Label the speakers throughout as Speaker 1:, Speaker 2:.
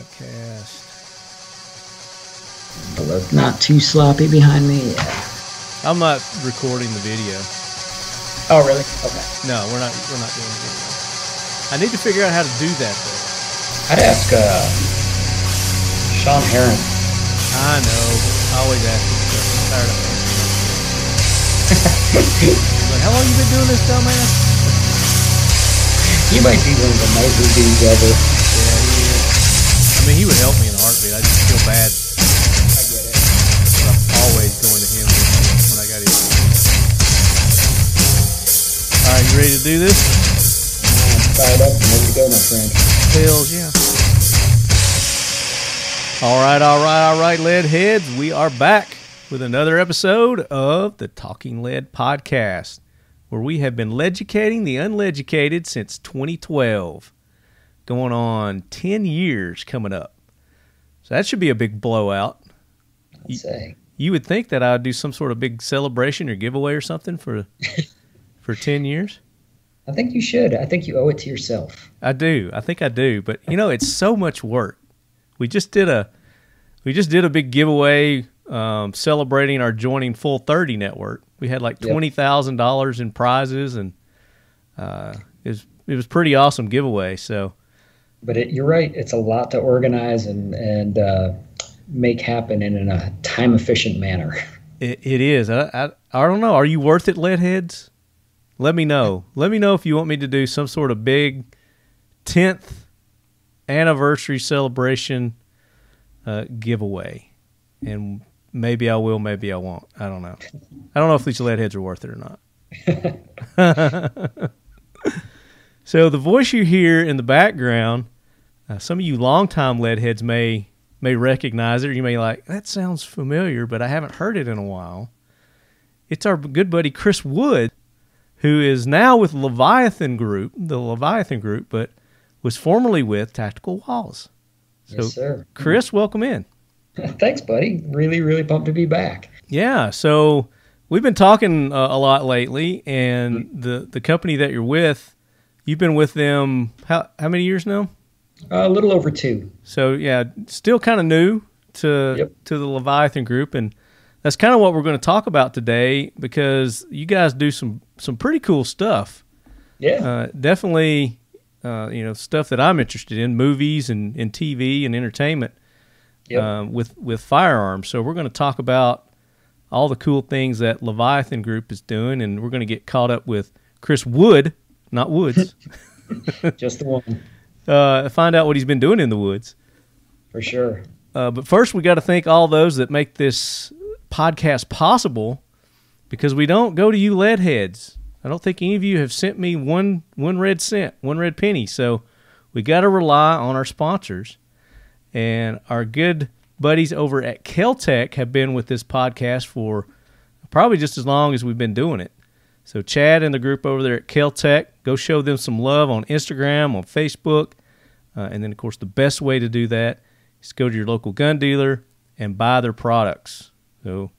Speaker 1: podcast.
Speaker 2: Look not too sloppy behind me. Yeah.
Speaker 1: I'm not recording the video.
Speaker 2: Oh, really? Okay.
Speaker 1: No, we're not. We're not doing the video. I need to figure out how to do that though.
Speaker 2: I'd ask uh, Sean Heron.
Speaker 1: I know. I always ask him stuff. I'm tired of asking like, how long you been doing this, dumbass?
Speaker 2: He might be one of the nicer dudes ever.
Speaker 1: Mean, he would help me in a heartbeat. I just feel bad.
Speaker 2: I get it.
Speaker 1: I'm always going to him when I got issues. All right, you ready to do this?
Speaker 2: I'm fired up and ready to go, my friend.
Speaker 1: Hells yeah. All right, all right, all right, lead heads. We are back with another episode of the Talking Lead podcast, where we have been leducating the uneducated since 2012, going on 10 years coming up. So that should be a big blowout.
Speaker 2: Say.
Speaker 1: You would think that I would do some sort of big celebration or giveaway or something for for 10 years.
Speaker 2: I think you should. I think you owe it to yourself.
Speaker 1: I do. I think I do. But you know, it's so much work. We just did a we just did a big giveaway um, celebrating our joining Full Thirty Network. We had like twenty thousand dollars in prizes, and uh, it was it was pretty awesome giveaway. So
Speaker 2: But it, you're right. It's a lot to organize and and uh, make happen in, in a time efficient manner.
Speaker 1: it, it is. I, I I don't know. Are you worth it, leadheads? Let me know. Let me know if you want me to do some sort of big tenth anniversary celebration uh, giveaway, and maybe I will, maybe I won't. I don't know. I don't know if these leadheads are worth it or not. so the voice you hear in the background, uh, some of you longtime leadheads may may recognize it. Or you may like that sounds familiar, but I haven't heard it in a while. It's our good buddy Chris Wood, who is now with Leviathan Group, the Leviathan Group, but was formerly with Tactical Walls. So,
Speaker 2: yes, sir.
Speaker 1: Chris, welcome in.
Speaker 2: Thanks, buddy. Really, really pumped to be back.
Speaker 1: Yeah, so we've been talking uh, a lot lately, and the the company that you're with, you've been with them how how many years now?
Speaker 2: A little over two.
Speaker 1: So yeah, still kind of new to
Speaker 2: Yep.
Speaker 1: to the Leviathan Group, and that's kind of what we're going to talk about today because you guys do some some pretty cool stuff.
Speaker 2: Yeah.
Speaker 1: Uh, definitely, uh, you know, stuff that I'm interested in, movies and, and TV and entertainment
Speaker 2: Yep.
Speaker 1: um, with with firearms. So we're going to talk about all the cool things that Leviathan Group is doing, and we're going to get caught up with Chris Wood, not Woods,
Speaker 2: Just the one,
Speaker 1: uh, find out what he's been doing in the woods.
Speaker 2: for sure.
Speaker 1: Uh, but first, we got to thank all those that make this podcast possible, because we don't go to you lead heads. I don't think any of you have sent me one one red cent, one red penny. So we got to rely on our sponsors, and our good buddies over at Keltec have been with this podcast for probably just as long as we've been doing it. So Chad and the group over there at Keltec, go show them some love on Instagram, on Facebook, uh, and then of course the best way to do that is go to your local gun dealer and buy their products. So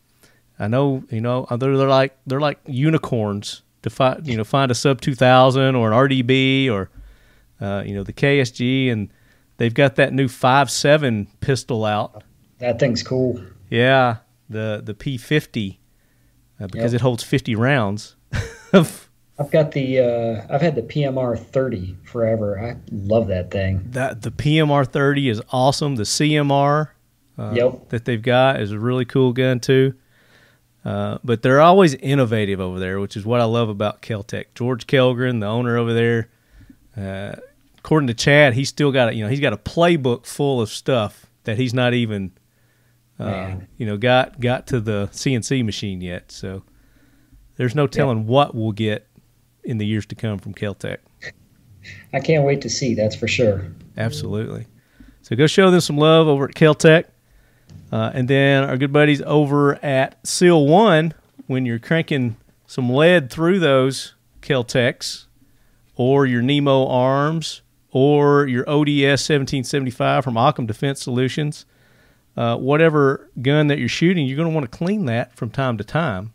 Speaker 1: I know you know uh, they're, they're like they're like unicorns to find you know find a sub two thousand or an RDB or uh, you know the KSG and they've got that new five seven pistol out.
Speaker 2: That thing's cool.
Speaker 1: Yeah, the the P fifty uh, because
Speaker 2: Yep.
Speaker 1: it holds fifty rounds.
Speaker 2: I've got the uh, I've had the PMR 30 forever. I love that thing.
Speaker 1: that the PMR thirty is awesome. The CMR uh,
Speaker 2: Yep.
Speaker 1: that they've got is a really cool gun too. Uh, but they're always innovative over there, which is what I love about Keltec. George Kellgren, the owner over there, uh, according to Chad, he's still got a, you know he's got a playbook full of stuff that he's not even uh, you know got got to the CNC machine yet. So there's no telling what we'll get in the years to come from Keltec.
Speaker 2: I can't wait to see. That's for sure.
Speaker 1: Absolutely. So go show them some love over at Keltec. Uh, and then our good buddies over at Seal One, when you're cranking some lead through those Keltecs or your Nemo arms or your ODS 1775 from Occam Defense Solutions, uh, whatever gun that you're shooting, you're going to want to clean that from time to time.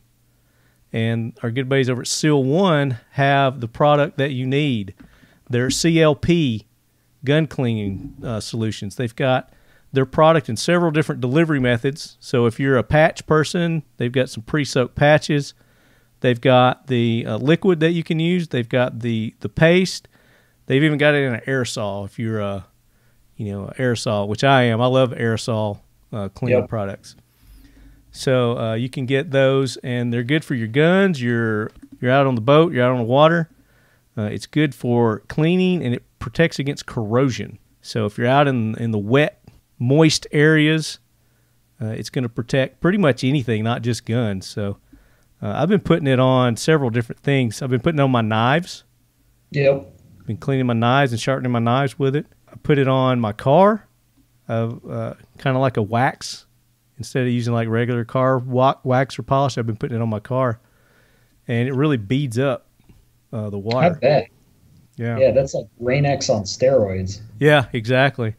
Speaker 1: And our good buddies over at Seal One have the product that you need. Their CLP gun cleaning uh, solutions. They've got their product in several different delivery methods. So if you're a patch person, they've got some pre-soaked patches. They've got the uh, liquid that you can use. They've got the the paste. They've even got it in an aerosol. If you're a you know aerosol, which I am, I love aerosol uh, cleaning
Speaker 2: Yep.
Speaker 1: products. So uh, you can get those, and they're good for your guns. You're you're out on the boat. You're out on the water. Uh, it's good for cleaning, and it protects against corrosion. So if you're out in in the wet, moist areas, uh, it's going to protect pretty much anything, not just guns. So uh, I've been putting it on several different things. I've been putting it on my knives.
Speaker 2: Yep.
Speaker 1: Been cleaning my knives and sharpening my knives with it. I put it on my car, uh, uh, kind of like a wax. Instead of using like regular car wax or polish, I've been putting it on my car, and it really beads up uh, the
Speaker 2: I
Speaker 1: water.
Speaker 2: bet.
Speaker 1: Yeah.
Speaker 2: Yeah, that's like Rain-X on steroids.
Speaker 1: Yeah, exactly.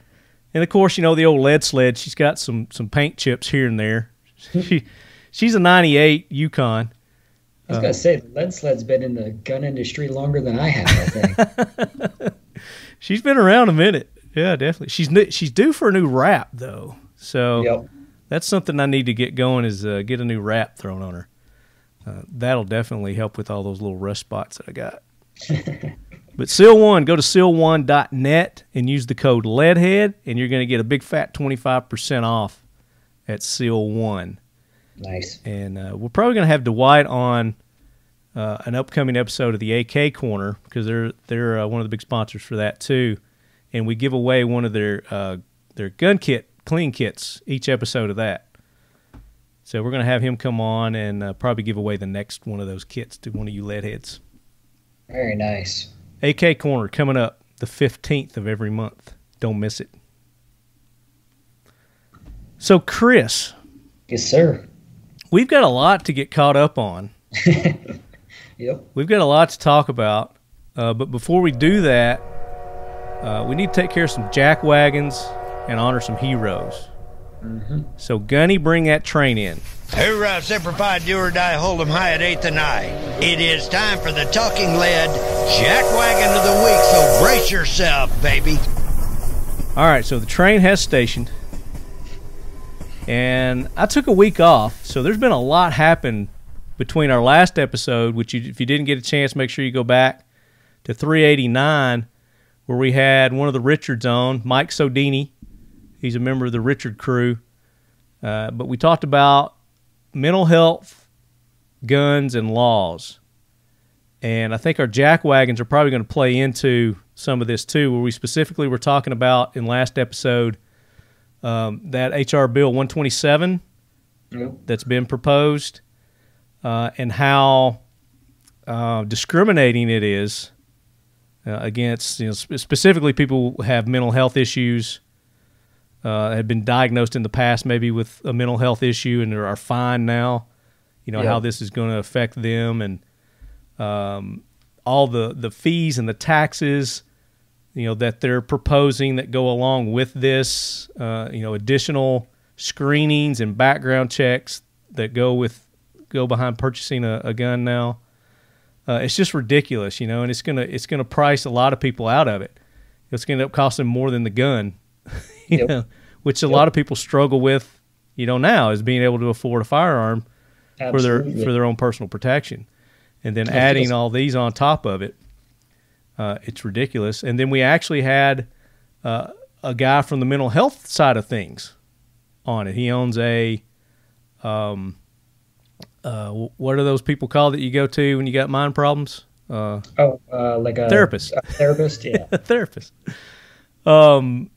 Speaker 1: And of course, you know the old lead sled. She's got some some paint chips here and there. she she's a '98 Yukon.
Speaker 2: I was gonna say the lead sled's been in the gun industry longer than I have. I think.
Speaker 1: She's been around a minute. Yeah, definitely. She's new, she's due for a new wrap though. So
Speaker 2: yep.
Speaker 1: That's something I need to get going is uh, get a new wrap thrown on her. Uh, that'll definitely help with all those little rust spots that I got. but Seal One, go to seal1.net and use the code LEADHEAD, and you're going to get a big fat 25% off at Seal One.
Speaker 2: Nice.
Speaker 1: And uh, we're probably going to have Dwight on uh, an upcoming episode of the AK Corner because they're they're uh, one of the big sponsors for that too. And we give away one of their uh, their gun kit clean kits each episode of that. So we're going to have him come on and uh, probably give away the next one of those kits to one of you lead heads.
Speaker 2: Very nice.
Speaker 1: AK Corner coming up the 15th of every month. Don't miss it. So, Chris,
Speaker 2: Yes, sir.
Speaker 1: we've got a lot to get caught up on.
Speaker 2: Yep.
Speaker 1: We've got a lot to talk about, uh, but before we do that, uh, we need to take care of some jack wagons and honor some heroes. Mm-hmm. So, Gunny, bring that train in.
Speaker 3: Hoorah, Semper Fi, do or die, hold 'em high at eighth and I. It is time for the talking lead jack wagon of the week, so brace yourself, baby.
Speaker 1: All right, so the train has stationed, and I took a week off. So there's been a lot happen between our last episode, which you, if you didn't get a chance, make sure you go back to 389, where we had one of the Richards on, Mike Sodini. He's a member of the Richard crew. Uh, but we talked about mental health, guns, and laws. And I think our jack wagons are probably going to play into some of this too, where we specifically were talking about in last episode um, that HR Bill 127
Speaker 2: Yep.
Speaker 1: that's been proposed uh, and how uh, discriminating it is uh, against, you know, sp- specifically people who have mental health issues, uh, have been diagnosed in the past maybe with a mental health issue and are fine now. You know
Speaker 2: Yeah.
Speaker 1: how this is going to affect them and um, all the the fees and the taxes you know that they're proposing that go along with this uh, you know additional screenings and background checks that go with go behind purchasing a, a gun now uh, it's just ridiculous you know and it's gonna it's gonna price a lot of people out of it it's gonna end up costing more than the gun you
Speaker 2: Yep.
Speaker 1: know which a
Speaker 2: Yep.
Speaker 1: lot of people struggle with you know now is being able to afford a firearm for their for their own personal protection, and then
Speaker 2: I
Speaker 1: adding
Speaker 2: feel-
Speaker 1: all these on top of it, uh, it's ridiculous. And then we actually had uh, a guy from the mental health side of things on it. He owns a um, uh, what are those people called that you go to when you got mind problems? Uh,
Speaker 2: Oh, uh, like a
Speaker 1: Therapist.
Speaker 2: A therapist, yeah.
Speaker 1: a therapist. Um,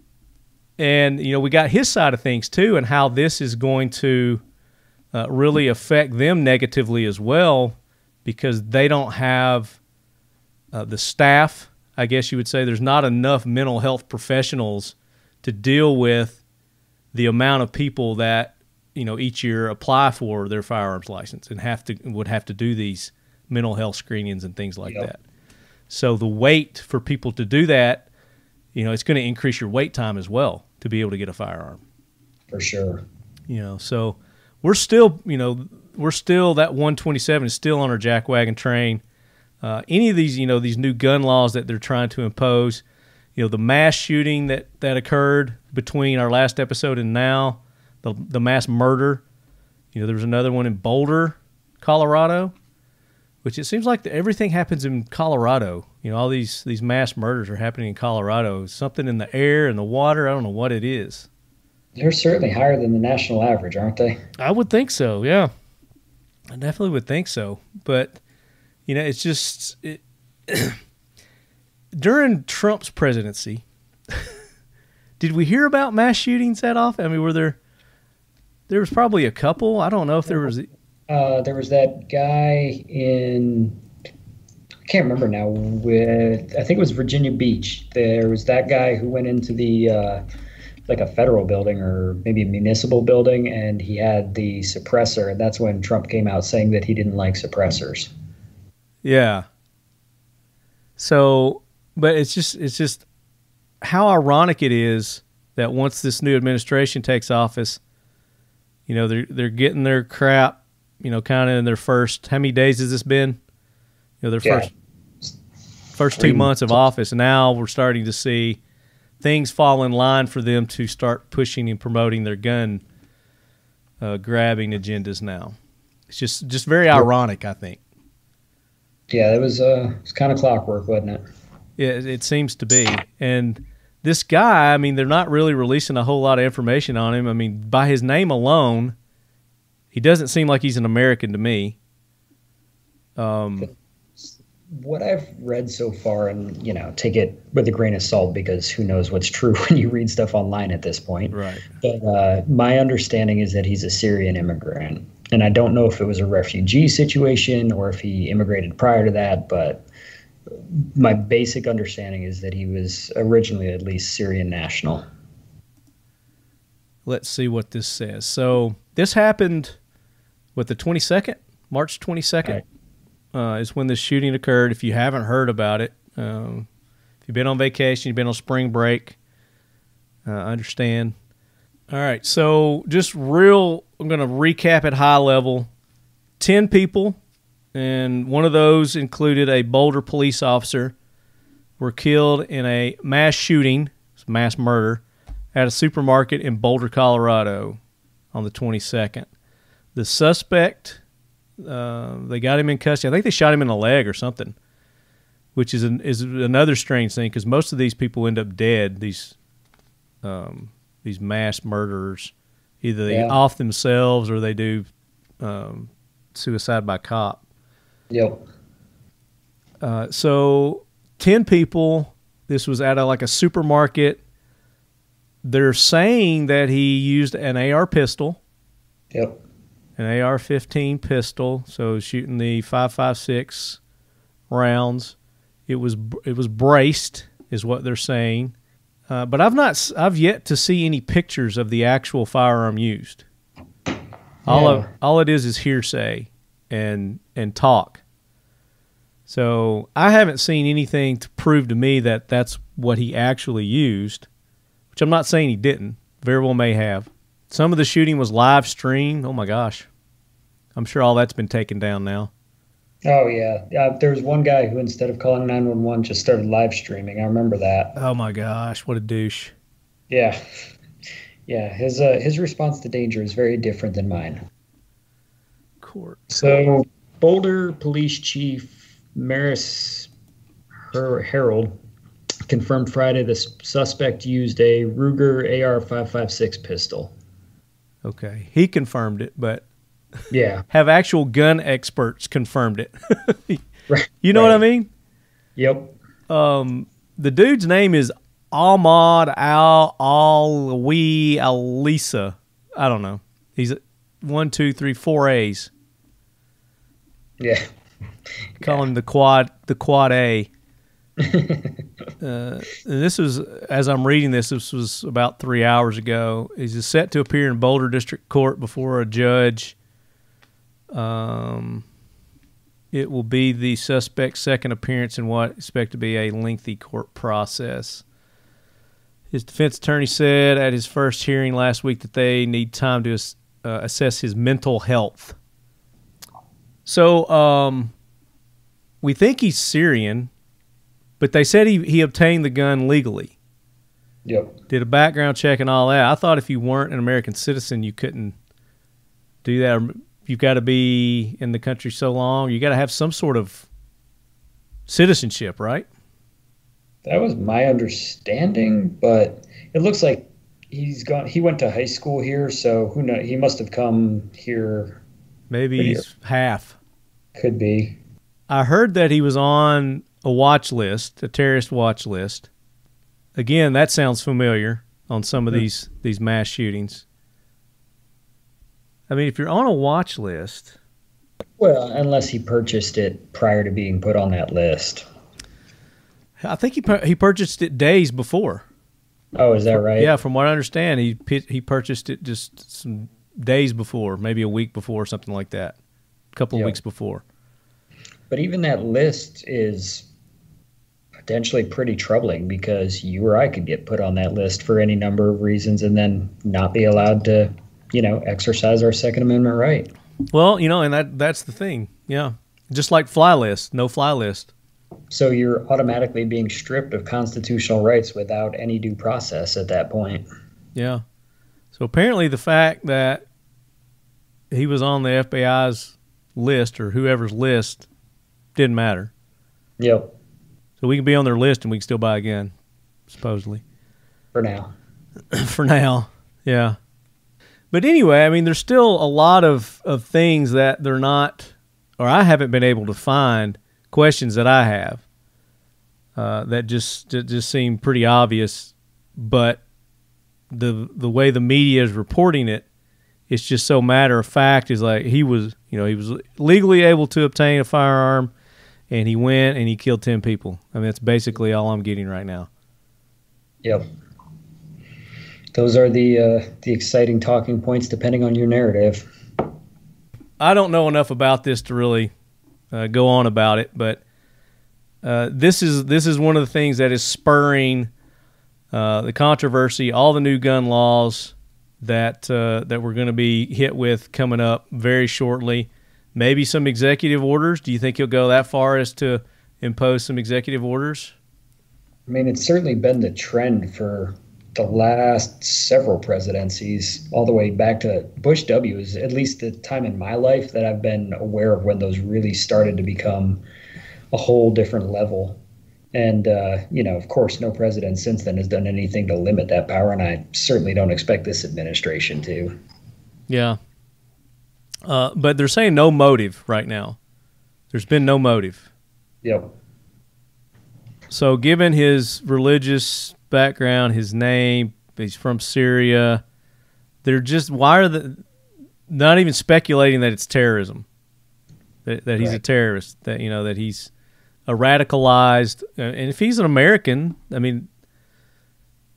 Speaker 1: and you know, we got his side of things too, and how this is going to uh, really affect them negatively as well, because they don't have uh, the staff. I guess you would say there's not enough mental health professionals to deal with the amount of people that you know each year apply for their firearms license and have to would have to do these mental health screenings and things like
Speaker 2: Yep.
Speaker 1: that. So the wait for people to do that, you know, it's going to increase your wait time as well to be able to get a firearm.
Speaker 2: For sure.
Speaker 1: You know, so we're still, you know, we're still that 127 is still on our jack wagon train. Uh, any of these, you know, these new gun laws that they're trying to impose, you know the mass shooting that that occurred between our last episode and now, the the mass murder. You know, there was another one in Boulder, Colorado, which it seems like the, everything happens in Colorado. You know, all these these mass murders are happening in Colorado. Something in the air and the water. I don't know what it is.
Speaker 2: They're certainly higher than the national average, aren't they?
Speaker 1: I would think so. Yeah, I definitely would think so. But you know, it's just it, during Trump's presidency. did we hear about mass shootings that often? I mean, were there? There was probably a couple. I don't know if there was.
Speaker 2: Uh, there was that guy in I can't remember now with I think it was Virginia Beach. There was that guy who went into the uh, like a federal building or maybe a municipal building and he had the suppressor and that's when Trump came out saying that he didn't like suppressors.
Speaker 1: Yeah. So, but it's just it's just how ironic it is that once this new administration takes office, you know, they're they're getting their crap you know, kind of in their first. How many days has this been? You know, their
Speaker 2: Yeah.
Speaker 1: first first two months of office. And now we're starting to see things fall in line for them to start pushing and promoting their gun uh, grabbing agendas. Now, it's just just very ironic. I think.
Speaker 2: Yeah, it was uh it's kind of clockwork, wasn't it?
Speaker 1: Yeah, it, it seems to be. And this guy, I mean, they're not really releasing a whole lot of information on him. I mean, by his name alone, he doesn't seem like he's an American to me. Um,
Speaker 2: What I've read so far, and you know, take it with a grain of salt because who knows what's true when you read stuff online at this point.
Speaker 1: right.
Speaker 2: But uh, my understanding is that he's a Syrian immigrant. And I don't know if it was a refugee situation or if he immigrated prior to that, but my basic understanding is that he was originally at least Syrian national.
Speaker 1: Let's see what this says. So this happened with the 22nd, March 22nd, uh, is when this shooting occurred. If you haven't heard about it, um, if you've been on vacation, you've been on spring break, uh, understand. All right, so just real, I'm going to recap at high level. 10 people, and one of those included a Boulder police officer, were killed in a mass shooting, mass murder, at a supermarket in Boulder, Colorado on the 22nd. The suspect, uh, they got him in custody. I think they shot him in the leg or something, which is an, is another strange thing because most of these people end up dead. These um, these mass murderers, either they
Speaker 2: Yeah.
Speaker 1: off themselves or they do um, suicide by cop.
Speaker 2: Yep.
Speaker 1: Uh, so ten people. This was at a, like a supermarket. They're saying that he used an AR pistol,
Speaker 2: Yep.
Speaker 1: An AR-15 pistol, so shooting the 5.56 rounds. It was it was braced, is what they're saying. Uh, but I've not I've yet to see any pictures of the actual firearm used. All of all it is is hearsay and and talk. So I haven't seen anything to prove to me that that's what he actually used, which I'm not saying he didn't. Very well may have. Some of the shooting was live streamed. Oh my gosh, I'm sure all that's been taken down now.
Speaker 2: Oh yeah. Yeah. There was one guy who instead of calling nine one one just started live streaming. I remember that.
Speaker 1: Oh my gosh, what a douche!
Speaker 2: Yeah. Yeah. His uh, his response to danger is very different than mine.
Speaker 1: Court.
Speaker 2: So, Boulder Police Chief Maris Her- Herold confirmed Friday the suspect used a Ruger AR-556 pistol.
Speaker 1: Okay, he confirmed it, but
Speaker 2: Yeah,
Speaker 1: have actual gun experts confirmed it?
Speaker 2: right.
Speaker 1: you know what I mean?
Speaker 2: Yep.
Speaker 1: Um, the dude's name is Ahmad Al Aliwi Alissa. I don't know. He's a- one, two, three, four A's.
Speaker 2: Yeah.
Speaker 1: Call him the quad, the quad A. uh, this was, as I'm reading this, this was about three hours ago. He's set to appear in Boulder District Court before a judge. Um, it will be the suspect's second appearance in what expect to be a lengthy court process. His defense attorney said at his first hearing last week that they need time to uh, assess his mental health. So, um, we think he's Syrian. But they said he, he obtained the gun legally.
Speaker 2: Yep.
Speaker 1: Did a background check and all that. I thought if you weren't an American citizen, you couldn't do that. You've got to be in the country so long. You got to have some sort of citizenship, right?
Speaker 2: That was my understanding, but it looks like he's gone. He went to high school here, so who knows? He must have come here.
Speaker 1: Maybe he's half.
Speaker 2: Could be.
Speaker 1: I heard that he was on a watch list, a terrorist watch list. Again, that sounds familiar on some of
Speaker 2: Yeah.
Speaker 1: these these mass shootings. I mean, if you're on a watch list,
Speaker 2: Well, unless he purchased it prior to being put on that list.
Speaker 1: I think he he purchased it days before.
Speaker 2: Oh, is that right?
Speaker 1: Yeah, from what I understand, he he purchased it just some days before, maybe a week before, something like that, a couple of weeks before.
Speaker 2: But even that list is potentially pretty troubling because you or I could get put on that list for any number of reasons and then not be allowed to, you know, exercise our Second Amendment right.
Speaker 1: Well, you know, and that that's the thing. Yeah, just like fly list, no fly list.
Speaker 2: So you're automatically being stripped of constitutional rights without any due process at that point.
Speaker 1: Yeah. So apparently, the fact that he was on the FBI's list or whoever's list didn't matter.
Speaker 2: Yep,
Speaker 1: So we can be on their list and we can still buy again, supposedly.
Speaker 2: for now.
Speaker 1: for now. Yeah. But anyway, I mean, there's still a lot of, of things that they're not, or I haven't been able to find questions that I have uh, that just that just seem pretty obvious. But the the way the media is reporting it, it's just so matter of fact. Is like he was, you know, he was legally able to obtain a firearm, and he went and he killed ten people. I mean, that's basically all I'm getting right now.
Speaker 2: Yep. Those are the uh, the exciting talking points, depending on your narrative.
Speaker 1: I don't know enough about this to really uh, go on about it, but uh, this is this is one of the things that is spurring uh, the controversy. All the new gun laws that uh, that we're going to be hit with coming up very shortly. Maybe some executive orders. Do you think he'll go that far as to impose some executive orders?
Speaker 2: I mean, it's certainly been the trend for the last several presidencies, all the way back to Bush W. Is at least the time in my life that I've been aware of when those really started to become a whole different level. And uh, you know, of course, no president since then has done anything to limit that power, and I certainly don't expect this administration to.
Speaker 1: Yeah. Uh, but they're saying no motive right now. There's been no motive.
Speaker 2: Yep.
Speaker 1: So, given his religious background, his name, he's from Syria. They're just why are the not even speculating that it's terrorism, that, that he's a terrorist, that you know that he's a radicalized, uh, and if he's an American, I mean,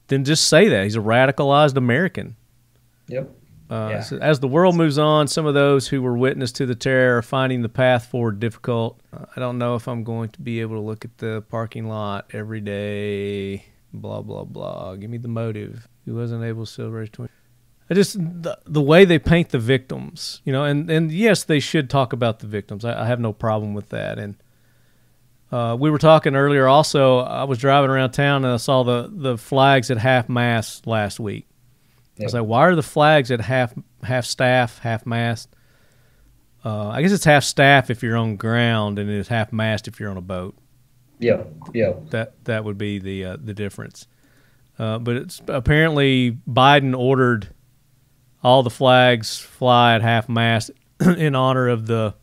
Speaker 1: then just say that he's a radicalized American.
Speaker 2: Yep.
Speaker 1: Uh,
Speaker 2: Yeah.
Speaker 1: so as the world moves on, some of those who were witness to the terror are finding the path forward difficult. I don't know if I'm going to be able to look at the parking lot every day. Blah blah blah. Give me the motive. He wasn't able to celebrate 20. I just the, the way they paint the victims, you know, and and yes, they should talk about the victims. I, I have no problem with that. And uh, we were talking earlier. Also, I was driving around town and I saw the the flags at half mast last week. I was like, why are the flags at half half staff, half mast? Uh, I guess it's half staff if you're on ground, and it's half mast if you're on a boat.
Speaker 2: Yep. Yep.
Speaker 1: That that would be the uh, the difference. Uh, but it's apparently Biden ordered all the flags fly at half mast in honor of the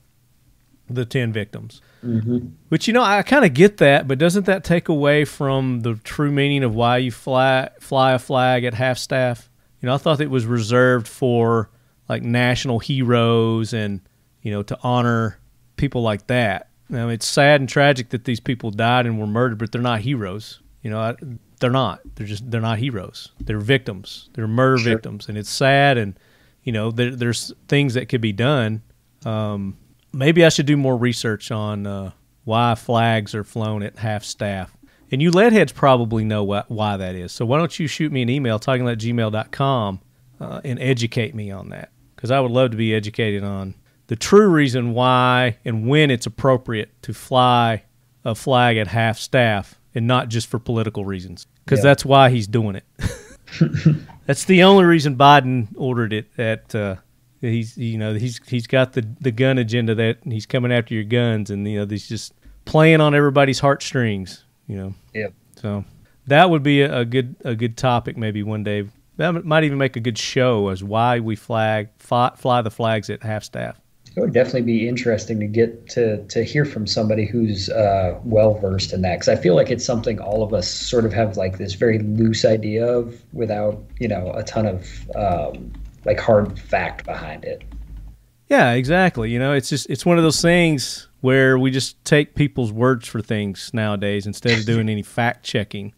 Speaker 1: the ten victims.
Speaker 2: Mm-hmm.
Speaker 1: Which you know, I kind of get that, but doesn't that take away from the true meaning of why you fly fly a flag at half staff? You know, I thought it was reserved for like national heroes and you know to honor people like that. Now it's sad and tragic that these people died and were murdered, but they're not heroes. You know, I, they're not. They're just they're not heroes. They're victims. They're murder
Speaker 2: Sure.
Speaker 1: victims, and it's sad. And you know, there, there's things that could be done. Um, maybe I should do more research on uh, why flags are flown at half staff. And you leadheads probably know why, why that is. So why don't you shoot me an email, talkinglead@gmail.com, uh, and educate me on that? Because I would love to be educated on the true reason why and when it's appropriate to fly a flag at half staff and not just for political reasons. Because
Speaker 2: Yeah.
Speaker 1: that's why he's doing it. that's the only reason Biden ordered it. At uh, he's you know he's he's got the the gun agenda that he's coming after your guns, and you know he's just playing on everybody's heartstrings. You know.
Speaker 2: Yep.
Speaker 1: So that would be a, a good a good topic maybe one day. That might even make a good show as why we flag fly, fly the flags at half staff.
Speaker 2: It would definitely be interesting to get to to hear from somebody who's uh, well versed in that because I feel like it's something all of us sort of have like this very loose idea of without you know a ton of um, like hard fact behind it.
Speaker 1: Yeah, exactly. You know, it's just it's one of those things where we just take people's words for things nowadays instead of doing any fact checking.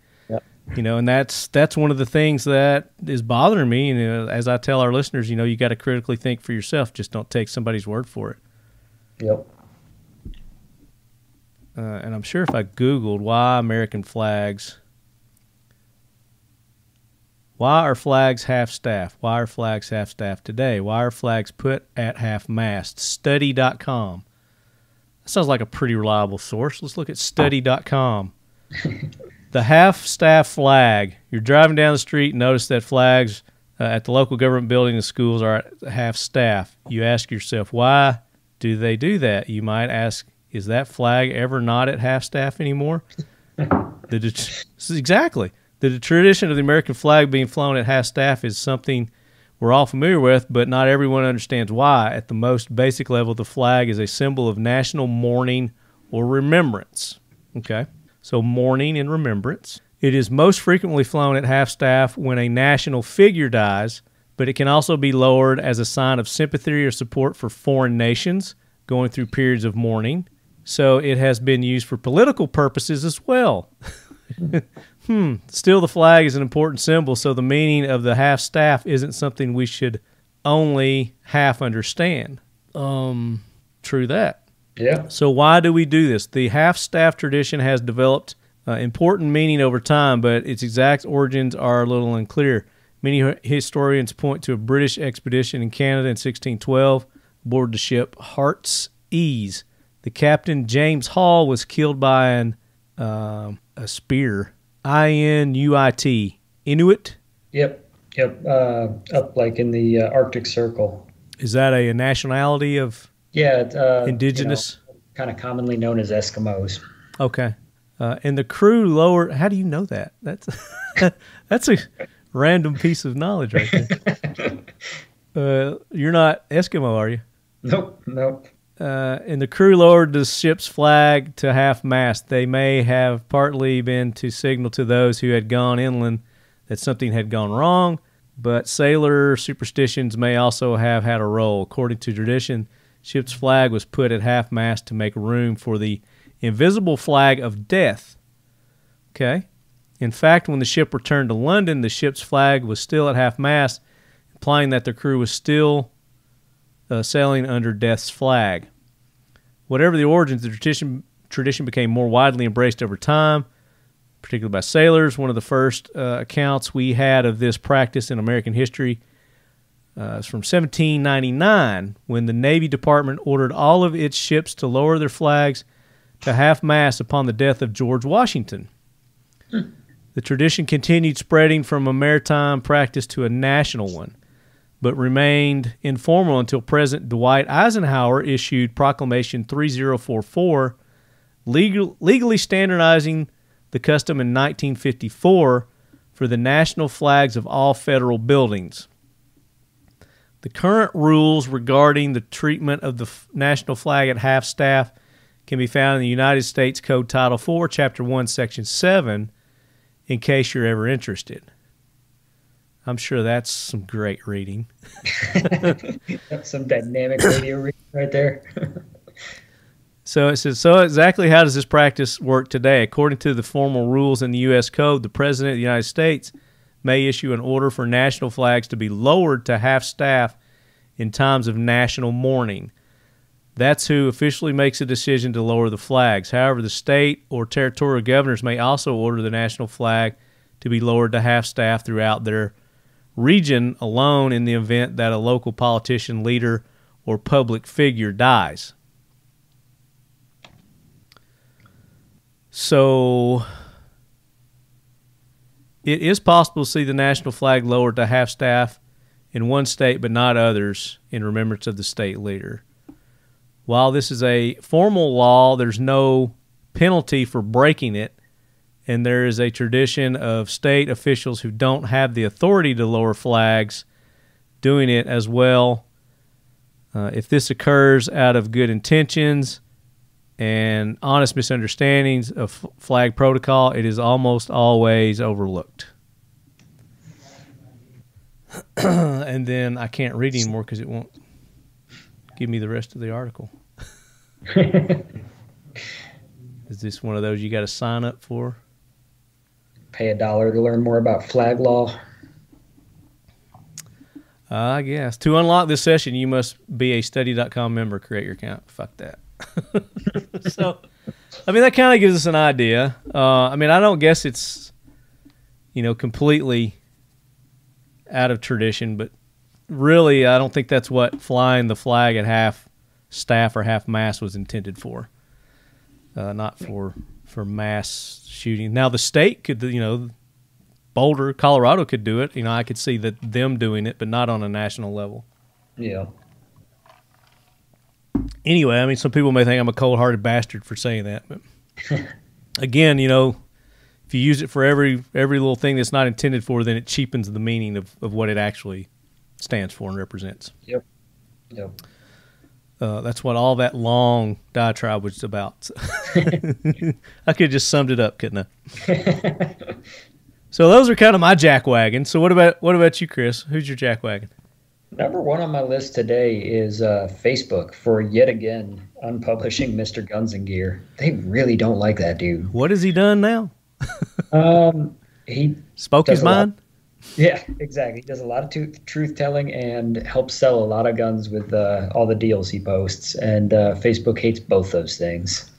Speaker 1: You know, and that's that's one of the things that is bothering me. And you know, as I tell our listeners, you know, you got to critically think for yourself. Just don't take somebody's word for it.
Speaker 2: Yep.
Speaker 1: Uh, and I'm sure if I Googled why American flags, why are flags half staff? Why are flags half staff today? Why are flags put at half mast? Study.com. That sounds like a pretty reliable source. Let's look at study.com. the half staff flag. You're driving down the street and notice that flags uh, at the local government building and schools are at half staff. You ask yourself, why do they do that? You might ask, is that flag ever not at half staff anymore? the det- exactly the tradition of the American flag being flown at half staff is something we're all familiar with, but not everyone understands why. At the most basic level, the flag is a symbol of national mourning or remembrance. Okay, so mourning and remembrance. It is most frequently flown at half staff when a national figure dies, but it can also be lowered as a sign of sympathy or support for foreign nations going through periods of mourning. So it has been used for political purposes as well. hmm. Still, the flag is an important symbol, so the meaning of the half staff isn't something we should only half understand. Um, true that.
Speaker 2: Yeah.
Speaker 1: So why do we do this? The half staff tradition has developed uh, important meaning over time, but its exact origins are a little unclear. Many hi- historians point to a British expedition in Canada in 1612 aboard the ship Heart's Ease. The captain James Hall was killed by an um a spear. I N U I T Inuit.
Speaker 2: Yep. Yep. Uh, up like in the uh, Arctic Circle.
Speaker 1: Is that a nationality of
Speaker 2: Yeah. Uh,
Speaker 1: indigenous?
Speaker 2: kind of commonly known as Eskimos.
Speaker 1: Okay. Uh, and the crew lowered. How do you know that? That's that's a random piece of knowledge right there. uh, you're not Eskimo, are you?
Speaker 2: Nope. Nope.
Speaker 1: Uh, and the crew lowered the ship's flag to half mast. They may have partly been to signal to those who had gone inland that something had gone wrong, but sailor superstitions may also have had a role. According to tradition, ship's flag was put at half mast to make room for the invisible flag of death. Okay. In fact, when the ship returned to London, the ship's flag was still at half mast, implying that the crew was still uh, sailing under death's flag. Whatever the origins, the tradition tradition became more widely embraced over time, particularly by sailors. One of the first uh, accounts we had of this practice in American history uh, is from 1799, when the Navy Department ordered all of its ships to lower their flags to half mast upon the death of George Washington. The tradition continued spreading from a maritime practice to a national one but remained informal until President Dwight Eisenhower issued Proclamation 3044, legal, legally standardizing the custom in 1954 for the national flags of all federal buildings. The current rules regarding the treatment of the f- national flag at half staff can be found in the United States Code Title 4, Chapter 1, Section 7, in case you're ever interested. I'm sure that's some great reading.
Speaker 2: That's some dynamic radio reading right there.
Speaker 1: So it says, so exactly how does this practice work today? According to the formal rules in the U.S. Code, the President of the United States may issue an order for national flags to be lowered to half staff in times of national mourning. That's who officially makes a decision to lower the flags. However, the state or territorial governors may also order the national flag to be lowered to half staff throughout their region alone in the event that a local politician, leader, or public figure dies. So it is possible to see the national flag lowered to half staff in one state but not others in remembrance of the state leader. While this is a formal law, there's no penalty for breaking it, and there is a tradition of state officials who don't have the authority to lower flags doing it as well. Uh, if this occurs out of good intentions and honest misunderstandings of flag protocol, it is almost always overlooked. and then I can't read anymore because it won't give me the rest of the article. is this one of those you got to sign up for?
Speaker 2: Pay a dollar to learn more about flag law.
Speaker 1: I guess. To unlock this session, you must be a study.com member, create your account. Fuck that. so, I mean, that kind of gives us an idea. Uh, I mean, I don't guess it's, you know, completely out of tradition, but really, I don't think that's what flying the flag at half staff or half mast was intended for. Uh, not for for mass shooting. Now, the state could, you know, Boulder, Colorado could do it. You know, I could see that them doing it, but not on a national level.
Speaker 2: Yeah.
Speaker 1: Anyway, I mean, some people may think I'm a cold-hearted bastard for saying that, but again, you know, if you use it for every every little thing that's not intended for, then it cheapens the meaning of, of what it actually stands for and represents.
Speaker 2: Yep. Yep.
Speaker 1: Uh, that's what all that long diatribe was about. I could have just summed it up, couldn't I? so those are kind of my jack wagon. So what about what about you, Chris? Who's your jack wagon?
Speaker 2: Number one on my list today is uh, Facebook for yet again unpublishing Mr. Guns and Gear. They really don't like that dude.
Speaker 1: What has he done now?
Speaker 2: um, he
Speaker 1: spoke his mind.
Speaker 2: Yeah, exactly. He does a lot of t- truth telling and helps sell a lot of guns with uh, all the deals he posts. And uh, Facebook hates both those things.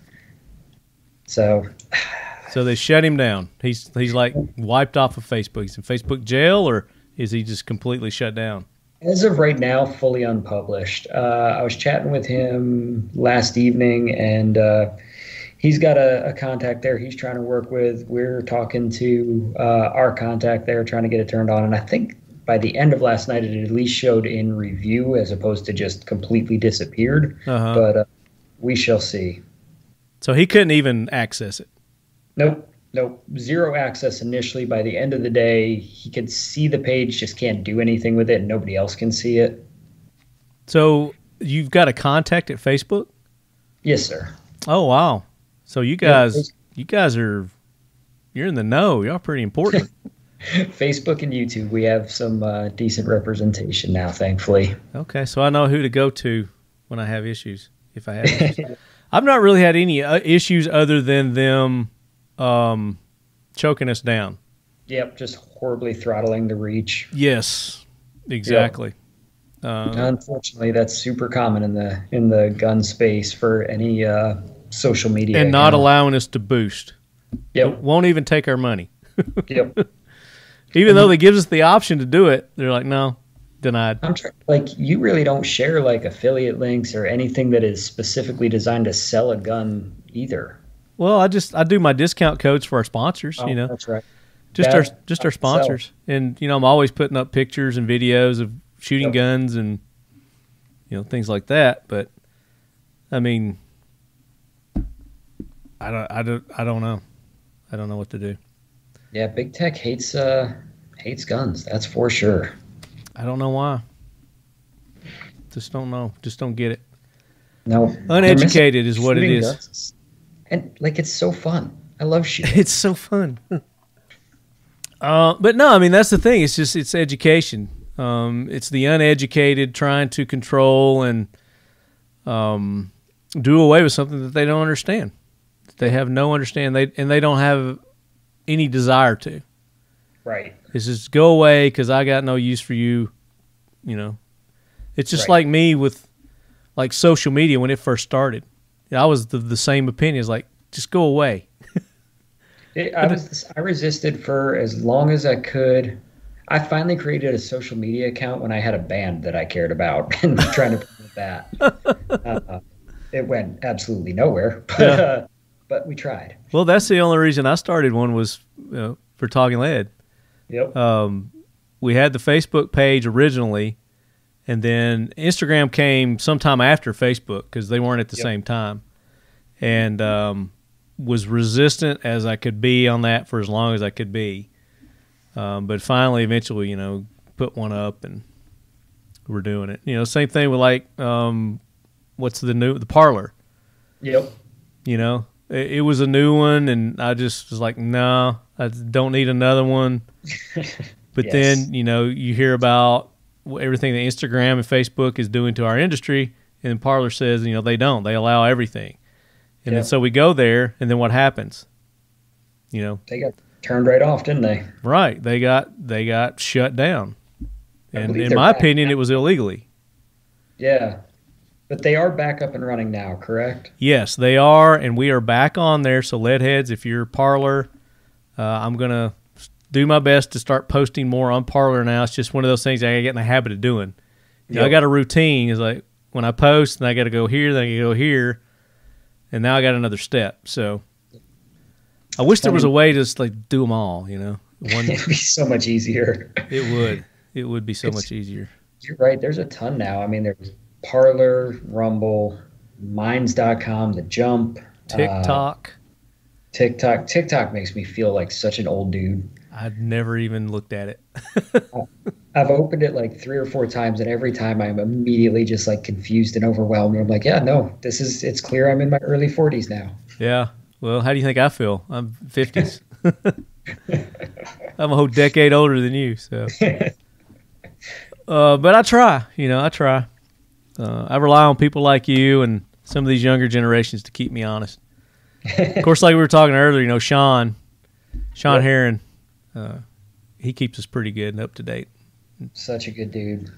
Speaker 2: So,
Speaker 1: so they shut him down. He's he's like wiped off of Facebook. He's in Facebook jail, or is he just completely shut down?
Speaker 2: As of right now, fully unpublished. Uh, I was chatting with him last evening, and uh, he's got a, a, contact there he's trying to work with. We're talking to uh, our contact there, trying to get it turned on. And I think by the end of last night, it at least showed in review as opposed to just completely disappeared. Uh-huh. But uh, we shall see.
Speaker 1: So he couldn't even access it.
Speaker 2: Nope. Nope. Zero access initially. By the end of the day, he could see the page, just can't do anything with it, and nobody else can see it.
Speaker 1: So you've got a contact at Facebook?
Speaker 2: Yes, sir.
Speaker 1: Oh wow. So you guys, yeah, you guys are, you're in the know. Y'all pretty important.
Speaker 2: Facebook and YouTube, we have some uh, decent representation now, thankfully.
Speaker 1: Okay, so I know who to go to when I have issues. If I have, issues. I've not really had any uh, issues other than them um, choking us down.
Speaker 2: Yep, just horribly throttling the reach.
Speaker 1: Yes, exactly.
Speaker 2: Yep. Uh, Unfortunately, that's super common in the in the gun space for any uh, social media
Speaker 1: and not allowing us to boost.
Speaker 2: Yep.
Speaker 1: Won't even take our money.
Speaker 2: yep.
Speaker 1: Even though they gives us the option to do it, they're like, no, denied.
Speaker 2: I'm tr- like you really don't share like affiliate links or anything that is specifically designed to sell a gun either.
Speaker 1: Well, I just I do my discount codes for our sponsors.
Speaker 2: Oh,
Speaker 1: you know,
Speaker 2: that's right.
Speaker 1: Just that, our just our sponsors, and you know I'm always putting up pictures and videos of shooting yep. guns and you know things like that. But I mean, I don't, I don't, I don't know. I don't know what to do.
Speaker 2: Yeah, big tech hates uh hates guns. That's for sure.
Speaker 1: I don't know why. Just don't know. Just don't get it.
Speaker 2: No,
Speaker 1: uneducated is what it is. Guns.
Speaker 2: And like it's so fun. I love shooting.
Speaker 1: It's so fun. uh, but no, I mean that's the thing. It's just it's education. Um, it's the uneducated trying to control and um, do away with something that they don't understand. They have no understand they and they don't have any desire to.
Speaker 2: Right.
Speaker 1: It's just go away because I got no use for you. You know, it's just right. like me with like social media when it first started. I was the, the same opinion. It's like just go away.
Speaker 2: it, I was I resisted for as long as I could. I finally created a social media account when I had a band that I cared about and trying to promote that. Uh, it went absolutely nowhere. But, uh, but we tried.
Speaker 1: Well, that's the only reason I started one was you know, for Talking Lead.
Speaker 2: Yep.
Speaker 1: Um, we had the Facebook page originally, and then Instagram came sometime after Facebook because they weren't at the
Speaker 2: Yep.
Speaker 1: same time, and um, was resistant as I could be on that for as long as I could be. Um, but finally, eventually, you know, put one up and we're doing it. You know, same thing with like, um, what's the new the Parler?
Speaker 2: Yep.
Speaker 1: You know, it, it was a new one, and I just was like, no, I don't need another one. But
Speaker 2: Yes.
Speaker 1: then, you know, you hear about everything that Instagram and Facebook is doing to our industry, and Parler says, you know, they don't. They allow everything. And
Speaker 2: Yeah.
Speaker 1: then so we go there, and then what happens? You know,
Speaker 2: They got turned right off, didn't they?
Speaker 1: right? They got they got shut down, and in my opinion,
Speaker 2: now.
Speaker 1: it was illegally.
Speaker 2: Yeah. But they are back up and running now, correct?
Speaker 1: Yes, they are, and we are back on there. So, Leadheads, if you're Parler, uh, I'm gonna do my best to start posting more on Parler now. It's just one of those things I gotta get in the habit of doing. You know, I got a routine. Is like when I post, and I got to go here, then I gotta go here, and now I got another step. So, I wish there was a way to just like do them all. You know, one
Speaker 2: It'd be so much easier.
Speaker 1: it would it would be so
Speaker 2: It's-
Speaker 1: much easier.
Speaker 2: You're right. There's a ton now. I mean, there's Parler, Rumble, Minds.com, The Jump, uh,
Speaker 1: TikTok.
Speaker 2: TikTok. TikTok makes me feel like such an old dude.
Speaker 1: I'd never even looked at it.
Speaker 2: I've opened it like three or four times, and every time I'm immediately just like confused and overwhelmed. I'm like, yeah, no, this is. It's clear I'm in my early 40s now.
Speaker 1: Yeah. Well, how do you think I feel? I'm 50s. I'm a whole decade older than you, so. Uh, but I try, you know, I try. Uh, I rely on people like you and some of these younger generations to keep me honest. Of course, like we were talking earlier, you know, Sean, Sean
Speaker 2: Yep.
Speaker 1: Heron, uh, he keeps us pretty good and up to date.
Speaker 2: Such a good dude.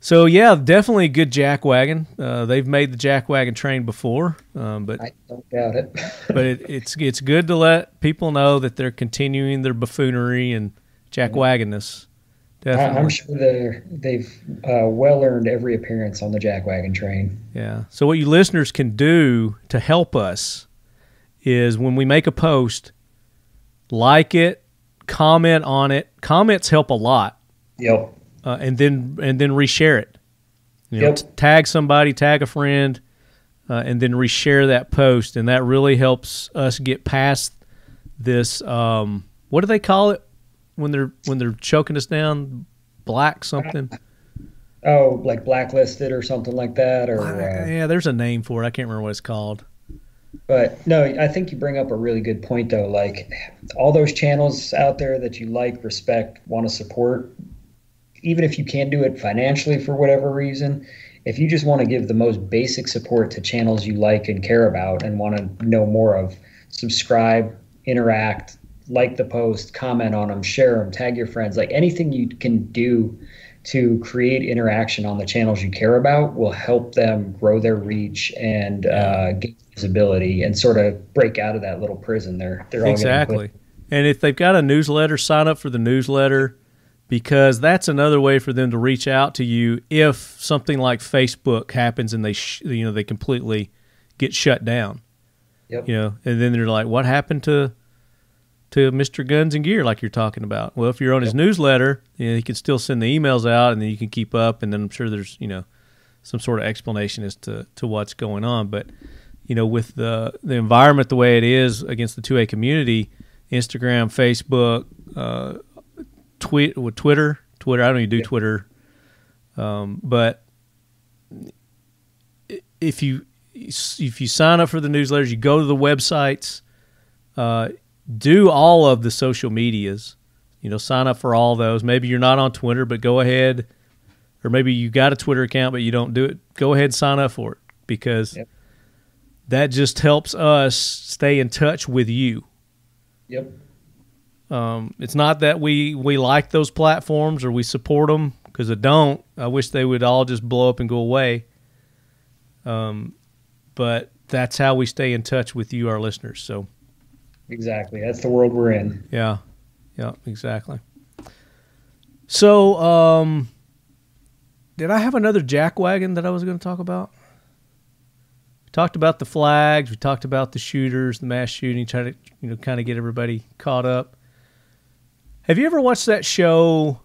Speaker 1: So yeah, definitely a good jack wagon. Uh, they've made the jack wagon train before, um, but
Speaker 2: I don't doubt it.
Speaker 1: but it, it's it's good to let people know that they're continuing their buffoonery and jack wagonness. Definitely,
Speaker 2: I'm sure they're, they've uh, well earned every appearance on the jackwagon train.
Speaker 1: yeah. So what you listeners can do to help us is when we make a post, like it, comment on it. Comments help a lot,
Speaker 2: Yep.
Speaker 1: uh, and then and then reshare it. You know,
Speaker 2: Yep.
Speaker 1: tag somebody, tag a friend, uh, and then reshare that post, and that really helps us get past this. Um, what do they call it when they're when they're choking us down? Black something.
Speaker 2: Oh, like blacklisted or something like that, or. Uh,
Speaker 1: yeah, there's a name for it. I can't remember what it's called.
Speaker 2: But no, I think you bring up a really good point, though. Like all those channels out there that you like, respect, want to support, even if you can't do it financially for whatever reason, if you just want to give the most basic support to channels you like and care about and want to know more of, subscribe, interact, like the post, comment on them, share them, tag your friends. Like anything you can do to create interaction on the channels you care about will help them grow their reach and uh, get visibility and sort of break out of that little prison they're they're
Speaker 1: Exactly. And if they've got a newsletter, sign up for the newsletter because that's another way for them to reach out to you if something like Facebook happens and they sh- you know they completely get shut down.
Speaker 2: Yep.
Speaker 1: You know, and then they're like, "What happened to to Mr. Guns and Gear like you're talking about?" Well, if you're on his newsletter, you know, he can still send the emails out and then you can keep up and then I'm sure there's, you know, some sort of explanation as to to what's going on, but you know, with the the environment the way it is against the 2A community, Instagram, Facebook, uh, tweet with Twitter, Twitter. I don't even do
Speaker 2: Yeah.
Speaker 1: Twitter, um, but if you if you sign up for the newsletters, you go to the websites, uh, do all of the social medias. You know, sign up for all those. Maybe you're not on Twitter, but go ahead, or maybe you got a Twitter account but you don't do it. Go ahead and sign up for it because
Speaker 2: Yep.
Speaker 1: That just helps us stay in touch with you.
Speaker 2: Yep.
Speaker 1: Um, it's not that we we like those platforms or we support them because I don't. I wish they would all just blow up and go away. Um, but that's how we stay in touch with you, our listeners. So
Speaker 2: Exactly. That's the world we're in.
Speaker 1: yeah, yeah, exactly. So, um, did I have another jack wagon that I was going to talk about? We talked about the flags. We talked about the shooters, the mass shooting, trying to you know kind of get everybody caught up. Have you ever watched that show?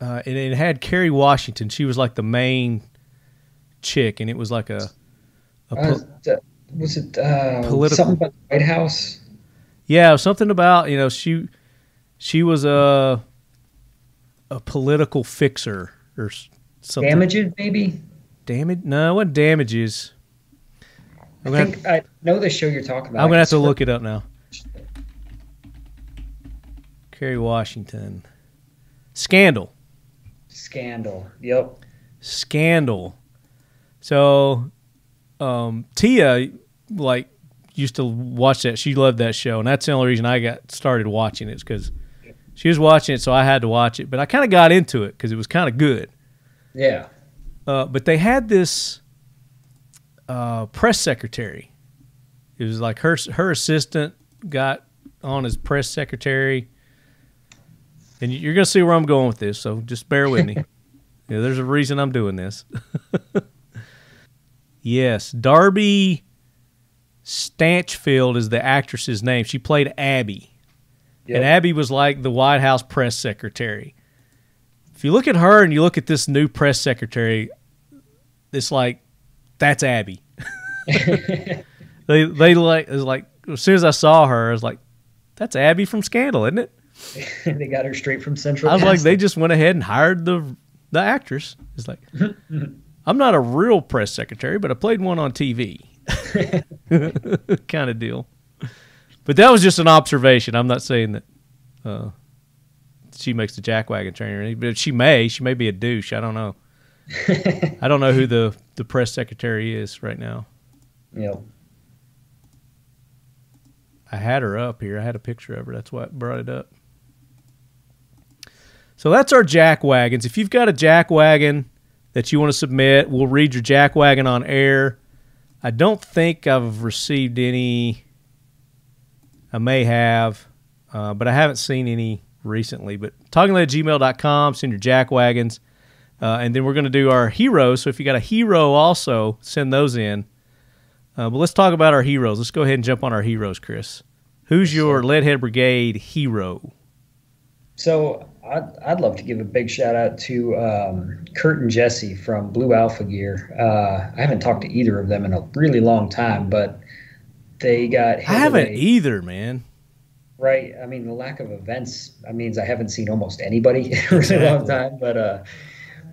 Speaker 1: Uh, and it had Kerry Washington. She was like the main chick, and it was like a, a
Speaker 2: Uh, was it uh,
Speaker 1: Political.
Speaker 2: something about the White House?
Speaker 1: yeah, something about you know she she was a a political fixer or something.
Speaker 2: Damages, maybe.
Speaker 1: Damage? No, what damages? I'm gonna,
Speaker 2: think I know the show you're talking about.
Speaker 1: I'm gonna have to look it up now. Kerry Washington. Scandal.
Speaker 2: Scandal. Yep.
Speaker 1: Scandal. So, um, Tia, like, used to watch that. She loved that show, and that's the only reason I got started watching it. because she was watching it, so I had to watch it. But I kind of got into it because it was kind of good.
Speaker 2: Yeah.
Speaker 1: Uh, but they had this uh, press secretary. It was like her her assistant got on as press secretary, and you're gonna see where I'm going with this. So just bear with me. yeah, there's a reason I'm doing this. yes, Darby Stanchfield is the actress's name. She played Abby,
Speaker 2: Yep.
Speaker 1: and Abby was like the White House press secretary. If you look at her and you look at this new press secretary, it's like that's Abby. they they like it's like as soon as I saw her, I was like, that's Abby from Scandal, isn't it?
Speaker 2: they got her straight from Central.
Speaker 1: I was like, they just went ahead and hired the the actress. It's like I'm not a real press secretary, but I played one on TV, kind of deal. But that was just an observation. I'm not saying that uh, she makes the jackwagon trainer, or anything, but she may. She may be a douche. I don't know. I don't know who the the press secretary is right now.
Speaker 2: Yep.
Speaker 1: I had her up here. I had a picture of her. That's why I brought it up. So that's our jack wagons. If you've got a jack wagon that you want to submit, we'll read your jack wagon on air. I don't think I've received any. I may have, uh, but I haven't seen any recently. But talkinglead at gmail.com, send your jack wagons. Uh, and then we're going to do our heroes. So if you got a hero also, send those in. Uh, but let's talk about our heroes. Let's go ahead and jump on our heroes, Chris. Who's your Leadhead Brigade hero?
Speaker 2: So I'd, I'd love to give a big shout out to um, Kurt and Jesse from Blue Alpha Gear. Uh, I haven't talked to either of them in a really long time, but they got. hit
Speaker 1: I haven't
Speaker 2: a-
Speaker 1: either, man.
Speaker 2: Right. I mean, the lack of events I means I haven't seen almost anybody in a really long time. But uh,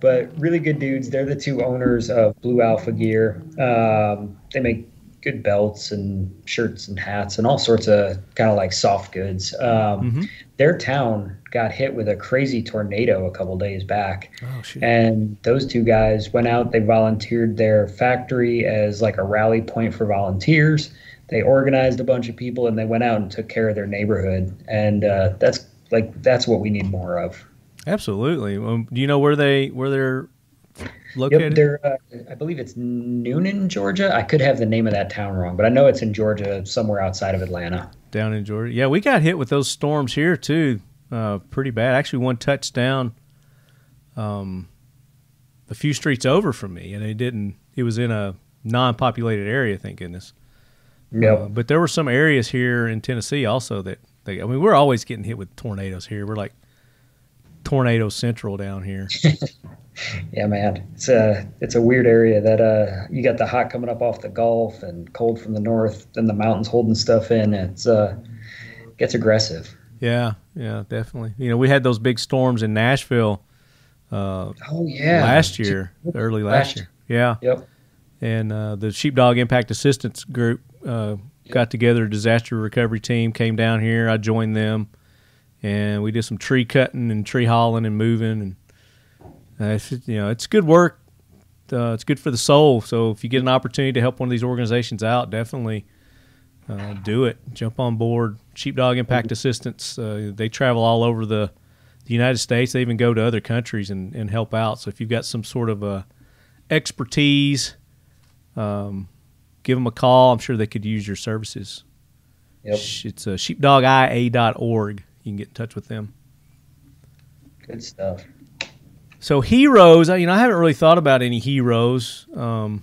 Speaker 2: but really good dudes. They're the two owners of Blue Alpha Gear. Um, they make good belts and shirts and hats and all sorts of kind of like soft goods. Um,
Speaker 1: Mhm.
Speaker 2: Their town got hit with a crazy tornado a couple days back.
Speaker 1: Oh!
Speaker 2: And those two guys went out. They volunteered their factory as like a rally point for volunteers. They organized a bunch of people and they went out and took care of their neighborhood. And uh, that's like that's what we need more of.
Speaker 1: Absolutely. Um, do you know where they where they're
Speaker 2: Yep,
Speaker 1: located?
Speaker 2: they're. Uh, I believe it's Newnan, Georgia. I could have the name of that town wrong, but I know it's in Georgia, somewhere outside of Atlanta.
Speaker 1: Down in Georgia. Yeah, we got hit with those storms here too. Uh, pretty bad. Actually, one touchdown. Um, a few streets over from me, and it didn't. It was in a non-populated area. Thank goodness.
Speaker 2: Yep.
Speaker 1: Uh, but there were some areas here in Tennessee also that they. I mean, we're always getting hit with tornadoes here. We're like tornado central down here.
Speaker 2: Yeah, man, it's a it's a weird area that uh you got the hot coming up off the Gulf and cold from the north, then the mountains holding stuff in. It's uh gets aggressive.
Speaker 1: Yeah, yeah, definitely. You know, we had those big storms in Nashville uh,
Speaker 2: Oh yeah,
Speaker 1: last year, early last
Speaker 2: Last
Speaker 1: year. Yeah,
Speaker 2: Yep.
Speaker 1: and uh, the Sheepdog Impact Assistance Group uh, got together a disaster recovery team, came down here. I joined them, and we did some tree cutting and tree hauling and moving, and uh, it's, you know, it's good work. Uh, it's good for the soul. So if you get an opportunity to help one of these organizations out, definitely uh, do it. Jump on board. Sheepdog Impact Assistance. Uh, they travel all over the, the United States. They even go to other countries and, and help out. So if you've got some sort of uh, expertise, um, give them a call. I'm sure they could use your services.
Speaker 2: Yep.
Speaker 1: It's uh, sheepdogia.org. You can get in touch with them.
Speaker 2: Good stuff.
Speaker 1: So heroes, I- you know, I haven't really thought about any heroes. Um,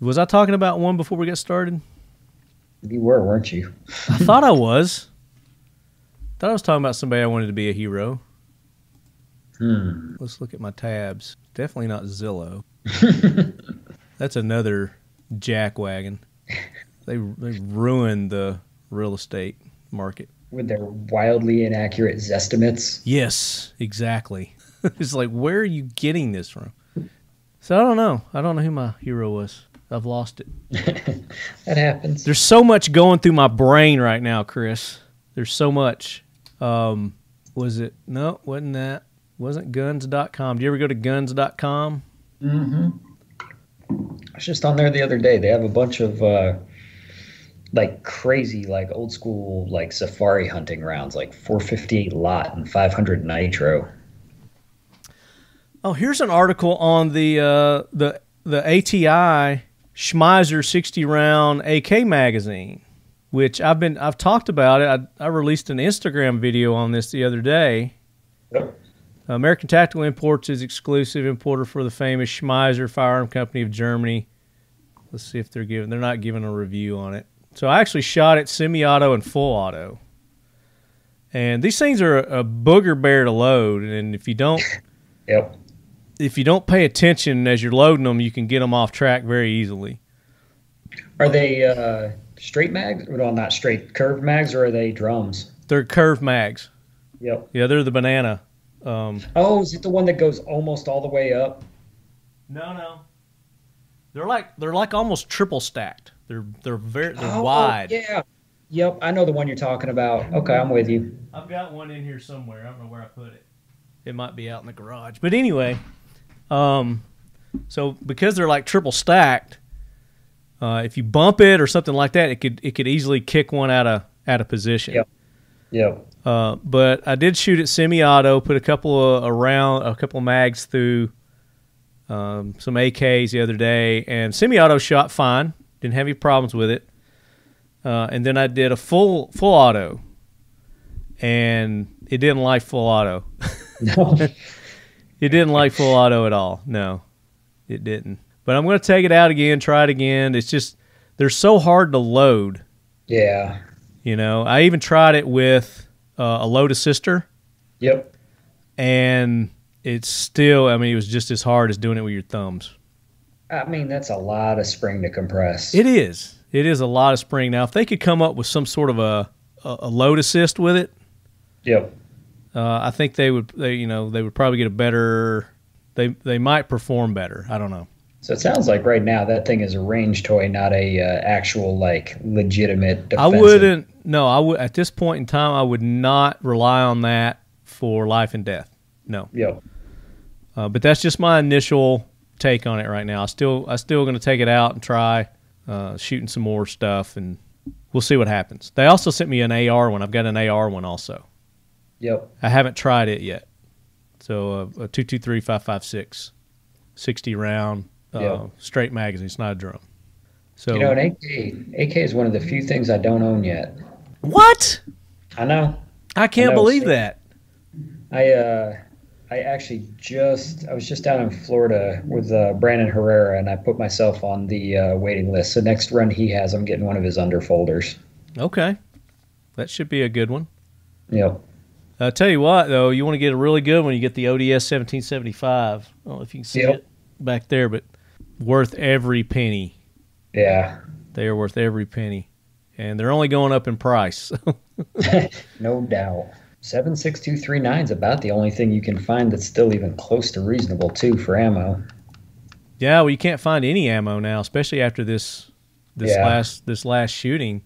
Speaker 1: was I talking about one before we got started?
Speaker 2: You were, weren't you?
Speaker 1: I thought I was. Thought I was talking about somebody I wanted to be a hero.
Speaker 2: Hmm.
Speaker 1: Let's look at my tabs. Definitely not Zillow. That's another jack wagon. They they ruined the real estate market.
Speaker 2: With their wildly inaccurate zestimates.
Speaker 1: Yes, exactly. it's like where are you getting this from? So I don't know. I don't know who my hero was. I've lost it.
Speaker 2: that happens.
Speaker 1: There's so much going through my brain right now, Chris. There's so much. Um, was it? No, wasn't that. Wasn't guns.com. Do you ever go to guns.com?
Speaker 2: Mm-hmm. I was just on there the other day. They have a bunch of uh, like crazy, like old school, like safari hunting rounds, like 458 Lott and 500 nitro.
Speaker 1: Oh, here's an article on the uh, the the ATI Schmeiser 60 round AK magazine, which I've been I've talked about it. I, I released an Instagram video on this the other day.
Speaker 2: Yep.
Speaker 1: American Tactical Imports is exclusive importer for the famous Schmeiser Firearm Company of Germany. Let's see if they're giving. They're not giving a review on it. So I actually shot it semi-auto and full auto. And these things are a, a booger bear to load, and if you don't
Speaker 2: Yep.
Speaker 1: if you don't pay attention as you're loading them, you can get them off track very easily.
Speaker 2: Are they uh, straight mags? Well, not straight, curved mags, or are they drums?
Speaker 1: They're curved mags.
Speaker 2: Yep.
Speaker 1: Yeah, they're the banana. Um,
Speaker 2: Oh, is it the one that goes almost all the way up?
Speaker 1: no, no. They're like they're like almost triple stacked. They're they're very they're
Speaker 2: Oh,
Speaker 1: wide.
Speaker 2: Yeah. Yep. I know the one you're talking about. Okay, I'm with you.
Speaker 1: I've got one in here somewhere. I don't know where I put it. It might be out in the garage. But anyway, um, so because they're like triple stacked, uh, if you bump it or something like that, it could it could easily kick one out of out of position.
Speaker 2: Yep. Yep.
Speaker 1: Uh, but I did shoot it semi-auto. Put a couple of around a couple of mags through um, some AKs the other day, and semi-auto shot fine. Didn't have any problems with it. Uh, and then I did a full full auto, and it didn't like full auto.
Speaker 2: No.
Speaker 1: It didn't like full auto at all. No, it didn't. But I'm going to take it out again, try it again. It's just they're so hard to load.
Speaker 2: yeah.
Speaker 1: You know, I even tried it with uh, a load assister.
Speaker 2: Yep.
Speaker 1: and it's still i mean it was just as hard as doing it with your thumbs
Speaker 2: I mean, that's a lot of spring to compress.
Speaker 1: it is it is a lot of spring now if they could come up with some sort of a a, load assist with it
Speaker 2: Yep.
Speaker 1: uh, i think they would they you know they would probably get a better they they might perform better i don't know
Speaker 2: So it sounds like right now that thing is a range toy, not a uh, actual like legitimate.
Speaker 1: i wouldn't no i would at this point in time i would not rely on that for life and death no
Speaker 2: Yep.
Speaker 1: Uh, but that's just my initial take on it right now. I still I still going to take it out and try uh, shooting some more stuff, and we'll see what happens. They also sent me an AR one. I've got an AR one also.
Speaker 2: Yep.
Speaker 1: I haven't tried it yet. So uh, a two two three five five six, 60 round uh,
Speaker 2: Yeah.
Speaker 1: straight magazine. It's not a drum. So
Speaker 2: You know, an AK AK is one of the few things I don't own yet.
Speaker 1: what?
Speaker 2: I know.
Speaker 1: I can't
Speaker 2: I know,
Speaker 1: believe that.
Speaker 2: I uh, I actually just I was just down in Florida with uh, Brandon Herrera, and I put myself on the uh, waiting list. So next run he has, I'm getting one of his underfolders.
Speaker 1: Okay, that should be a good one.
Speaker 2: Yep.
Speaker 1: I'll tell you what, though, you want to get a really good one, you get the ODS 1775. I don't know if you can see
Speaker 2: Yep.
Speaker 1: it back there, but worth every penny.
Speaker 2: Yeah.
Speaker 1: They are worth every penny. And they're only going up in price.
Speaker 2: No doubt. Seven six two three nine is about the only thing you can find that's still even close to reasonable too for ammo.
Speaker 1: yeah, well, you can't find any ammo now, especially after this this
Speaker 2: Yeah.
Speaker 1: last this last shooting.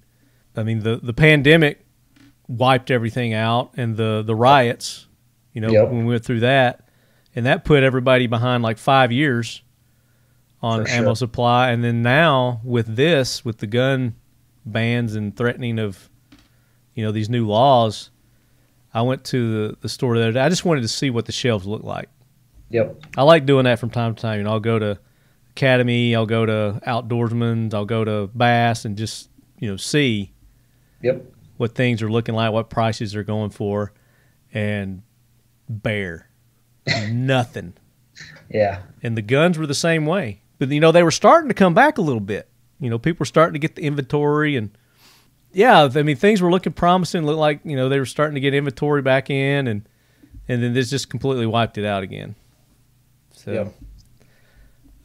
Speaker 1: I mean, the the pandemic wiped everything out, and the the riots. You know,
Speaker 2: Yep.
Speaker 1: when we went through that, and that put everybody behind like five years on
Speaker 2: For
Speaker 1: ammo
Speaker 2: sure.
Speaker 1: supply, and then now with this, with the gun bans and threatening of, you know, these new laws, I went to the, the store the other day. I just wanted to see what the shelves look like.
Speaker 2: Yep.
Speaker 1: I like doing that from time to time. You know, I'll go to Academy, I'll go to Outdoorsman's, I'll go to Bass, and just you know see
Speaker 2: Yep.
Speaker 1: what things are looking like, what prices they're going for, and bare nothing.
Speaker 2: Yeah.
Speaker 1: And the guns were the same way, but you know they were starting to come back a little bit. You know, people were starting to get the inventory and yeah, I mean things were looking promising. Looked like you know they were starting to get inventory back in, and and then this just completely wiped it out again. So,
Speaker 2: Yep.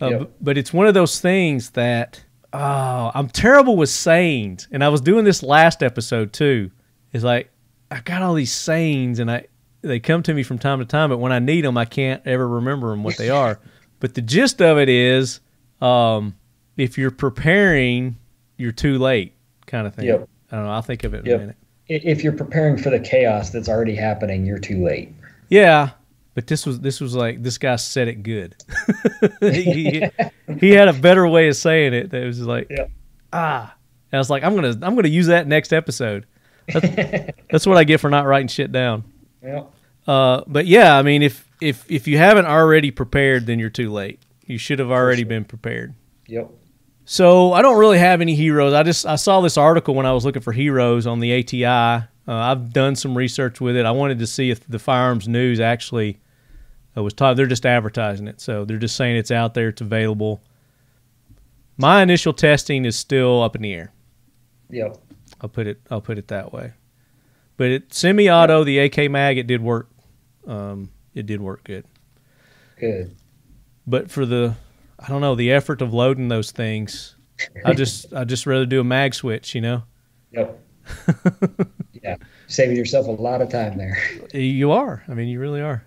Speaker 1: uh,
Speaker 2: Yep.
Speaker 1: but it's one of those things that oh, I'm terrible with sayings, and I was doing this last episode too. It's like I've got all these sayings, and I they come to me from time to time, but when I need them, I can't ever remember them what they are. but the gist of it is, um, if you're preparing, you're too late, kind of thing.
Speaker 2: Yep.
Speaker 1: I don't know. I'll think of it in
Speaker 2: Yep.
Speaker 1: a minute.
Speaker 2: If you're preparing for the chaos that's already happening, you're too late.
Speaker 1: Yeah, but this was this was like this guy said it good. he, he had a better way of saying it. That was like
Speaker 2: Yep.
Speaker 1: ah. And I was like, I'm gonna I'm gonna use that next episode. That's, that's what I get for not writing shit down.
Speaker 2: Yep.
Speaker 1: Uh, but yeah, I mean, if if if you haven't already prepared, then you're too late. You should have already
Speaker 2: sure.
Speaker 1: been prepared.
Speaker 2: Yep.
Speaker 1: So I don't really have any heroes. I just I saw this article when I was looking for heroes on the ATI. Uh, I've done some research with it. I wanted to see if the firearms news actually uh, was taught. They're just advertising it, so they're just saying it's out there, it's available. My initial testing is still up in the air.
Speaker 2: Yep.
Speaker 1: I'll put it I'll put it that way. But it semi-auto, the AK mag, it did work. Um, it did work good.
Speaker 2: Good.
Speaker 1: But for the I don't know the effort of loading those things, I just I just rather do a mag switch. You know.
Speaker 2: Yep. yeah. Saving yourself a lot of time there.
Speaker 1: You are. I mean, you really are.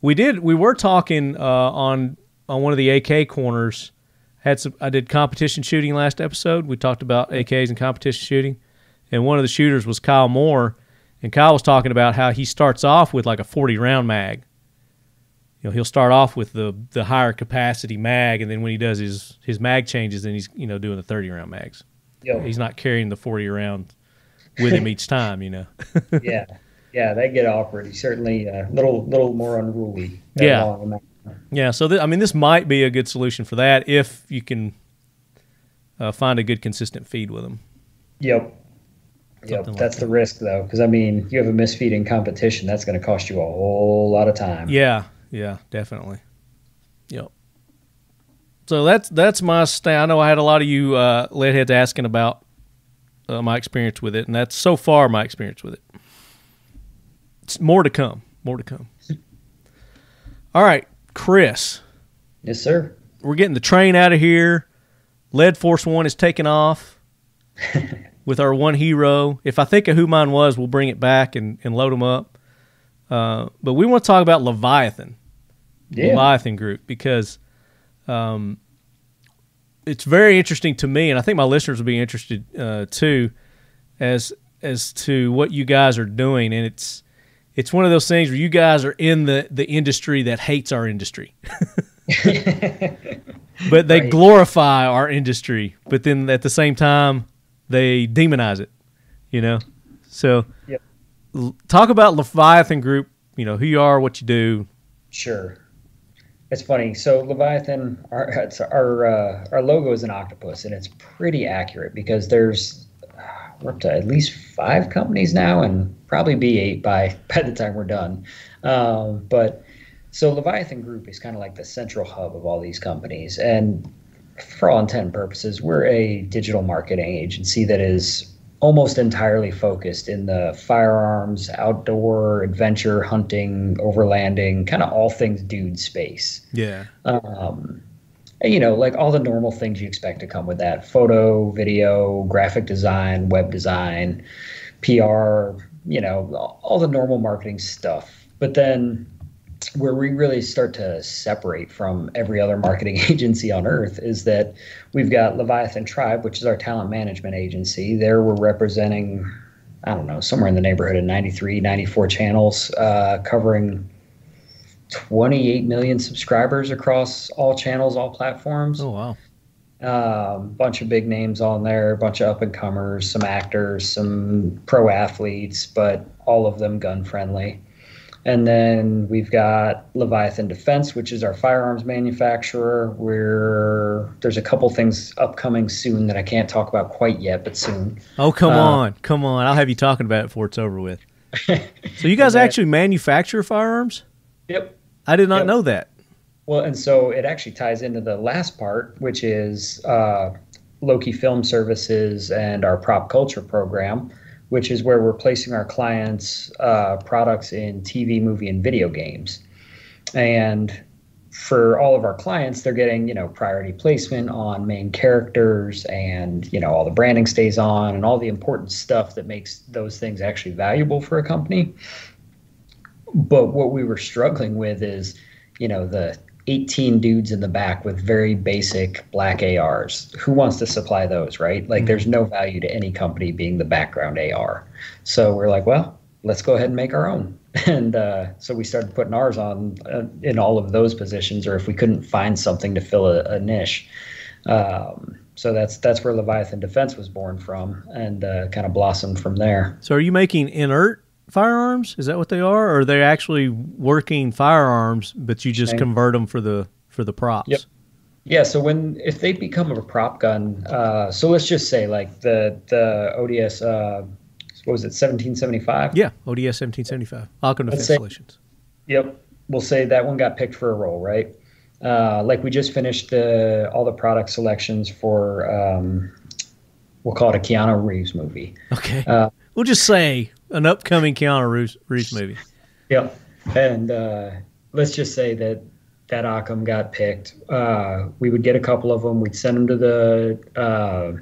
Speaker 1: We did. We were talking uh, on on one of the AK corners. Had some. I did competition shooting last episode. We talked about AKs and competition shooting, and one of the shooters was Kyle Moore, and Kyle was talking about how he starts off with like a forty round mag. You know, he'll start off with the the higher capacity mag, and then when he does his his mag changes, then he's you know doing the thirty round mags.
Speaker 2: Yep.
Speaker 1: He's not carrying the forty round with him each time. You know.
Speaker 2: yeah. Yeah, they get awkward. He's certainly a little little more unruly.
Speaker 1: Yeah. Yeah, so th- I mean, this might be a good solution for that if you can uh, find a good consistent feed with them.
Speaker 2: Yep. Yep.
Speaker 1: Like
Speaker 2: That's the risk though, because I mean, you have a misfeed in competition. That's going to cost you a whole lot of time.
Speaker 1: Yeah, yeah, definitely. Yep. So that's that's my sta I know I had a lot of you uh, lead heads asking about uh, my experience with it, and that's so far my experience with it. It's more to come. More to come. All right, Chris.
Speaker 2: Yes, sir.
Speaker 1: we're getting the train out of here. Lead Force One is taking off with our one hero. If I think of who mine was, we'll bring it back and, and load them up. Uh, but we want to talk about Leviathan,
Speaker 2: Yeah.
Speaker 1: Leviathan Group, because um, it's very interesting to me, and I think my listeners will be interested uh, too, as as to what you guys are doing. And it's it's one of those things where you guys are in the the industry that hates our industry. but they
Speaker 2: Right.
Speaker 1: glorify our industry but then at the same time they demonize it you know so
Speaker 2: Yep.
Speaker 1: Talk about leviathan group you know who you are what you do
Speaker 2: Sure. It's funny. So Leviathan, our our uh, our logo is an octopus, and it's pretty accurate because there's uh, we're up to at least five companies now, and probably be eight by by the time we're done. Um, but so Leviathan Group is kind of like the central hub of all these companies, and for all intent and purposes, we're a digital marketing agency that is almost entirely focused in the firearms, outdoor, adventure, hunting, overlanding, kind of all things dude space.
Speaker 1: yeah
Speaker 2: Um, you know, like all the normal things you expect to come with that photo, video, graphic design, web design, PR, you know, all the normal marketing stuff. But then where we really start to separate from every other marketing agency on earth is that we've got Leviathan Tribe, which is our talent management agency. There we're representing, I don't know, somewhere in the neighborhood of 93, 94 channels, uh, covering 28 million subscribers across all channels, all platforms.
Speaker 1: oh wow
Speaker 2: Um, bunch of big names on there, a bunch of up and comers, some actors, some pro athletes, but all of them gun friendly. And then we've got Leviathan Defense, which is our firearms manufacturer. Where there's a couple things upcoming soon that I can't talk about quite yet, but soon.
Speaker 1: oh come
Speaker 2: Uh,
Speaker 1: on come on i'll have you talking about it before it's over with so you guys
Speaker 2: Yeah.
Speaker 1: actually manufacture firearms
Speaker 2: Yep.
Speaker 1: i did not
Speaker 2: Yep.
Speaker 1: know that
Speaker 2: Well, and so it actually ties into the last part, which is uh, Loki Film Services and our prop culture program, which is where we're placing our clients' uh, products in TV, movie, and video games. And for all of our clients, they're getting you know priority placement on main characters, and you know all the branding stays on, and all the important stuff that makes those things actually valuable for a company. But what we were struggling with is, you know, the 18 dudes in the back with very basic black ARs. Who wants to supply those, right? Like, mm-hmm. there's no value to any company being the background AR. So we're like, well, let's go ahead and make our own. And uh, so we started putting ours on uh, in all of those positions, or if we couldn't find something to fill a, a niche. Um, so that's that's where Leviathan Defense was born from, and uh, kind of blossomed from there.
Speaker 1: So, are you making inert firearms? Is that what they are, or are they actually working firearms, but you just convert them for the for the props?
Speaker 2: Yep. Yeah. So when if they become a prop gun, uh, so let's just say like the the ODS, uh, what was it, seventeen seventy five?
Speaker 1: Yeah, ODS seventeen seventy five. Occam Defense say, Solutions.
Speaker 2: Yep. We'll say that one got picked for a role, right? Uh, like we just finished the all the product selections for um, we'll call it a Keanu Reeves movie.
Speaker 1: Okay. Uh, we'll just say an upcoming Keanu Reeves, Reeves movie.
Speaker 2: Yep. And uh, let's just say that that Occam got picked. Uh, we would get a couple of them. We'd send them to the uh,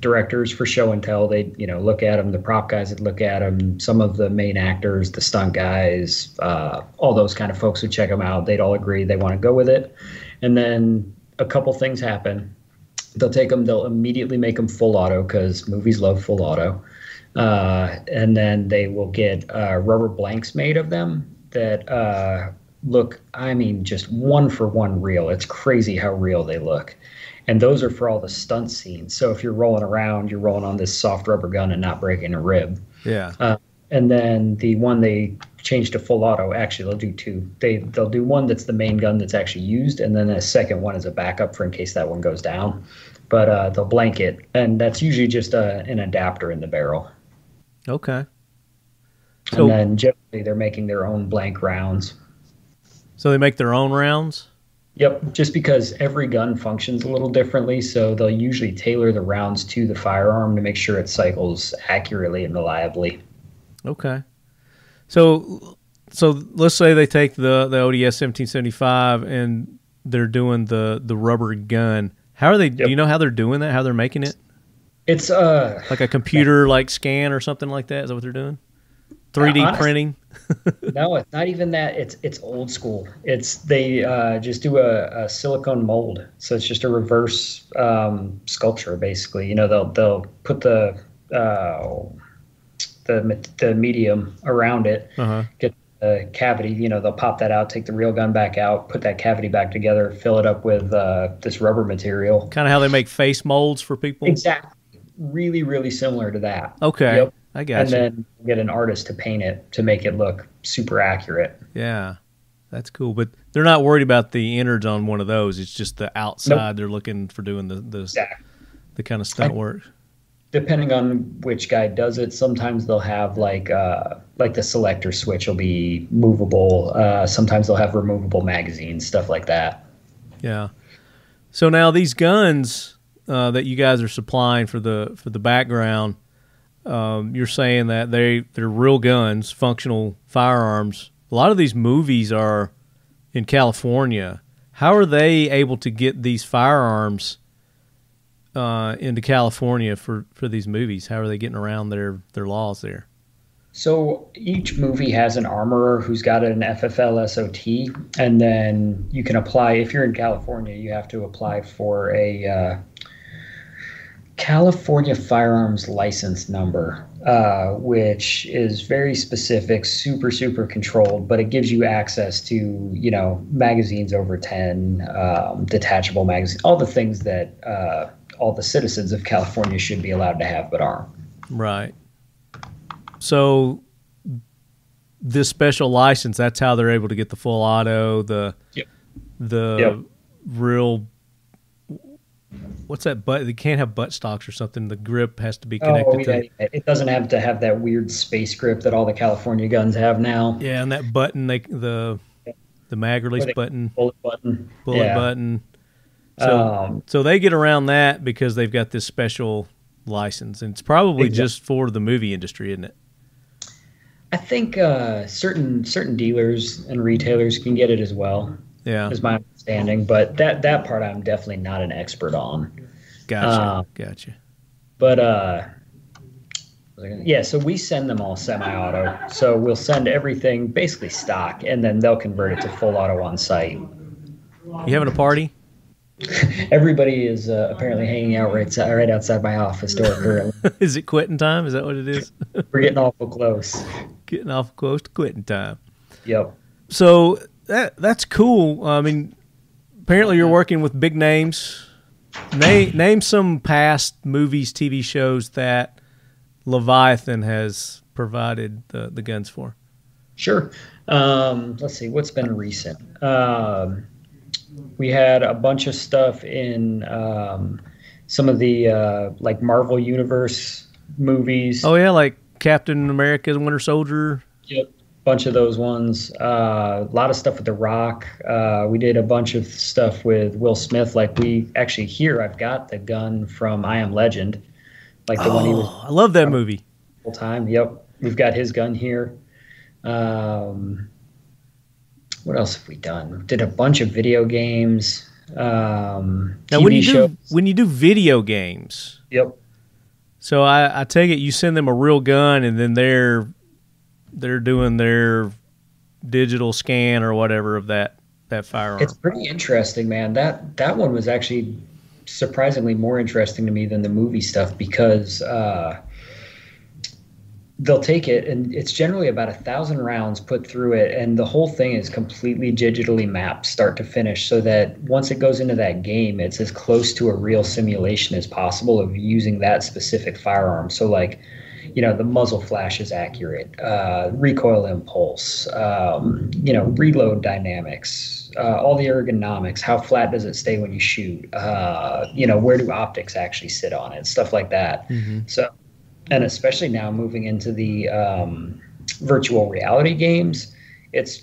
Speaker 2: directors for show and tell. They'd you know look at them. The prop guys would look at them. Some of the main actors, the stunt guys, uh, all those kind of folks would check them out. They'd all agree they want to go with it. And then a couple things happen. They'll take them. They'll immediately make them full auto because movies love full auto. Uh, and then they will get uh, rubber blanks made of them that uh, look, I mean, just one for one real. It's crazy how real they look. And those are for all the stunt scenes. So if you're rolling around, you're rolling on this soft rubber gun and not breaking a rib.
Speaker 1: Yeah. Uh,
Speaker 2: and then the one they changed to full auto, actually, they'll do two. They they'll do one that's the main gun that's actually used, and then a second one is a backup for in case that one goes down. But uh, they'll blank it, and that's usually just a, uh, an adapter in the barrel.
Speaker 1: Okay.
Speaker 2: So, and then generally they're making their own blank rounds.
Speaker 1: So they make their own rounds?
Speaker 2: Yep, just because every gun functions a little differently, so they'll usually tailor the rounds to the firearm to make sure it cycles accurately and reliably.
Speaker 1: Okay. So so let's say they take the the ODS 1775 and they're doing the the rubber gun. How are they yep. do you know how they're doing that? How they're making it?
Speaker 2: It's uh
Speaker 1: like a computer like scan or something like that. Is that what they're doing? 3D honestly, printing?
Speaker 2: no, it's not even that. It's it's old school. It's they uh, just do a, a, silicone mold, so it's just a reverse um, sculpture basically. You know, they'll they'll put the uh, the the medium around it, uh-huh. get the cavity. You know, they'll pop that out, take the real gun back out, put that cavity back together, fill it up with uh, this rubber material.
Speaker 1: Kind of how they make face molds for people.
Speaker 2: Exactly really, really similar to that.
Speaker 1: Okay. Yep. I got
Speaker 2: and
Speaker 1: you.
Speaker 2: then get an artist to paint it to make it look super accurate.
Speaker 1: Yeah. That's cool. But they're not worried about the innards on one of those. It's just the outside nope. they're looking for doing the the, exactly. the kind of stunt I, work.
Speaker 2: Depending on which guy does it, sometimes they'll have like uh, like the selector switch will be movable. Uh, sometimes they'll have removable magazines, stuff like that.
Speaker 1: Yeah. So now these guns, uh, that you guys are supplying for the for the background, um, you're saying that they they're real guns, functional firearms. A lot of these movies are in California. How are they able to get these firearms uh, into California for, for these movies? How are they getting around their, their laws there?
Speaker 2: So each movie has an armorer who's got an FFL SOT, and then you can apply. If you're in California, you have to apply for a uh, California firearms license number, uh, which is very specific, super, super controlled, but it gives you access to, you know, magazines over 10, um, detachable magazines, all the things that uh, all the citizens of California should be allowed to have but aren't.
Speaker 1: Right. So this special license, that's how they're able to get the full auto, the,
Speaker 2: yep.
Speaker 1: the yep. real what's that butt? They can't have butt stocks or something. The grip has to be connected. Oh,
Speaker 2: yeah.
Speaker 1: to, it
Speaker 2: It doesn't have to have that weird space grip that all the California guns have now.
Speaker 1: Yeah, and that button, they the the mag release button,
Speaker 2: bullet button,
Speaker 1: bullet yeah. button. So,
Speaker 2: Um,
Speaker 1: so they get around that because they've got this special license, and it's probably
Speaker 2: Exactly.
Speaker 1: just for the movie industry, isn't it?
Speaker 2: I think uh, certain certain dealers and retailers can get it as well,
Speaker 1: Yeah,
Speaker 2: is my understanding. But that that part I'm definitely not an expert on.
Speaker 1: Gotcha,
Speaker 2: uh,
Speaker 1: gotcha.
Speaker 2: But uh, what was I gonna- yeah, so we send them all semi-auto. So we'll send everything basically stock, and then they'll convert it to full auto on site.
Speaker 1: You having a party?
Speaker 2: Everybody is uh, apparently hanging out right, outside- right outside my office door currently.
Speaker 1: is it quitting time? Is that what it is?
Speaker 2: We're getting awful close.
Speaker 1: Getting off close to quitting time.
Speaker 2: Yep.
Speaker 1: So that that's cool. I mean, apparently you're working with big names. Name name some past movies, TV shows that Leviathan has provided the, the guns for.
Speaker 2: Sure. Um, let's see what's been recent. Um, we had a bunch of stuff in um, some of the uh, like Marvel Universe movies.
Speaker 1: Oh yeah, like Captain America's Winter Soldier.
Speaker 2: Yep. Bunch of those ones. Uh, a lot of stuff with The Rock. Uh, we did a bunch of stuff with Will Smith. Like we actually here, I've got the gun from I Am Legend, like the one he was
Speaker 1: Oh, I love that movie.
Speaker 2: full time. Yep, we've got his gun here. Um, what else have we done? Did a bunch of video games. Um,
Speaker 1: Now
Speaker 2: TV
Speaker 1: when you
Speaker 2: shows.
Speaker 1: do when you do video games,
Speaker 2: Yep.
Speaker 1: so I, I take it you send them a real gun and then they're they're doing their digital scan or whatever of that that firearm.
Speaker 2: It's pretty interesting, man. That that one was actually surprisingly more interesting to me than the movie stuff because uh, they'll take it and it's generally about a thousand rounds put through it, and the whole thing is completely digitally mapped start to finish, so that once it goes into that game, it's as close to a real simulation as possible of using that specific firearm. So like you know the muzzle flash is accurate uh, recoil impulse um, you know reload dynamics uh, all the ergonomics how flat does it stay when you shoot uh, you know where do optics actually sit on it stuff like that.
Speaker 1: Mhm.
Speaker 2: so and especially now moving into the um, virtual reality games it's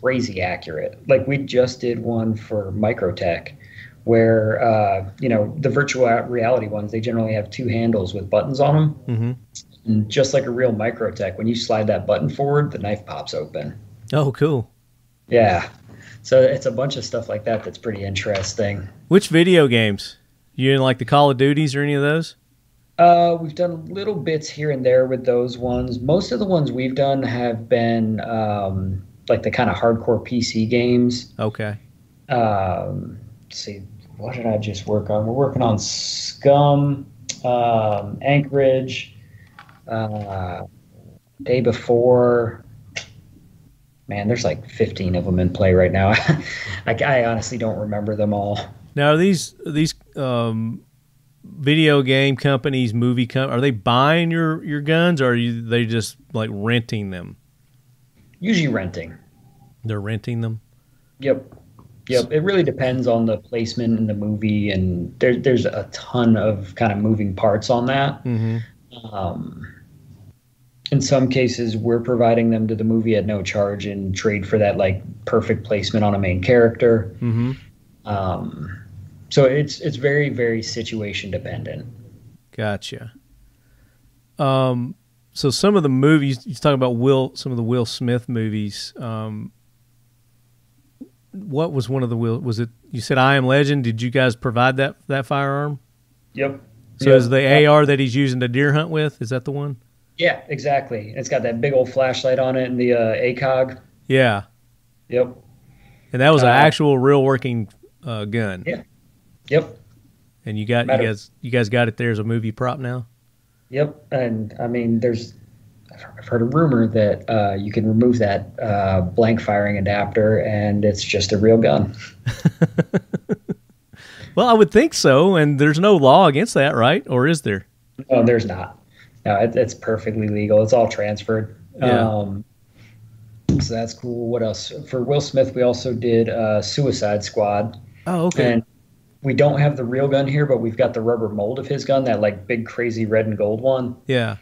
Speaker 2: crazy accurate. Like we just did one for microtech where uh, you know the virtual reality ones they generally have two handles with buttons on them
Speaker 1: hmm
Speaker 2: and just like a real microtech, when you slide that button forward, the knife pops open.
Speaker 1: Oh, cool.
Speaker 2: Yeah. So it's a bunch of stuff like that that's pretty interesting.
Speaker 1: Which video games? You in like the Call of Duties or any of those?
Speaker 2: Uh, we've done little bits here and there with those ones. Most of the ones we've done have been um, like the kind of hardcore PC games.
Speaker 1: Okay.
Speaker 2: Um, let's see, what did I just work on? We're working on Scum, um, Anchorage, uh, day before. Man, there's like 15 of them in play right now. I, I honestly don't remember them all.
Speaker 1: Now are these these um, video game companies, movie com- are they buying your your guns or are you they just like renting them?
Speaker 2: Usually renting.
Speaker 1: They're renting them.
Speaker 2: Yep. Yep. It really depends on the placement in the movie, and there, there's a ton of kind of moving parts on that.
Speaker 1: Mm-hmm.
Speaker 2: Um, in some cases, we're providing them to the movie at no charge in trade for that like perfect placement on a main character.
Speaker 1: Mm-hmm.
Speaker 2: Um, so it's it's very very situation dependent.
Speaker 1: Gotcha. Um, so some of the movies you talk about Will, some of the Will Smith movies. Um, what was one of the Will? Was it you said I Am Legend? Did you guys provide that that firearm?
Speaker 2: Yep.
Speaker 1: So is the AR that he's using to deer hunt with? Is that the one?
Speaker 2: Yeah, exactly. It's got that big old flashlight on it and the uh, ACOG.
Speaker 1: Yeah,
Speaker 2: Yep.
Speaker 1: and that was an
Speaker 2: Uh,
Speaker 1: actual real working uh, gun.
Speaker 2: Yeah. Yep.
Speaker 1: And you got
Speaker 2: Matter-
Speaker 1: you guys you guys got it there as a movie prop now.
Speaker 2: Yep, and I mean, there's I've heard a rumor that uh, you can remove that uh, blank firing adapter, and it's just a real gun.
Speaker 1: Well, I would think so, and there's no law against that, right? Or is there?
Speaker 2: Oh, there's not. No, it, it's perfectly legal. It's all transferred.
Speaker 1: Yeah.
Speaker 2: Um, so that's cool. What else? For Will Smith, we also did uh, Suicide Squad,
Speaker 1: Oh, okay.
Speaker 2: and we don't have the real gun here, but we've got the rubber mold of his gun, that like big crazy red and gold one.
Speaker 1: yeah.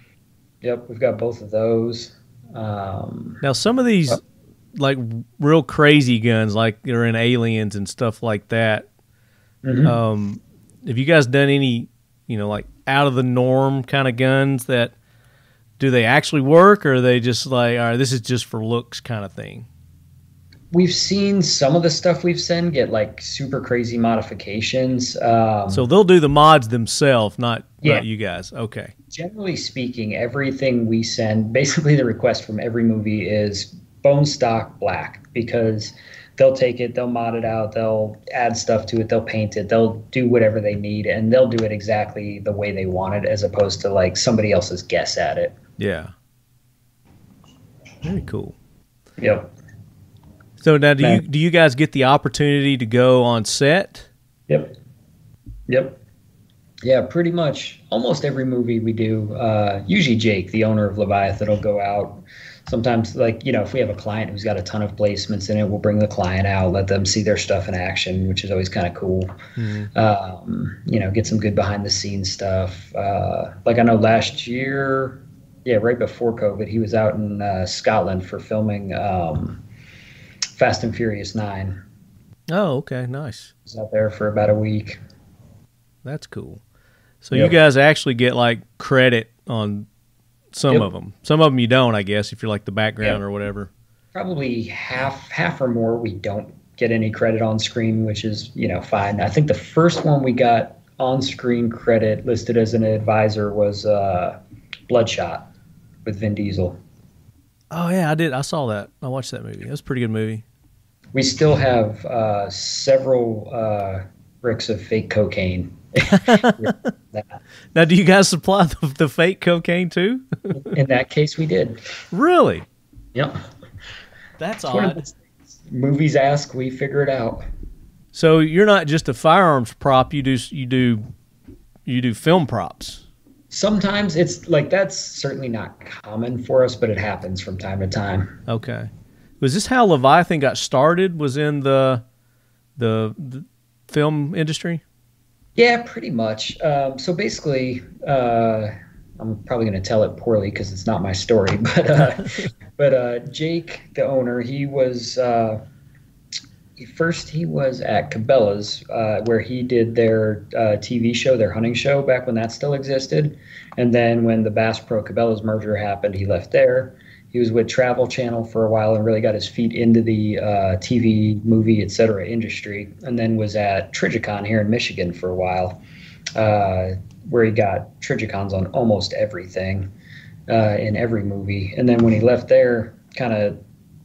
Speaker 2: Yep, we've got both of those. Um,
Speaker 1: Now, some of these, like real crazy guns, like they're in aliens and stuff like that.
Speaker 2: Mhm.
Speaker 1: Um, have you guys done any, you know, like out of the norm kind of guns that do they actually work or are they just like, all right, this is just for looks kind of thing?
Speaker 2: We've seen some of the stuff we've sent get like super crazy modifications. Um,
Speaker 1: So they'll do the mods themselves, not
Speaker 2: Yeah.
Speaker 1: not you guys. Okay.
Speaker 2: generally speaking, everything we send, basically the request from every movie is bone stock black because they'll take it, they'll mod it out, they'll add stuff to it, they'll paint it, they'll do whatever they need, and they'll do it exactly the way they want it, as opposed to like somebody else's guess at it.
Speaker 1: Yeah. Very cool.
Speaker 2: Yep.
Speaker 1: So now, do you do you guys get the opportunity to go on set?
Speaker 2: Yep. Yep. Yeah, pretty much almost every movie we do. Uh, usually Jake, the owner of Leviathan, will go out. Sometimes, like you know, if we have a client who's got a ton of placements in it, we'll bring the client out, let them see their stuff in action, which is always kind of cool. Um, you know, get some good behind the scenes stuff. Uh, like I know last year, yeah, right before COVID, he was out in uh, Scotland for filming um, Fast and Furious Nine.
Speaker 1: Oh, okay, nice.
Speaker 2: He was out there for about a week.
Speaker 1: That's cool. So
Speaker 2: Yep.
Speaker 1: you guys actually get like credit on some
Speaker 2: Yep.
Speaker 1: of them. Some of them you don't, I guess, if you're like the background
Speaker 2: Yep.
Speaker 1: or whatever.
Speaker 2: probably half half or more we don't get any credit on screen which is you know fine i think the first one we got on screen credit listed as an advisor was uh, bloodshot with vin diesel
Speaker 1: Oh yeah, I did. I saw that. I watched that movie. It was a pretty good movie.
Speaker 2: we still have uh, several uh, bricks of fake cocaine
Speaker 1: Now, do you guys supply the, the fake cocaine too?
Speaker 2: in that case we did
Speaker 1: really?
Speaker 2: yep
Speaker 1: That's
Speaker 2: It's
Speaker 1: odd.
Speaker 2: movies ask we figure it out
Speaker 1: So you're not just a firearms prop. You do you do you do film props.
Speaker 2: sometimes it's like that's certainly not common for us but it happens from time to time
Speaker 1: Okay. Was this how Leviathan got started? Was in the the, the film industry?
Speaker 2: Yeah, pretty much. Um, so basically, uh, I'm probably going to tell it poorly because it's not my story. But uh, but uh, Jake, the owner, he was uh, he- first he was at Cabela's uh, where he did their uh, TV show, their hunting show, back when that still existed. And then when the Bass Pro Cabela's merger happened, he left there. He was with Travel Channel for a while and really got his feet into the uh, TV, movie, et cetera industry. And then was at Trijicon here in Michigan for a while, uh, where he got Trijicons on almost everything uh, in every movie. And then when he left there, kind of,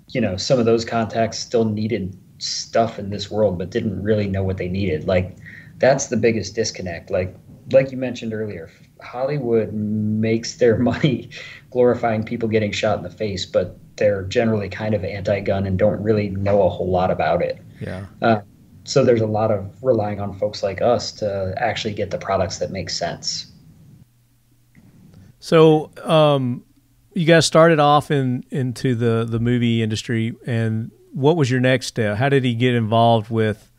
Speaker 2: you know, some of those contacts still needed stuff in this world, but didn't really know what they needed. Like, that's the biggest disconnect. Like, like you mentioned earlier, Hollywood makes their money glorifying people getting shot in the face, but they're generally kind of anti-gun and don't really know a whole lot about it.
Speaker 1: Yeah.
Speaker 2: So there's a lot of relying on folks like us to actually get the products that make sense.
Speaker 1: So, um, you guys started off in into the the movie industry, and what was your next step? How did he get involved with,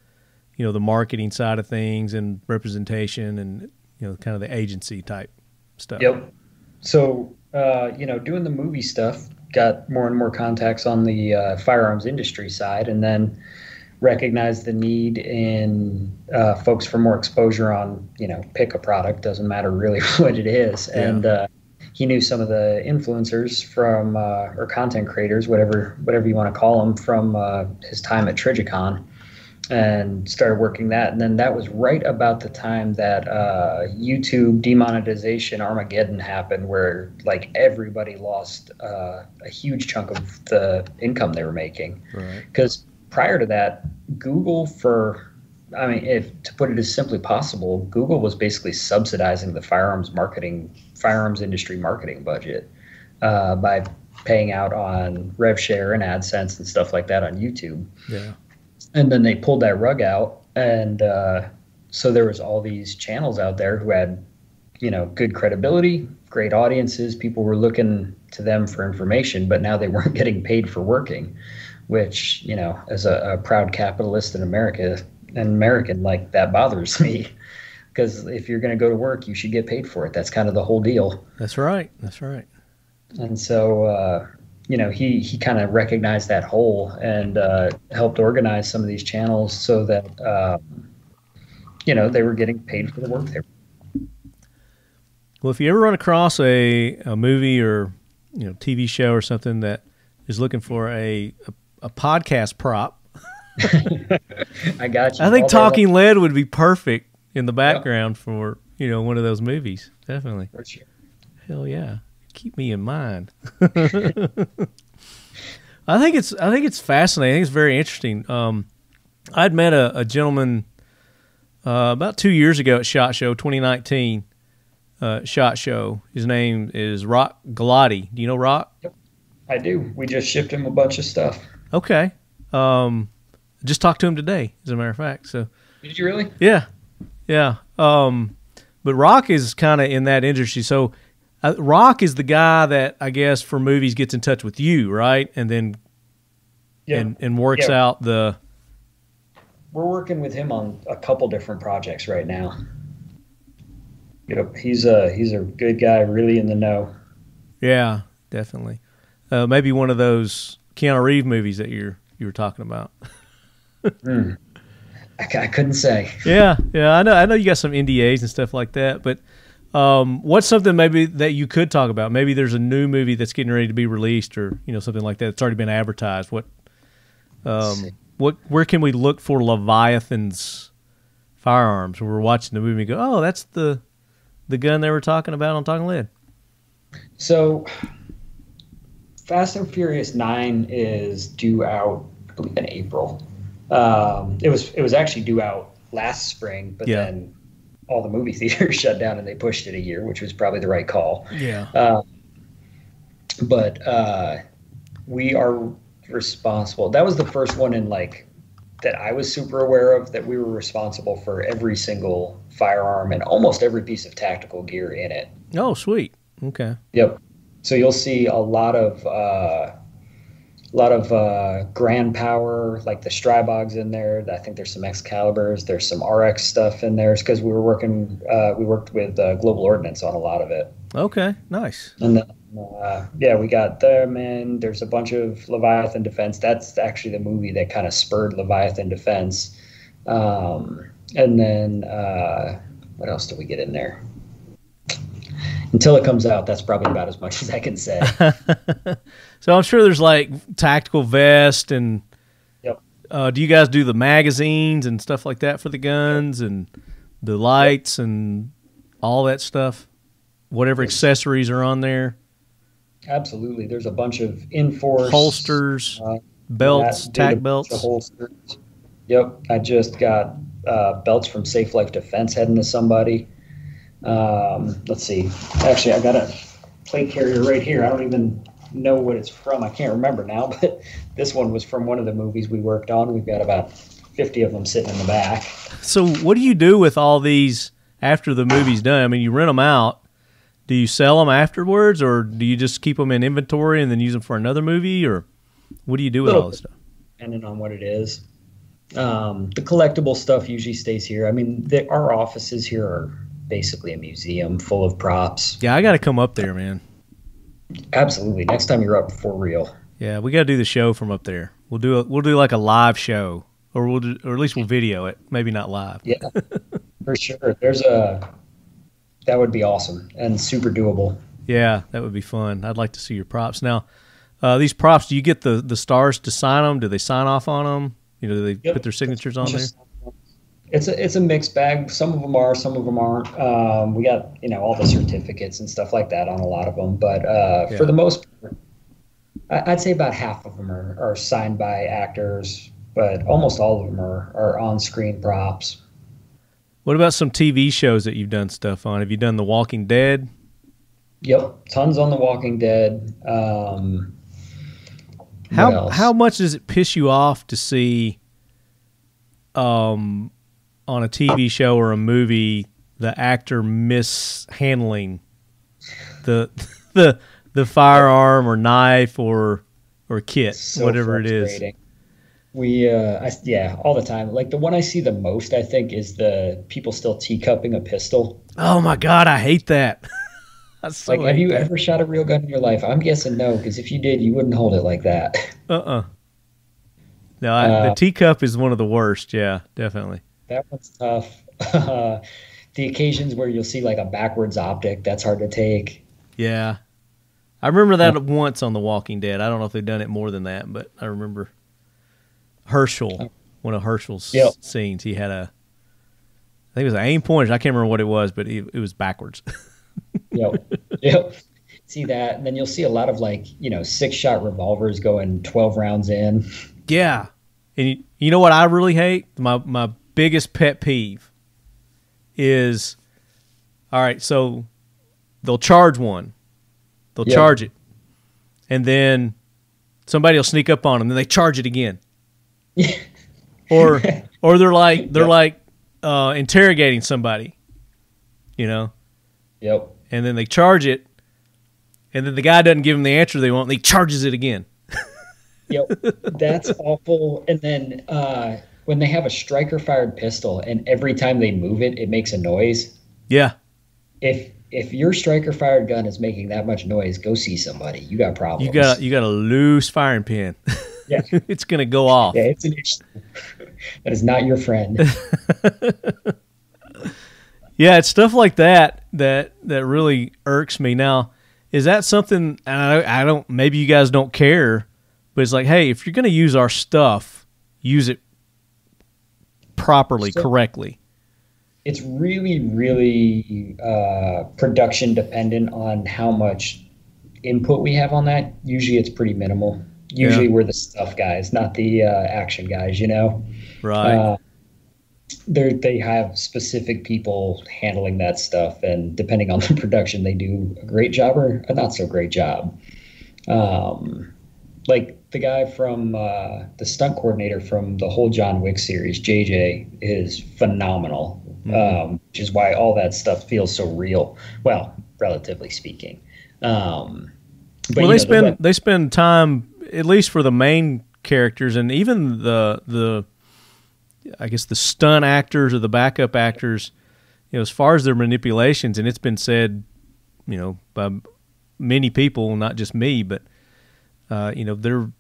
Speaker 1: you know, the marketing side of things and representation, and you know, kind of the agency type stuff?
Speaker 2: Yep. So, uh, you know, doing the movie stuff, got more and more contacts on the uh, firearms industry side, and then recognized the need in uh, folks for more exposure on, you know, pick a product, doesn't matter really what it is.
Speaker 1: Yeah.
Speaker 2: And uh, he knew some of the influencers from, uh, or content creators, whatever, whatever you want to call them, from uh, his time at Trijicon and started working that. And then that was right about the time that uh, YouTube demonetization Armageddon happened, where like everybody lost uh, a huge chunk of the income they were making.
Speaker 1: Right.
Speaker 2: Because prior to that, Google for I mean, if to put it as simply possible, Google was basically subsidizing the firearms marketing, firearms industry marketing budget uh, by paying out on RevShare and AdSense and stuff like that on YouTube
Speaker 1: Yeah.
Speaker 2: And then they pulled that rug out and uh, so there was all these channels out there who had you know good credibility great audiences people were looking to them for information but now they weren't getting paid for working which you know as a, a proud capitalist in america an american like that bothers me because if you're going to go to work you should get paid for it that's kind of the whole deal
Speaker 1: That's right. That's right.
Speaker 2: and so uh, you know he he kind of recognized that hole and uh, helped organize some of these channels so that um, you know, they were getting paid for the work they were
Speaker 1: Well, if you ever run across a, a movie or you know TV show or something that is looking for a a, a podcast prop,
Speaker 2: I got you.
Speaker 1: I think
Speaker 2: All
Speaker 1: Talking Lead would be perfect in the background for you know one of those movies. Definitely.
Speaker 2: for sure.
Speaker 1: Hell yeah. Keep me in mind. I think it's I think it's fascinating. I think it's very interesting. Um, I'd met a, a gentleman uh, about two years ago at Shot Show 2019. Uh, Shot Show. His name is Rock Galati. Do you know Rock?
Speaker 2: Yep, I do. We just shipped him a bunch of stuff.
Speaker 1: Okay. Um, just talked to him today, as a matter of fact. So
Speaker 2: Did you really?
Speaker 1: Yeah, yeah. Um, but Rock is kind of in that industry. So uh, Rock is the guy that I guess for movies gets in touch with you, right? And then
Speaker 2: Yeah.
Speaker 1: and and works
Speaker 2: Yeah.
Speaker 1: out the
Speaker 2: We're working with him on a couple different projects right now. You know, he's a he's a good guy, really in the know.
Speaker 1: yeah, definitely. Uh, maybe one of those Keanu Reeves movies that you're you were talking about.
Speaker 2: I I, I couldn't say.
Speaker 1: yeah, yeah. I know. I know you got some NDAs and stuff like that, but. Um, what's something maybe that you could talk about? Maybe there's a new movie that's getting ready to be released, or you know something like that. It's already been advertised. What, um, what, where can we look for Leviathan's firearms? When we're watching the movie, and go, oh, that's the, the gun they were talking about on Talking Lead.
Speaker 2: So, Fast and Furious Nine is due out, I believe, in April. Um, it was it was actually due out last spring, but
Speaker 1: Yeah.
Speaker 2: then all the movie theaters shut down and they pushed it a year, which was probably the right call.
Speaker 1: Yeah.
Speaker 2: Uh, but uh, we are responsible. That was the first one in like that I was super aware of that we were responsible for every single firearm and almost every piece of tactical gear in it.
Speaker 1: Oh, sweet. Okay.
Speaker 2: Yep. So you'll see a lot of uh, a lot of uh, Grand Power, like the Stribogs in there. I think there's some Excaliburs. There's some RX stuff in there because we were working. Uh, we worked with uh, Global Ordnance on a lot of it.
Speaker 1: Okay. Nice.
Speaker 2: And then, uh, yeah, we got them, and there's a bunch of Leviathan Defense. That's actually the movie that kind of spurred Leviathan Defense. Um, and then, uh, what else do we get in there? Until it comes out, that's probably about as much as I can say.
Speaker 1: so I'm sure there's like tactical vest and.
Speaker 2: Yep.
Speaker 1: Uh, do you guys do the magazines and stuff like that for the guns and the lights and all that stuff? Whatever accessories are on there,
Speaker 2: Absolutely. There's a bunch of enforce
Speaker 1: holsters,
Speaker 2: uh,
Speaker 1: belts, tack belts.
Speaker 2: holsters. Yep. I just got uh, belts from Safe Life Defense heading to somebody. Um, let's see. Actually, I got a plate carrier right here. I don't even know what it's from. I can't remember now, but this one was from one of the movies we worked on. We've got about 50 of them sitting in the back.
Speaker 1: So, what do you do with all these after the movie's done? I mean, you rent them out. Do you sell them afterwards, or do you just keep them in inventory and then use them for another movie, or what do you do with all this stuff?
Speaker 2: depending on what it is. Um, the collectible stuff usually stays here. I mean, the, our offices here are basically a museum full of props.
Speaker 1: Yeah, I got to come up there, man.
Speaker 2: Absolutely. Next time you're up for real.
Speaker 1: Yeah, we got to do the show from up there. We'll do a, we'll do like a live show, or we'll do, or at least we'll video it. Maybe not live.
Speaker 2: Yeah, for sure. There's a that would be awesome and super doable.
Speaker 1: Yeah, that would be fun. I'd like to see your props. Now, uh, these props, do you get the the stars to sign them? Do they sign off on them? You know, do they
Speaker 2: Yep.
Speaker 1: put their signatures on there?
Speaker 2: It's a it's a mixed bag. Some of them are, some of them aren't. Um, we got you know all the certificates and stuff like that on a lot of them, but uh,
Speaker 1: Yeah.
Speaker 2: for the most part, I'd say about half of them are, are signed by actors, but almost all of them are, are on screen props.
Speaker 1: What about some TV shows that you've done stuff on? Have you done The Walking Dead?
Speaker 2: Yep, tons on The Walking Dead. Um,
Speaker 1: How how much does it piss you off to see, um, on a TV show or a movie the actor mishandling the the the firearm or knife or or kit,
Speaker 2: so
Speaker 1: whatever it is?
Speaker 2: We, uh, I, yeah, all the time. Like the one I see the most, I think, is the people still teacupping a pistol.
Speaker 1: Oh my god, I hate that. So
Speaker 2: like, have you
Speaker 1: that.
Speaker 2: ever shot a real gun in your life? I'm guessing no, because if you did, you wouldn't hold it like that.
Speaker 1: Uh-uh. No, I, the
Speaker 2: Uh,
Speaker 1: teacup is one of the worst. Yeah, definitely.
Speaker 2: That one's tough. Uh, the occasions where you'll see like a backwards optic, that's hard to take.
Speaker 1: Yeah. I remember that once on The Walking Dead. I don't know if they've done it more than that, but I remember Hershel, one of Hershel's
Speaker 2: Yep.
Speaker 1: scenes. He had a, I think it was an aim pointer. I can't remember what it was, but it, it was backwards.
Speaker 2: Yep. yep. See that, and then you'll see a lot of like you know six shot revolvers going twelve rounds in.
Speaker 1: yeah. And you, you know what I really hate? My my biggest pet peeve is, all right, so they'll charge one, they'll
Speaker 2: Yeah.
Speaker 1: charge it, and then somebody will sneak up on them, and they charge it again. or or they're like they're
Speaker 2: Yep.
Speaker 1: like uh, interrogating somebody, you know,
Speaker 2: Yep.
Speaker 1: and then they charge it, and then the guy doesn't give them the answer they want, and he charges it again.
Speaker 2: Yep. That's awful. And then uh, when they have a striker fired pistol, and every time they move it, it makes a noise.
Speaker 1: Yeah,
Speaker 2: If if your striker fired gun is making that much noise, go see somebody. You got problems.
Speaker 1: you got you got a loose firing pin.
Speaker 2: Yeah.
Speaker 1: it's gonna go off.
Speaker 2: Yeah, it's an issue. that is not your friend.
Speaker 1: Yeah, it's stuff like that that that really irks me. Now, is that something? And I, I don't. Maybe you guys don't care, but it's like, hey, if you're going to use our stuff, use it properly,
Speaker 2: So-
Speaker 1: correctly.
Speaker 2: it's really, really uh, production dependent on how much input we have on that. Usually, it's pretty minimal. Usually,
Speaker 1: Yeah.
Speaker 2: we're the stuff guys, not the uh, action guys. You know.
Speaker 1: Right.
Speaker 2: Uh, they they have specific people handling that stuff, and depending on the production, they do a great job or a not so great job. Um, like the guy from uh, the stunt coordinator from the whole John Wick series, JJ, is phenomenal. Um, which is why all that stuff feels so real. Well, relatively speaking. Um, but,
Speaker 1: well, they
Speaker 2: know,
Speaker 1: spend
Speaker 2: web-
Speaker 1: they spend time at least for the main characters and even the the I guess the stunt actors or the backup actors. You know, as far as their manipulations, and it's been said, you know, by many people, not just me, but uh, you know, they're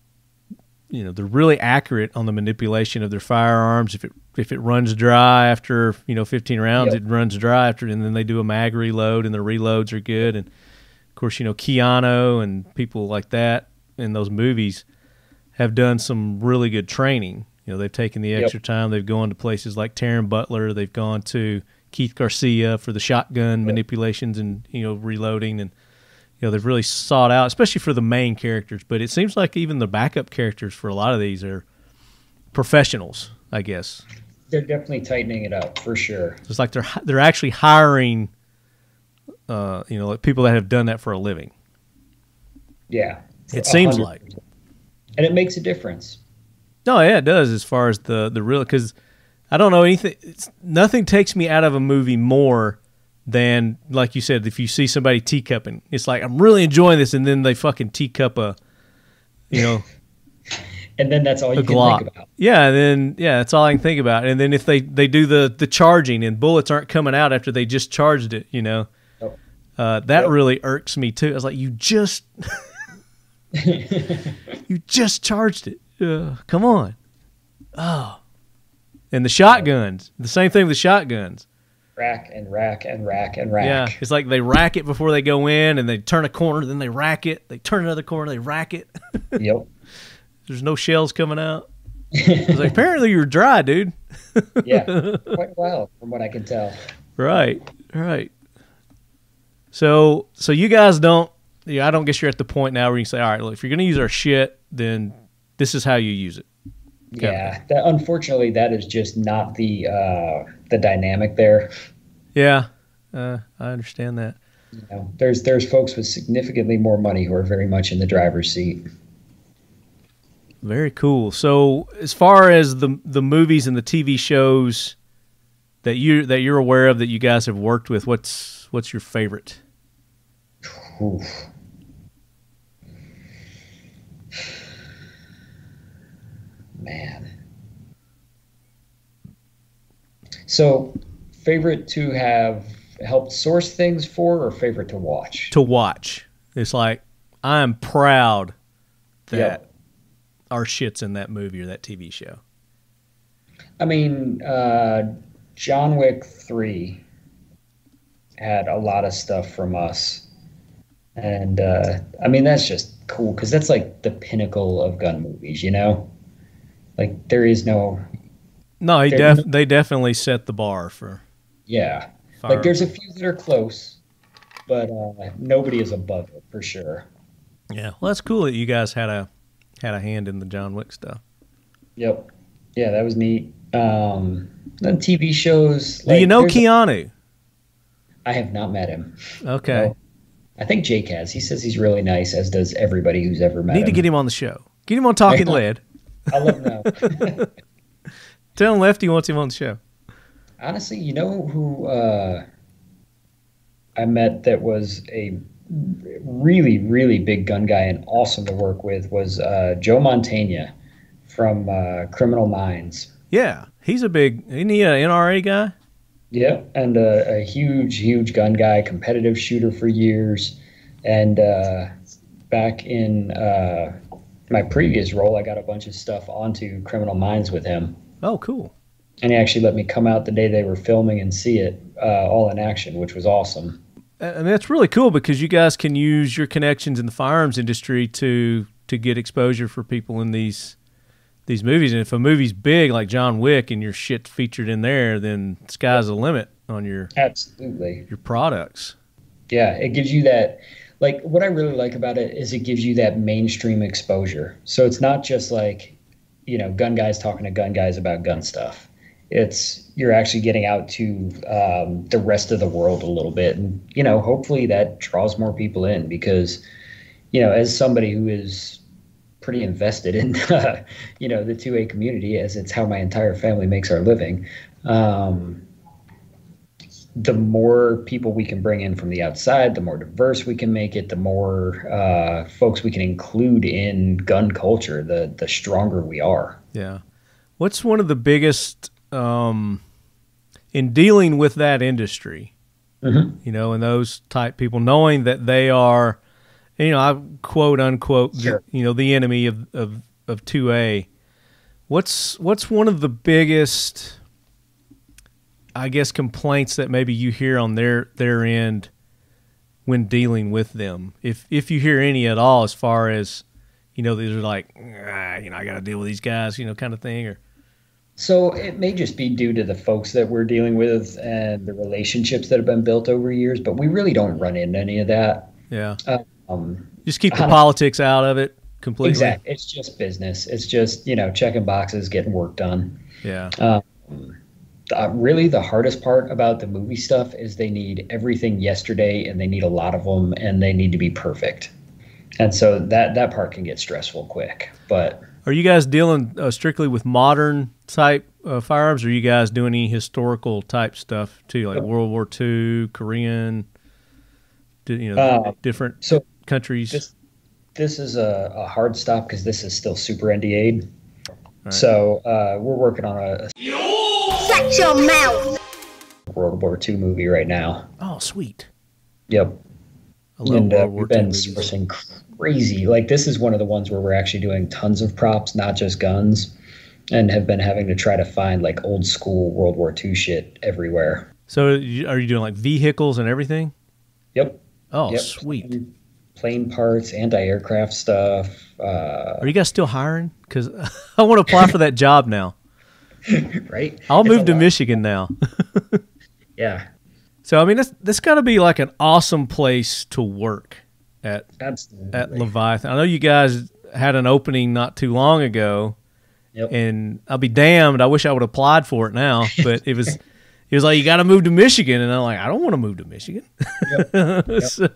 Speaker 1: you know they're really accurate on the manipulation of their firearms. If it if it runs dry after you know 15 rounds,
Speaker 2: Yep.
Speaker 1: it runs dry after, and then they do a mag reload, and the reloads are good. And of course, you know Keanu and people like that in those movies have done some really good training. You know, they've taken the
Speaker 2: Yep.
Speaker 1: extra time. They've gone to places like Taran Butler. They've gone to Keith Garcia for the shotgun manipulations and you know reloading and you know they've really sought out, especially for the main characters. But it seems like even the backup characters for a lot of these are professionals. I guess
Speaker 2: they're definitely tightening it up for sure.
Speaker 1: it's like they're they're actually hiring, uh, you know, like people that have done that for a living.
Speaker 2: Yeah,
Speaker 1: It seems
Speaker 2: 100%.
Speaker 1: like.
Speaker 2: and it makes a difference.
Speaker 1: No, yeah, it does as far as the the real because I don't know anything. It's, nothing takes me out of a movie more than like you said. If you see somebody teacupping, it's like I'm really enjoying this, and then they fucking teacup a, you know,
Speaker 2: and then that's all you can
Speaker 1: Glock.
Speaker 2: think about.
Speaker 1: Yeah, and then yeah, that's all I can think about. And then if they they do the the charging and bullets aren't coming out after they just charged it, you know,
Speaker 2: Yep.
Speaker 1: uh, that
Speaker 2: Yep.
Speaker 1: really irks me too. I was like, you just you just charged it. Uh, come on. Oh. And the shotguns, the same thing with the shotguns.
Speaker 2: Rack and rack and rack and rack.
Speaker 1: Yeah, it's like they rack it before they go in, and they turn a corner, then they rack it. They turn another corner, they rack it.
Speaker 2: Yep.
Speaker 1: There's no shells coming out. Like apparently you're dry, dude.
Speaker 2: Yeah. Quite well, from what I can tell.
Speaker 1: Right, right. So, so you guys don't. Yeah, I don't guess you're at the point now where you can say, all right, look, if you're going to use our shit, then this is how you use it. Okay.
Speaker 2: Yeah. That, unfortunately, that is just not the uh, the dynamic there.
Speaker 1: Yeah, uh, I understand that.
Speaker 2: You know, there's there's folks with significantly more money who are very much in the driver's seat.
Speaker 1: Very cool. So, as far as the the movies and the TV shows that you that you're aware of that you guys have worked with, what's what's your favorite?
Speaker 2: Oof. Man. So, favorite to have helped source things for, or favorite to watch?
Speaker 1: To watch, it's like I'm proud that
Speaker 2: Yep.
Speaker 1: our shit's in that movie or that TV show.
Speaker 2: I mean, uh, John Wick 3 had a lot of stuff from us. And uh, I mean, that's just cool because that's like the pinnacle of gun movies, you know? Like, there is no,
Speaker 1: No, he
Speaker 2: There-
Speaker 1: def- they definitely set the bar for
Speaker 2: yeah.
Speaker 1: fire.
Speaker 2: Like, there's a few that are close, but uh, nobody is above it for sure.
Speaker 1: yeah. Well, that's cool that you guys had a had a hand in the John Wick stuff.
Speaker 2: Yep. Yeah, that was neat. Um, then TV shows.
Speaker 1: Do you know Keanu?
Speaker 2: I have not met him.
Speaker 1: Okay.
Speaker 2: No. I think Jake has. He says he's really nice, as does everybody who's ever met
Speaker 1: Need
Speaker 2: him.
Speaker 1: to get him on the show. Get him on Talking. Lead.
Speaker 2: I'll let him know.
Speaker 1: Tell him Lefty wants him on the show.
Speaker 2: Honestly, you know who uh, I met that was a really, really big gun guy and awesome to work with was uh, Joe Mantegna from uh, Criminal Minds.
Speaker 1: Yeah, he's a big. Isn't he an NRA guy?
Speaker 2: Yeah, and a, a huge, huge gun guy, competitive shooter for years. And uh, back in uh, my previous role, I got a bunch of stuff onto Criminal Minds with him.
Speaker 1: Oh, cool.
Speaker 2: And he actually let me come out the day they were filming and see it uh, all in action, which was awesome.
Speaker 1: And that's really cool because you guys can use your connections in the firearms industry to to get exposure for people in these these movies. And if a movie's big like John Wick and your shit's featured in there, then sky's the limit on your
Speaker 2: Absolutely.
Speaker 1: your products.
Speaker 2: Yeah, it gives you that. Like, what I really like about it is it gives you that mainstream exposure. So it's not just like, you know, gun guys talking to gun guys about gun stuff. It's you're actually getting out to um, the rest of the world a little bit, and you know, hopefully that draws more people in because, you know, as somebody who is pretty invested in, you know, the two A community, as it's how my entire family makes our living. Um, the more people we can bring in from the outside, the more diverse we can make it, the more uh, folks we can include in gun culture, the the stronger we are.
Speaker 1: Yeah. What's one of the biggest um, in dealing with that industry?
Speaker 2: Mhm.
Speaker 1: You know, and those type people, knowing that they are, you know, I quote unquote,
Speaker 2: Sure.
Speaker 1: you know, the enemy of of of two A. What's what's one of the biggest, I guess, complaints that maybe you hear on their their end when dealing with them, if if you hear any at all, as far as you know, these are like, ah, you know, I got to deal with these guys, you know, kind of thing, or
Speaker 2: So it may just be due to the folks that we're dealing with and the relationships that have been built over years, but we really don't run into any of that.
Speaker 1: yeah,
Speaker 2: Um,
Speaker 1: just keep the
Speaker 2: Uh,
Speaker 1: politics out of it completely.
Speaker 2: exactly. It's just business. It's just you know checking boxes, getting work done.
Speaker 1: Yeah,
Speaker 2: uh, really the hardest part about the movie stuff is they need everything yesterday and they need a lot of them and they need to be perfect and so that that part can get stressful quick but
Speaker 1: are you guys dealing uh, strictly with modern type uh, firearms, or are you guys doing any historical type stuff too, like World War II, Korean, you know,
Speaker 2: Uh,
Speaker 1: different
Speaker 2: so
Speaker 1: countries?
Speaker 2: this this is a, a hard stop because this is still super NDA'd
Speaker 1: Right.
Speaker 2: so uh, we're working on a,
Speaker 4: Shut your mouth.
Speaker 2: World War II movie right now
Speaker 1: oh, sweet.
Speaker 2: yep
Speaker 1: I love
Speaker 2: and uh, we've been
Speaker 1: movies.
Speaker 2: sourcing crazy. Like this is one of the ones where we're actually doing tons of props, not just guns, and have been having to try to find like old school World War II shit everywhere.
Speaker 1: So, are you doing like vehicles and everything?
Speaker 2: Yep.
Speaker 1: Oh,
Speaker 2: yep.
Speaker 1: sweet.
Speaker 2: Plane parts, anti-aircraft stuff. Uh,
Speaker 1: Are you guys still hiring? Because I want to apply for that job now.
Speaker 2: right.
Speaker 1: I'll
Speaker 2: It's
Speaker 1: move to
Speaker 2: lot.
Speaker 1: Michigan now.
Speaker 2: Yeah.
Speaker 1: So I mean, that's that's got to be like an awesome place to work at
Speaker 2: Absolutely.
Speaker 1: at Leviathan. I know you guys had an opening not too long ago,
Speaker 2: Yep.
Speaker 1: and I'll be damned. I wish I would have applied for it now, but it was it was like you got to move to Michigan, and I'm like, I don't want to move to Michigan. so,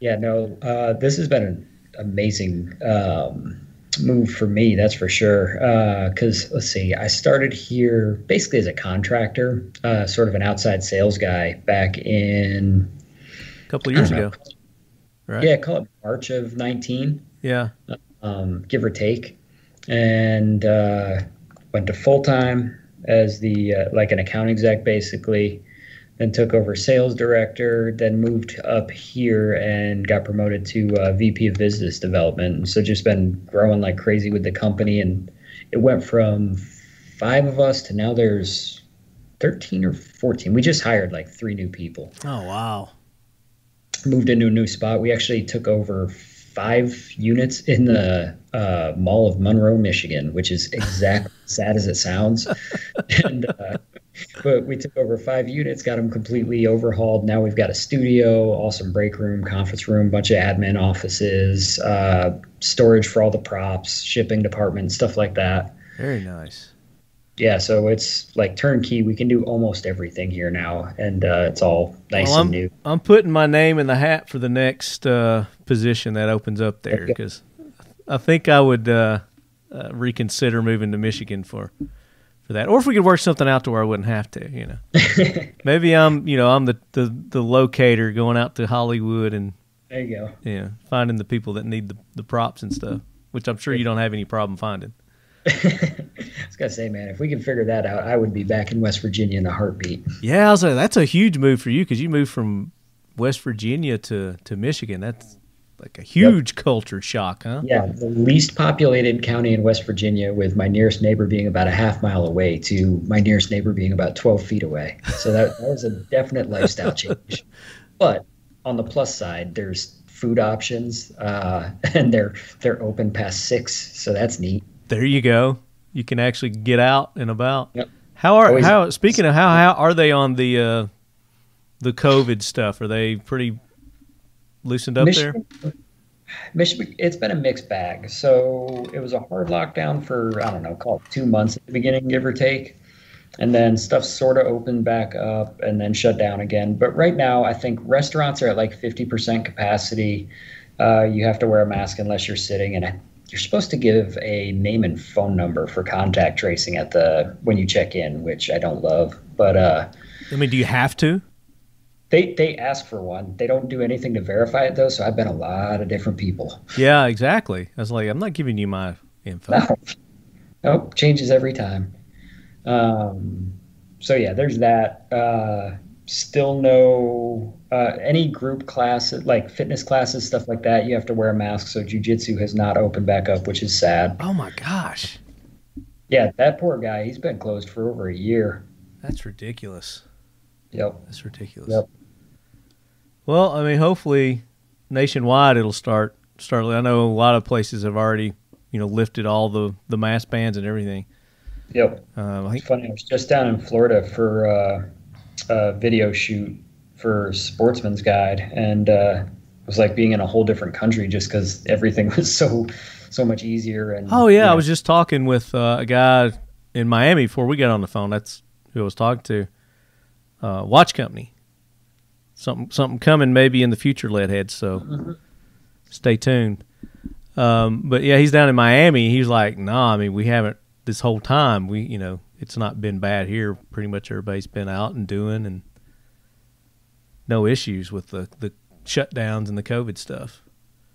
Speaker 2: Yeah, no, uh, this has been an amazing um, move for me, that's for sure. Because let's see, I started here basically as a contractor, uh, sort of an outside sales guy back in,
Speaker 1: a couple of years ago, right?
Speaker 2: yeah, call it March of 19,
Speaker 1: yeah.
Speaker 2: um, give or take. And uh, went to full time as the, uh, like an account exec basically. Then took over sales director, then moved up here and got promoted to uh, VP of business development. And so just been growing like crazy with the company. And it went from five of us to now there's 13 or 14. We just hired like three new people.
Speaker 1: Oh wow.
Speaker 2: Moved into a new spot. We actually took over five units in the uh, Mall of Monroe, Michigan, which is exactly sad as it sounds. and uh, but we took over five units, got them completely overhauled. Now we've got a studio, awesome break room, conference room, bunch of admin offices, uh, storage for all the props, shipping department, stuff like that.
Speaker 1: Very nice.
Speaker 2: Yeah, so it's like turnkey. We can do almost everything here now, and uh, it's all nice
Speaker 1: Well, I'm,
Speaker 2: and new.
Speaker 1: I'm putting my name in the hat for the next uh, position that opens up there because I think I would uh, reconsider moving to Michigan for for that, or if we could work something out to where I wouldn't have to. You know, maybe I'm you know I'm the, the the locator going out to Hollywood and
Speaker 2: There you go.
Speaker 1: know finding the people that need the, the props and stuff, which I'm sure you don't have any problem finding.
Speaker 2: I was gonna say, man, if we can figure that out, I would be back in West Virginia in a heartbeat.
Speaker 1: Yeah, I was like, that's a huge move for you because you moved from West Virginia to to Michigan. That's like a huge culture shock, huh?
Speaker 2: Yeah, the least populated county in West Virginia, with my nearest neighbor being about a half mile away, to my nearest neighbor being about 12 feet away. So that, that was a definite lifestyle change. But on the plus side, there's food options, uh, and they're they're open past six, so that's neat.
Speaker 1: There you go. You can actually get out and about.
Speaker 2: Yep.
Speaker 1: How are
Speaker 2: Always-
Speaker 1: how speaking of how how are they on the uh the COVID stuff? Are they pretty loosened up there?
Speaker 2: Michigan, Michigan, it's been a mixed bag. So it was a hard lockdown for I don't know, call it two months at the beginning, give or take, and then stuff sort of opened back up and then shut down again. But right now, I think restaurants are at like fifty percent capacity. Uh, you have to wear a mask unless you're sitting, and you're supposed to give a name and phone number for contact tracing at the when you check in, which I don't love, but. uh
Speaker 1: I mean, do you have to?
Speaker 2: They they ask for one. They don't do anything to verify it though. So I've been a lot of different people.
Speaker 1: Yeah, exactly. I was like, I'm not giving you my info.
Speaker 2: No, nope, changes every time. Um, so yeah, there's that. Uh, still no uh, any group classes like fitness classes, stuff like that. You have to wear a mask. So jujitsu has not opened back up, which is sad.
Speaker 1: Oh my gosh,
Speaker 2: Yeah, that poor guy. He's been closed for over a year.
Speaker 1: that's ridiculous.
Speaker 2: Yep.
Speaker 1: That's ridiculous.
Speaker 2: Yep.
Speaker 1: Well, I mean, hopefully nationwide it'll start start. I know a lot of places have already, you know, lifted all the the mask bans and everything.
Speaker 2: Yep.
Speaker 1: Um, I
Speaker 2: It's funny. I was just down in Florida for uh, a video shoot for Sportsman's Guide, and uh, it was like being in a whole different country just because everything was so so much easier. And
Speaker 1: Oh yeah,
Speaker 2: you
Speaker 1: I was just talking with uh, a guy in Miami before we got on the phone. That's who I was talking to. Uh, watch company. Something something coming maybe in the future, Leadhead. So stay tuned. Um, but yeah, he's down in Miami. He's like, nah, I mean, we haven't this whole time. We, you know, it's not been bad here. Pretty much everybody's been out and doing, and no issues with the the shutdowns and the COVID stuff.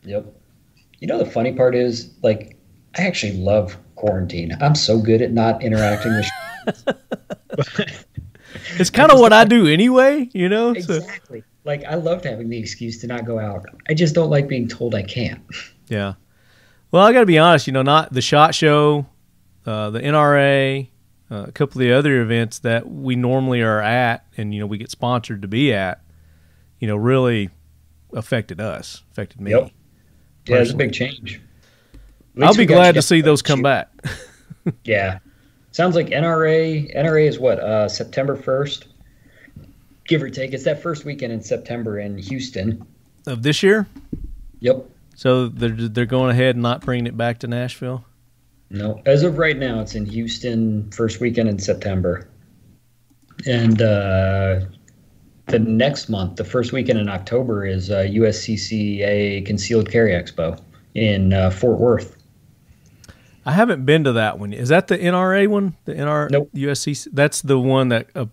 Speaker 2: Yep. You know the funny part is like I actually love quarantine. I'm so good at not interacting with
Speaker 1: It's kind of what I do anyway, you know. So-
Speaker 2: exactly. Like I loved having the excuse to not go out. I just don't like being told I can't.
Speaker 1: Yeah. Well, I got to be honest. You know, not the shot show, uh, the NRA, uh, a couple of the other events that we normally are at, and you know we get sponsored to be at. You know, really affected us, affected me.
Speaker 2: Yep. Yeah, it's a big change.
Speaker 1: I'll be glad to see those
Speaker 2: shoot.
Speaker 1: come back.
Speaker 2: Yeah. Sounds like NRA NRA is what, uh September first? Give or take. It's that first weekend in September in Houston.
Speaker 1: of this year.
Speaker 2: Yep.
Speaker 1: So they're they're going ahead and not bringing it back to Nashville.
Speaker 2: No. As of right now it's in Houston first weekend in September. And uh the next month, the first weekend in October is uh, USCCA Concealed Carry Expo in uh, Fort Worth.
Speaker 1: I haven't been to that one. Is that the NRA one? The NR
Speaker 2: Nope.
Speaker 1: USC. That's the one that uh,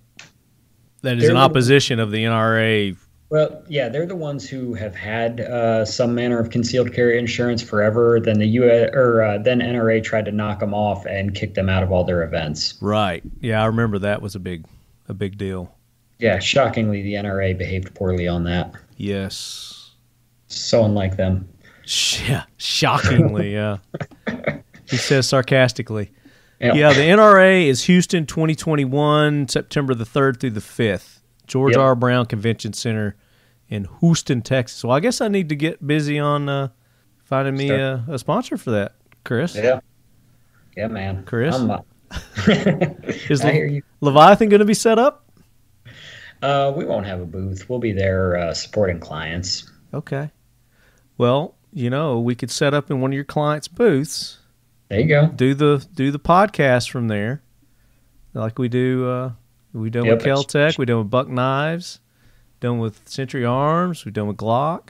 Speaker 1: that is
Speaker 2: They're
Speaker 1: in
Speaker 2: the-
Speaker 1: opposition of the NRA.
Speaker 2: Well, yeah, they're the ones who have had uh, some manner of concealed carry insurance forever. Then the U or uh, then NRA tried to knock them off and kick them out of all their events.
Speaker 1: Right. Yeah, I remember that was a big a big deal.
Speaker 2: Yeah, shockingly, the NRA behaved poorly on that.
Speaker 1: Yes.
Speaker 2: So unlike them.
Speaker 1: Yeah, shockingly, yeah. he says sarcastically.
Speaker 2: Yep.
Speaker 1: Yeah, the NRA is Houston 2021, September the 3rd through the 5th. George
Speaker 2: Yep.
Speaker 1: R. Brown Convention Center in Houston, Texas. Well, I guess I need to get busy on uh, finding me a, a sponsor for that, Chris.
Speaker 2: Yeah. Yeah, man.
Speaker 1: Chris?
Speaker 2: Uh,
Speaker 1: Is
Speaker 2: I
Speaker 1: Le-
Speaker 2: hear you.
Speaker 1: Leviathan going to be set up?
Speaker 2: Uh, we won't have a booth. We'll be there uh, supporting clients.
Speaker 1: Okay. Well, you know, we could set up in one of your clients' booths,
Speaker 2: There you go.
Speaker 1: do the do the podcast from there, like we do. Uh, we done
Speaker 2: Yep.
Speaker 1: with Keltec, we done with Buck Knives, done with Century Arms, we done with Glock.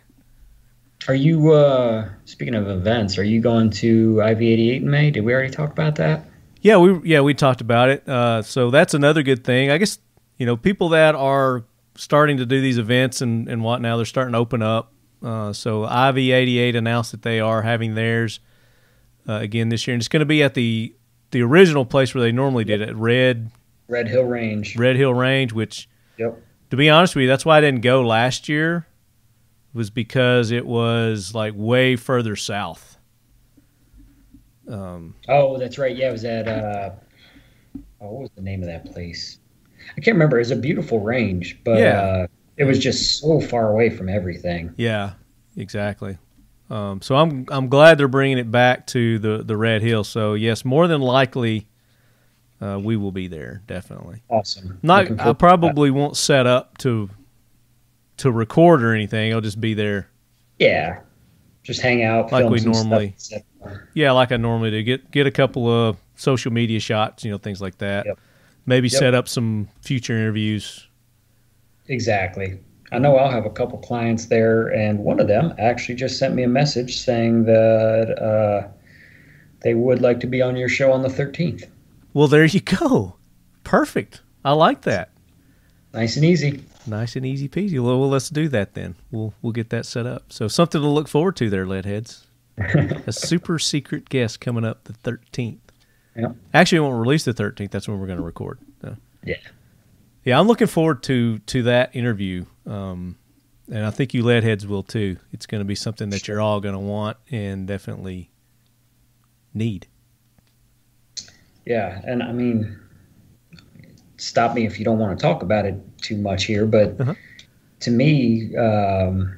Speaker 2: Are you, uh, speaking of events, are you going to IV88 in May? Did we already talk about that?
Speaker 1: Yeah, we yeah we talked about it. Uh, so that's another good thing. I guess you know people that are starting to do these events and and what now they're starting to open up. Uh, so IV88 announced that they are having theirs uh, again this year, and it's going to be at the the original place where they normally did it, Red
Speaker 2: Red Hill Range.
Speaker 1: Red Hill Range. Which,
Speaker 2: Yep.
Speaker 1: to be honest with you, that's why I didn't go last year. Was because it was like way further south. Um,
Speaker 2: Oh, that's right. Yeah, it was at, uh, oh, what was the name of that place? I can't remember. It was a beautiful range, but
Speaker 1: Yeah.
Speaker 2: uh, it was just so far away from everything.
Speaker 1: Yeah, exactly. Um, so I'm I'm glad they're bringing it back to the the Red Hill. So yes, more than likely, uh, we will be there. Definitely.
Speaker 2: Awesome.
Speaker 1: Not I probably won't set up to to record or anything. I'll just be there.
Speaker 2: Yeah. Just hang out.
Speaker 1: Like we normally-
Speaker 2: stuff.
Speaker 1: Yeah, like I normally do. Get get a couple of social media shots, you know, things like that.
Speaker 2: Yep.
Speaker 1: Maybe
Speaker 2: Yep.
Speaker 1: set up some future interviews.
Speaker 2: Exactly. I know I'll have a couple clients there, and one of them actually just sent me a message saying that uh, they would like to be on your show on the 13th.
Speaker 1: Well, there you go. Perfect. I like that.
Speaker 2: Nice and easy.
Speaker 1: Nice and easy peasy. Well, well, let's do that then. We'll we'll get that set up. So something to look forward to there, Leadheads. a super secret guest coming up the thirteenth.
Speaker 2: Yep.
Speaker 1: Actually, we won't release the thirteenth. That's when we're going to record. So,
Speaker 2: Yeah.
Speaker 1: Yeah, I'm looking forward to to that interview. Um, and I think you Leadheads will too. It's going to be something that you're all going to want and definitely need.
Speaker 2: Yeah, and I mean, stop me if you don't want to talk about it too much here, but
Speaker 1: Uh-huh.
Speaker 2: to me, um,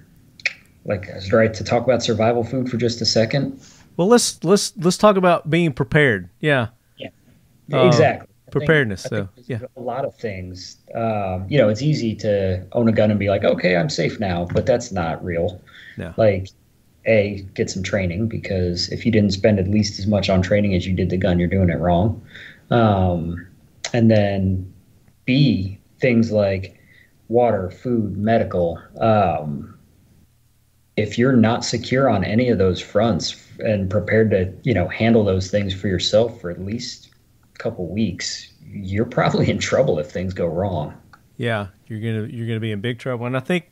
Speaker 2: like, is it right to talk about survival food for just a second?
Speaker 1: Well, let's let's let's talk about being prepared. Yeah, Uh,
Speaker 2: exactly.
Speaker 1: Preparedness,
Speaker 2: think
Speaker 1: though. Yeah.
Speaker 2: A lot of things. Um, you know, it's easy to own a gun and be like, okay, I'm safe now, but that's not real.
Speaker 1: No.
Speaker 2: Like, A, get some training because if you didn't spend at least as much on training as you did the gun, you're doing it wrong. Um, and then B, things like water, food, medical. Um, if you're not secure on any of those fronts and prepared to, you know, handle those things for yourself for at least couple weeks, you're probably in trouble if things go wrong.
Speaker 1: Yeah, you're gonna you're gonna be in big trouble, and I think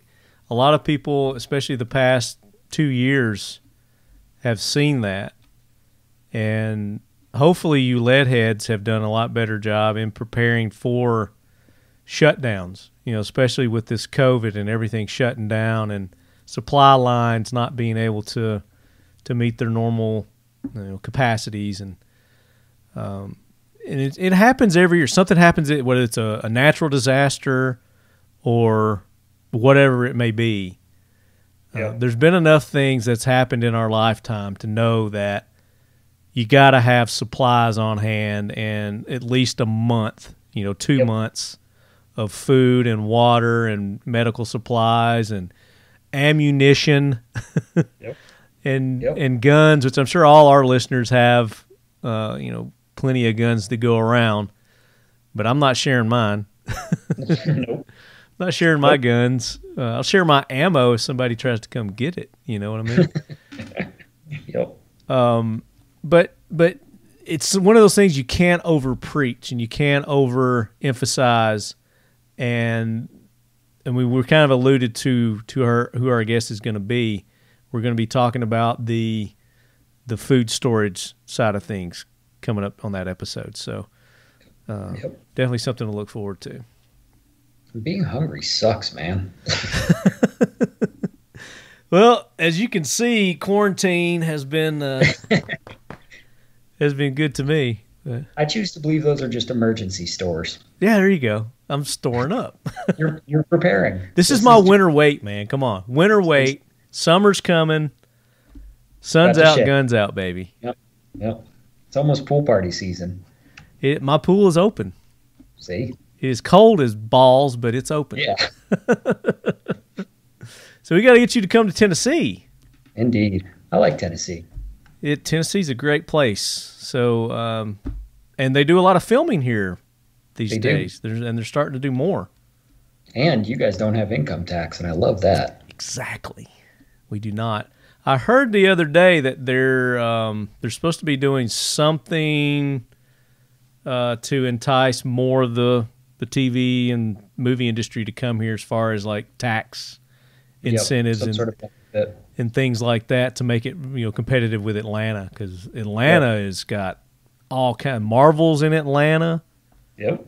Speaker 1: a lot of people, especially the past two years, have seen that, and hopefully you lead heads have done a lot better job in preparing for shutdowns. You know, especially with this COVID and everything shutting down and supply lines not being able to to meet their normal you know, capacities and um, and it, it happens every year. Something happens, whether it's a, a natural disaster or whatever it may be.
Speaker 2: Yeah.
Speaker 1: Uh, there's been enough things that's happened in our lifetime to know that you got to have supplies on hand and at least a month, you know, two
Speaker 2: Yep.
Speaker 1: months of food and water and medical supplies and ammunition
Speaker 2: Yep.
Speaker 1: and
Speaker 2: Yep.
Speaker 1: and guns, which I'm sure all our listeners have, uh, you know, plenty of guns to go around. But I'm not sharing mine.
Speaker 2: nope.
Speaker 1: not sharing my guns. Uh, I'll share my ammo if somebody tries to come get it. You know what I mean?
Speaker 2: Yep.
Speaker 1: um, but but it's one of those things you can't over preach and you can't over emphasize. And and we were kind of alluded to to her who our guest is going to be. We're going to be talking about the the food storage side of things coming up on that episode. So uh,
Speaker 2: Yep.
Speaker 1: definitely something to look forward to.
Speaker 2: Being hungry sucks, man.
Speaker 1: Well, as you can see, quarantine has been uh, has been good to me.
Speaker 2: I choose to believe those are just emergency stores.
Speaker 1: Yeah, there you go. I'm storing up.
Speaker 2: You're you're preparing.
Speaker 1: this is my winter weight, man. Come on, winter weight. Summer's coming. Sun's out,
Speaker 2: shit.
Speaker 1: guns out, baby.
Speaker 2: Yep. Yep. It's almost pool party season.
Speaker 1: It, my pool is open.
Speaker 2: See?
Speaker 1: It is cold as balls, but it's open.
Speaker 2: Yeah.
Speaker 1: So we got to get you to come to Tennessee.
Speaker 2: Indeed. I like Tennessee.
Speaker 1: It Tennessee's a great place. So, um, and they do a lot of filming here these
Speaker 2: They
Speaker 1: days. There's, and they're starting to do more.
Speaker 2: And you guys don't have income tax, and I love that.
Speaker 1: Exactly. We do not. I heard the other day that they're um, they're supposed to be doing something uh, to entice more of the the TV and movie industry to come here, as far as like tax incentives
Speaker 2: some
Speaker 1: and,
Speaker 2: sort of
Speaker 1: and things like that to make it you know competitive with Atlanta because Atlanta has got all kind of Marvels in Atlanta.
Speaker 2: Yep.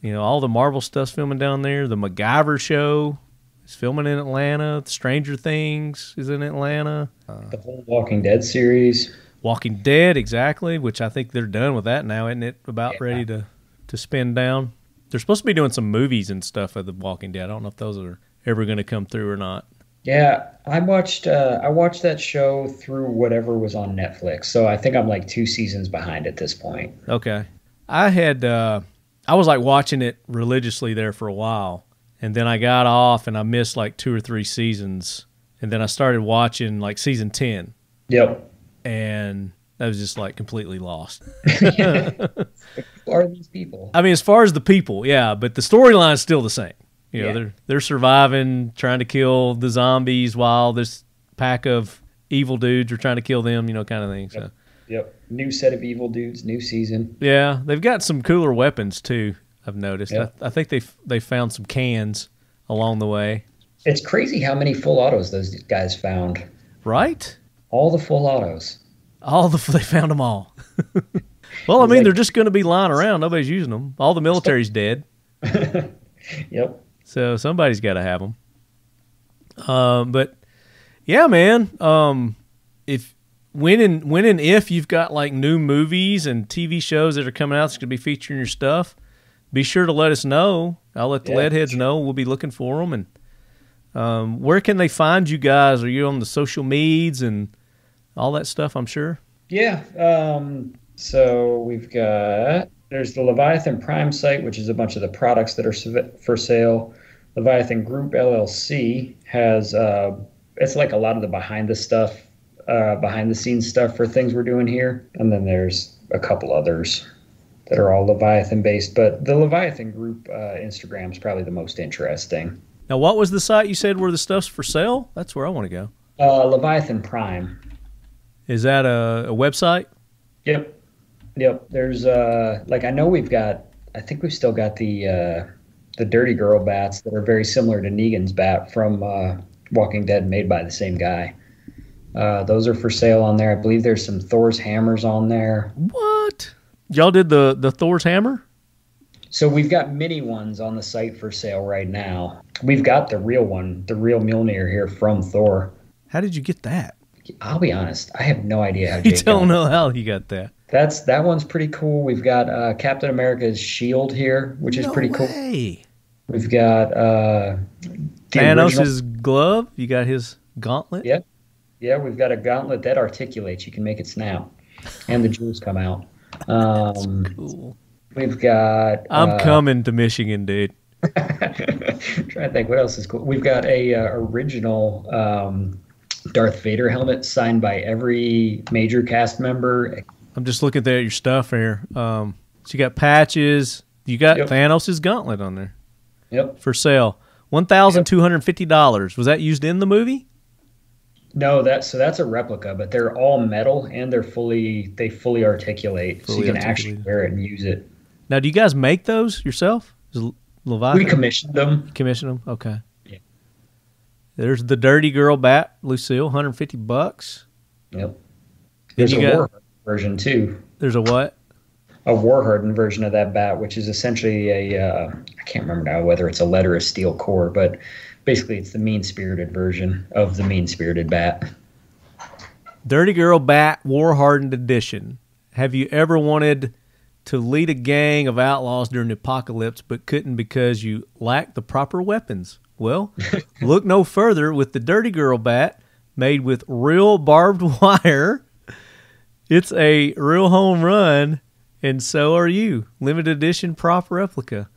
Speaker 1: You know, all the Marvel stuff's filming down there. The MacGyver show is filming in Atlanta. Stranger Things is in Atlanta.
Speaker 2: The whole Walking Dead series.
Speaker 1: Walking Dead, exactly, which I think they're done with that now, isn't it? About
Speaker 2: Yeah.
Speaker 1: ready to to spin down. They're supposed to be doing some movies and stuff of the Walking Dead. I don't know if those are ever going to come through or not.
Speaker 2: Yeah, I watched uh, I watched that show through whatever was on Netflix. So I think I'm like two seasons behind at this point.
Speaker 1: Okay. I had uh I was like watching it religiously there for a while. And then I got off and I missed like two or three seasons. And then I started watching like season 10
Speaker 2: Yep.
Speaker 1: and I was just like completely lost.
Speaker 2: Who are these people?
Speaker 1: I mean, as far as the people, yeah, but the storyline's still the same. You know,
Speaker 2: Yeah.
Speaker 1: they're they're surviving, trying to kill the zombies while this pack of evil dudes are trying to kill them, you know, kind of thing. So
Speaker 2: Yep. New set of evil dudes, new season.
Speaker 1: Yeah, they've got some cooler weapons too. I've noticed.
Speaker 2: Yeah.
Speaker 1: I, I think they they found some cans along the way.
Speaker 2: It's crazy how many full autos those guys found.
Speaker 1: Right?
Speaker 2: All the full autos.
Speaker 1: All the they found them all. well, I mean,
Speaker 2: like-
Speaker 1: they're just going to be lying around. Nobody's using them. All the military's dead,
Speaker 2: Yep.
Speaker 1: so somebody's got to have them. Um, but yeah, man. Um, if when and when and if you've got like new movies and TV shows that are coming out that's going to be featuring your stuff, be sure to let us know. I'll let the
Speaker 2: Yeah,
Speaker 1: leadheads know. We'll be looking for them. And um, where can they find you guys? Are you on the social medias and all that stuff? I'm sure.
Speaker 2: Yeah. Um, so we've got there's the Leviathan Prime site, which is a bunch of the products that are for sale. Leviathan Group LLC has uh, it's like a lot of the behind the stuff, uh, behind the scenes stuff for things we're doing here, and then there's a couple others that are all Leviathan based. But the Leviathan Group uh, Instagram is probably the most interesting.
Speaker 1: Now, what was the site you said where the stuff's for sale? That's where I want to go.
Speaker 2: Uh, Leviathan Prime.
Speaker 1: Is that a, a website?
Speaker 2: Yep. Yep. There's uh like I know we've got I think we've still got the uh the Dirty Girl bats that are very similar to Negan's bat from uh Walking Dead made by the same guy. Uh those are for sale on there. I believe there's some Thor's hammers on there.
Speaker 1: What? Y'all did the the Thor's hammer?
Speaker 2: So we've got mini ones on the site for sale right now. We've got the real one, the real Mjolnir here from Thor.
Speaker 1: How did you get that?
Speaker 2: I'll be honest, I have no idea how
Speaker 1: You don't
Speaker 2: got it.
Speaker 1: know how you got that.
Speaker 2: That's that one's pretty cool. We've got uh, Captain America's shield here, which is
Speaker 1: No
Speaker 2: pretty cool. We've got uh, the
Speaker 1: Thanos'
Speaker 2: original-
Speaker 1: glove. You got his gauntlet.
Speaker 2: Yeah. yeah, we've got a gauntlet that articulates. You can make it snap, and the jewels come out. Um,
Speaker 1: Cool.
Speaker 2: we've got.
Speaker 1: I'm
Speaker 2: uh,
Speaker 1: coming to Michigan, dude.
Speaker 2: trying to think what else is cool. We've got a uh, original um, Darth Vader helmet signed by every major cast member.
Speaker 1: I'm just looking at your stuff here. Um, so you got patches. You got
Speaker 2: Yep.
Speaker 1: Thanos' gauntlet on there
Speaker 2: Yep.
Speaker 1: for sale. One thousand two hundred fifty dollars. Was that used in the movie?
Speaker 2: No, that so that's a replica, but they're all metal and they're fully they fully articulate, so you can actually wear it and use it.
Speaker 1: Now, do you guys make those yourself? Is Leviathan
Speaker 2: We commissioned them.
Speaker 1: commission them? Okay.
Speaker 2: Yeah.
Speaker 1: There's the Dirty Girl bat, Lucille, 150 bucks.
Speaker 2: Yep. There's
Speaker 1: you
Speaker 2: a
Speaker 1: got-
Speaker 2: version too.
Speaker 1: There's a what?
Speaker 2: a War Hardened version of that bat, which is essentially a uh, I can't remember now whether it's a lead or a steel core, but basically it's the mean spirited version of the mean spirited bat.
Speaker 1: Dirty Girl Bat War Hardened Edition. Have you ever wanted to lead a gang of outlaws during the apocalypse, but couldn't because you lacked the proper weapons. Well, look no further with the Dirty Girl bat made with real barbed wire. It's a real home run, and so are you. Limited edition prop replica.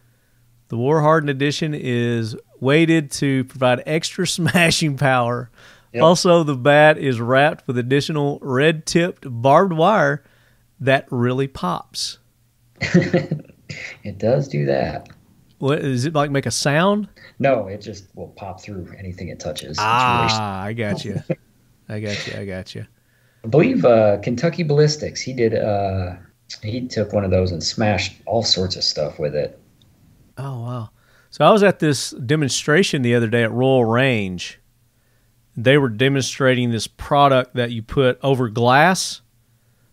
Speaker 1: The War Hardened edition is weighted to provide extra smashing power.
Speaker 2: Yep.
Speaker 1: Also, the bat is wrapped with additional red tipped barbed wire that really pops.
Speaker 2: It does do that.
Speaker 1: What is it like? Make a sound?
Speaker 2: No, it just will pop through anything it touches. It's really
Speaker 1: Ah, I got you. I got you. I got you.
Speaker 2: I believe uh, Kentucky Ballistics. He did. Uh, he took one of those and smashed all sorts of stuff with it.
Speaker 1: Oh wow! So I was at this demonstration the other day at Royal Range. They were demonstrating this product that you put over glass,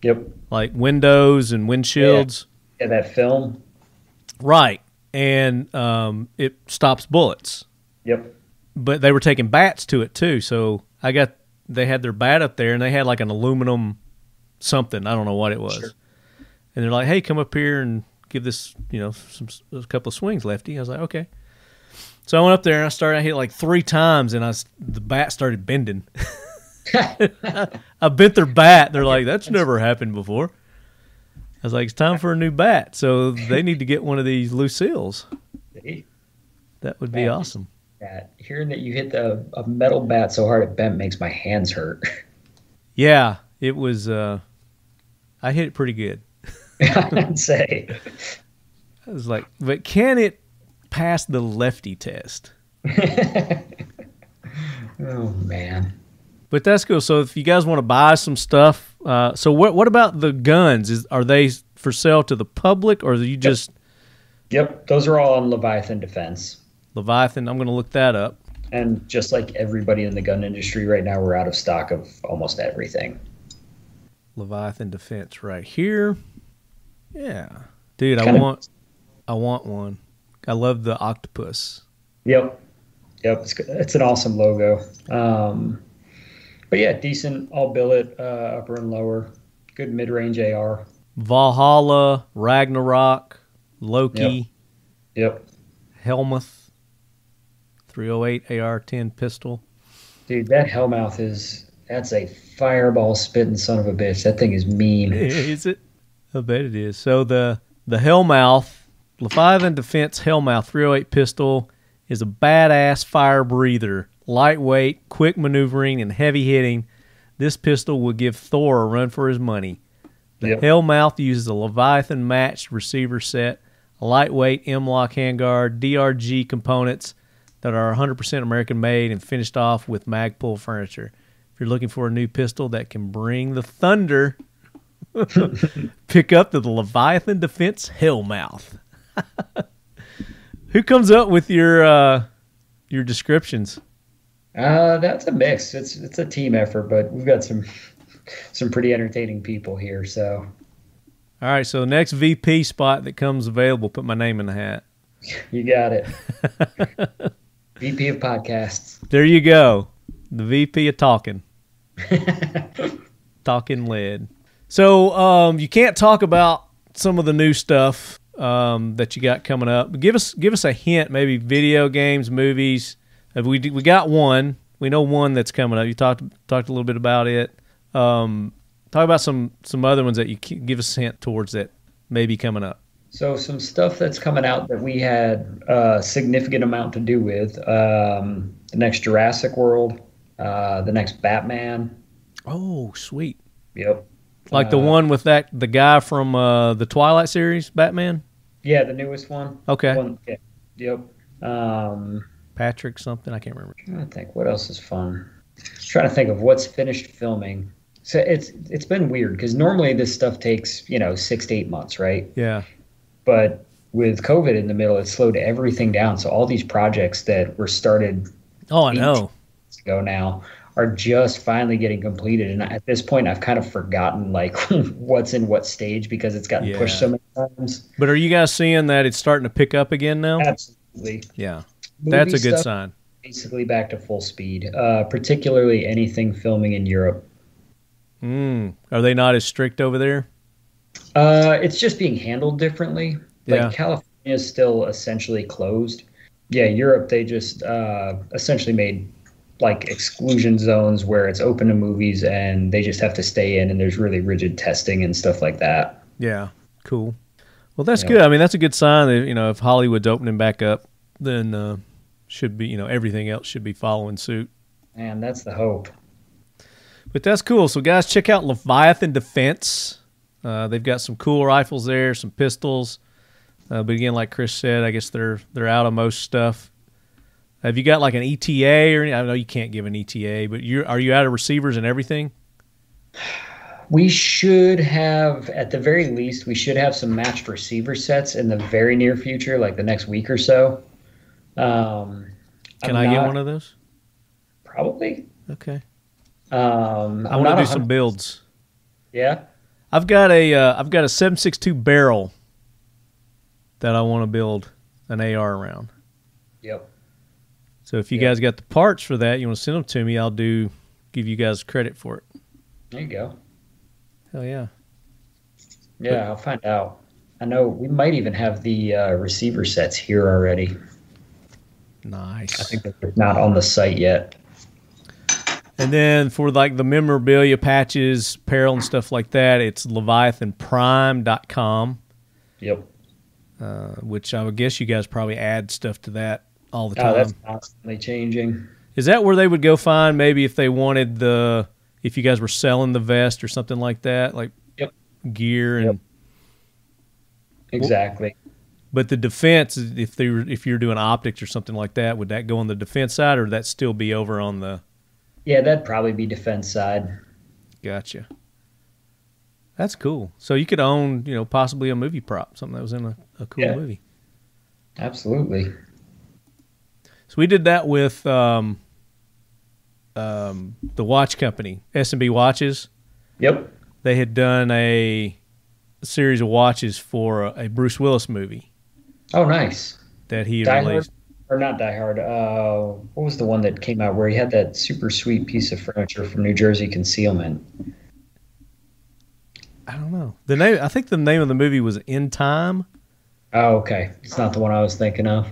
Speaker 2: Yep.
Speaker 1: like windows and windshields.
Speaker 2: Yeah, that film.
Speaker 1: Right, and um, it stops bullets.
Speaker 2: Yep.
Speaker 1: But they were taking bats to it too. So I got they had their bat up there, and they had like an aluminum something. I don't know what it was.
Speaker 2: Sure.
Speaker 1: And they're like, "Hey, come up here and give this, you know, some a couple of swings, lefty." I was like, "Okay." So I went up there and I started. I hit like three times, and I, the bat started bending. I bent their bat. They're like, "That's never happened before." I was like, "It's time for a new bat." So they need to get one of these Lucille's. That would be
Speaker 2: Man.
Speaker 1: awesome.
Speaker 2: That hearing that you hit the a metal bat so hard it bent makes my hands hurt.
Speaker 1: Yeah, it was. uh I hit it pretty good.
Speaker 2: I'd say.
Speaker 1: I was like, but can it pass the lefty test?
Speaker 2: Oh man.
Speaker 1: But that's cool. So if you guys want to buy some stuff, uh, so what what about the guns? Is are they for sale to the public, or are you just
Speaker 2: Yep, those are all on Leviathan Defense.
Speaker 1: Leviathan? I'm going to look that up.
Speaker 2: And just like everybody in the gun industry right now, we're out of stock of almost everything.
Speaker 1: Leviathan Defense right here. Yeah, dude, I
Speaker 2: Kinda-
Speaker 1: want I want one. I love the octopus.
Speaker 2: Yep. Yep. It's, it's an awesome logo. Um, but yeah, decent all billet, uh, upper and lower. Good mid range AR.
Speaker 1: Valhalla, Ragnarok, Loki,
Speaker 2: Yep.
Speaker 1: Hellmouth, 308 AR-10 pistol.
Speaker 2: Dude, that Hellmouth is that's a fireball spitting son of a bitch. That thing is mean.
Speaker 1: is it? I bet it is. So the the Hellmouth, Leviathan Defense Hellmouth 308 pistol is a badass fire breather, lightweight, quick maneuvering, and heavy hitting. This pistol will give Thor a run for his money. The
Speaker 2: Yep.
Speaker 1: Hellmouth uses a Leviathan matched receiver set, a lightweight M-LOK handguard, DRG components that are 100% American made and finished off with Magpul furniture. If you're looking for a new pistol that can bring the thunder, pick up the Leviathan Defense Hellmouth. Who comes up with your uh, your descriptions?
Speaker 2: Uh, that's a mix. It's it's a team effort, but we've got some some pretty entertaining people here. So
Speaker 1: All right, so the next VP spot that comes available, put my name in the hat.
Speaker 2: you got it. VP of podcasts.
Speaker 1: There you go. The VP of talking. talking lead. So um, you can't talk about some of the new stuff um, that you got coming up. But give us give us a hint, maybe video games, movies. Have we we got one. We know one that's coming up. You talked talked a little bit about it. Um, talk about some some other ones that you can give us a hint towards that maybe coming up.
Speaker 2: So some stuff that's coming out that we had a significant amount to do with. Um, the next Jurassic World, uh, the next Batman.
Speaker 1: Oh, sweet!
Speaker 2: Yep.
Speaker 1: Like the
Speaker 2: Uh,
Speaker 1: one with that the guy from uh, the Twilight series, Batman.
Speaker 2: Yeah, the newest one.
Speaker 1: Okay,
Speaker 2: One, yeah, yep. Um,
Speaker 1: Patrick something I can't remember.
Speaker 2: trying to think what else is fun. Just trying to think of what's finished filming. So it's it's been weird because normally this stuff takes you know six to eight months, right?
Speaker 1: Yeah.
Speaker 2: But with COVID in the middle, it slowed everything down. So all these projects that were started
Speaker 1: Oh, I know.
Speaker 2: ago now are just finally getting completed. And at this point, I've kind of forgotten like what's in what stage because it's gotten pushed so many times.
Speaker 1: But are you guys seeing that it's starting to pick up again now?
Speaker 2: Absolutely.
Speaker 1: Yeah. That's a good sign.
Speaker 2: Basically back to full speed, uh, particularly anything filming in Europe.
Speaker 1: Mm. Are they not as strict over there?
Speaker 2: Uh, it's just being handled differently. Like
Speaker 1: Yeah.
Speaker 2: California is still essentially closed. Yeah, Europe they just uh, essentially made like exclusion zones where it's open to movies and they just have to stay in and there's really rigid testing and stuff like that.
Speaker 1: Yeah, cool. Well, that's
Speaker 2: Yeah.
Speaker 1: good. I mean, that's a good sign that you know if Hollywood's opening back up, then uh, should be you know everything else should be following suit.
Speaker 2: And that's the hope.
Speaker 1: But that's cool. So guys, check out Leviathan Defense. Uh, they've got some cool rifles there, some pistols. Uh, but again, like Chris said, I guess they're they're out of most stuff. Have you got like an ETA or any, I know you can't give an ETA, but you are you out of receivers and everything?
Speaker 2: We should have, at the very least, we should have some matched receiver sets in the very near future, like the next week or so. Um,
Speaker 1: Can
Speaker 2: I'm
Speaker 1: i get one of those?
Speaker 2: Probably.
Speaker 1: Okay.
Speaker 2: Um,
Speaker 1: I want to
Speaker 2: not
Speaker 1: do some builds.
Speaker 2: Yeah.
Speaker 1: I've got a uh, I've got a 762 barrel that I want to build an AR around.
Speaker 2: Yep.
Speaker 1: So if you
Speaker 2: Yeah.
Speaker 1: guys got the parts for that, you want to send them to me, I'll do give you guys credit for it.
Speaker 2: There you go.
Speaker 1: Hell yeah.
Speaker 2: Yeah, I'll find out. I know we might even have the uh, receiver sets here already.
Speaker 1: Nice.
Speaker 2: I think they're not on the site yet.
Speaker 1: And then for like the memorabilia patches, apparel and stuff like that, it's leviathanprime.com,
Speaker 2: Yep.
Speaker 1: uh, which I would guess you guys probably add stuff to that all the
Speaker 2: Oh,
Speaker 1: time.
Speaker 2: that's constantly changing.
Speaker 1: Is that where they would go find maybe if they wanted the if you guys were selling the vest or something like that, like
Speaker 2: Yep.
Speaker 1: gear and
Speaker 2: Yep. Exactly.
Speaker 1: but the defense if they were, if you're doing optics or something like that, would that go on the defense side or would that still be over on the
Speaker 2: Yeah, that'd probably be defense side.
Speaker 1: Gotcha. That's cool. So you could own, you know, possibly a movie prop, something that was in a, a cool
Speaker 2: Yeah.
Speaker 1: movie.
Speaker 2: Absolutely.
Speaker 1: So we did that with um, um, the watch company, S and B Watches.
Speaker 2: Yep.
Speaker 1: They had done a, series of watches for a, a Bruce Willis movie
Speaker 2: Oh, nice.
Speaker 1: that he
Speaker 2: Die
Speaker 1: had
Speaker 2: Hard,
Speaker 1: released.
Speaker 2: or not Die Hard. Uh, what was the one that came out where he had that super sweet piece of furniture from New Jersey Concealment?
Speaker 1: I don't know the name. I think the name of the movie was In Time,
Speaker 2: Oh, okay. It's not the one I was thinking of.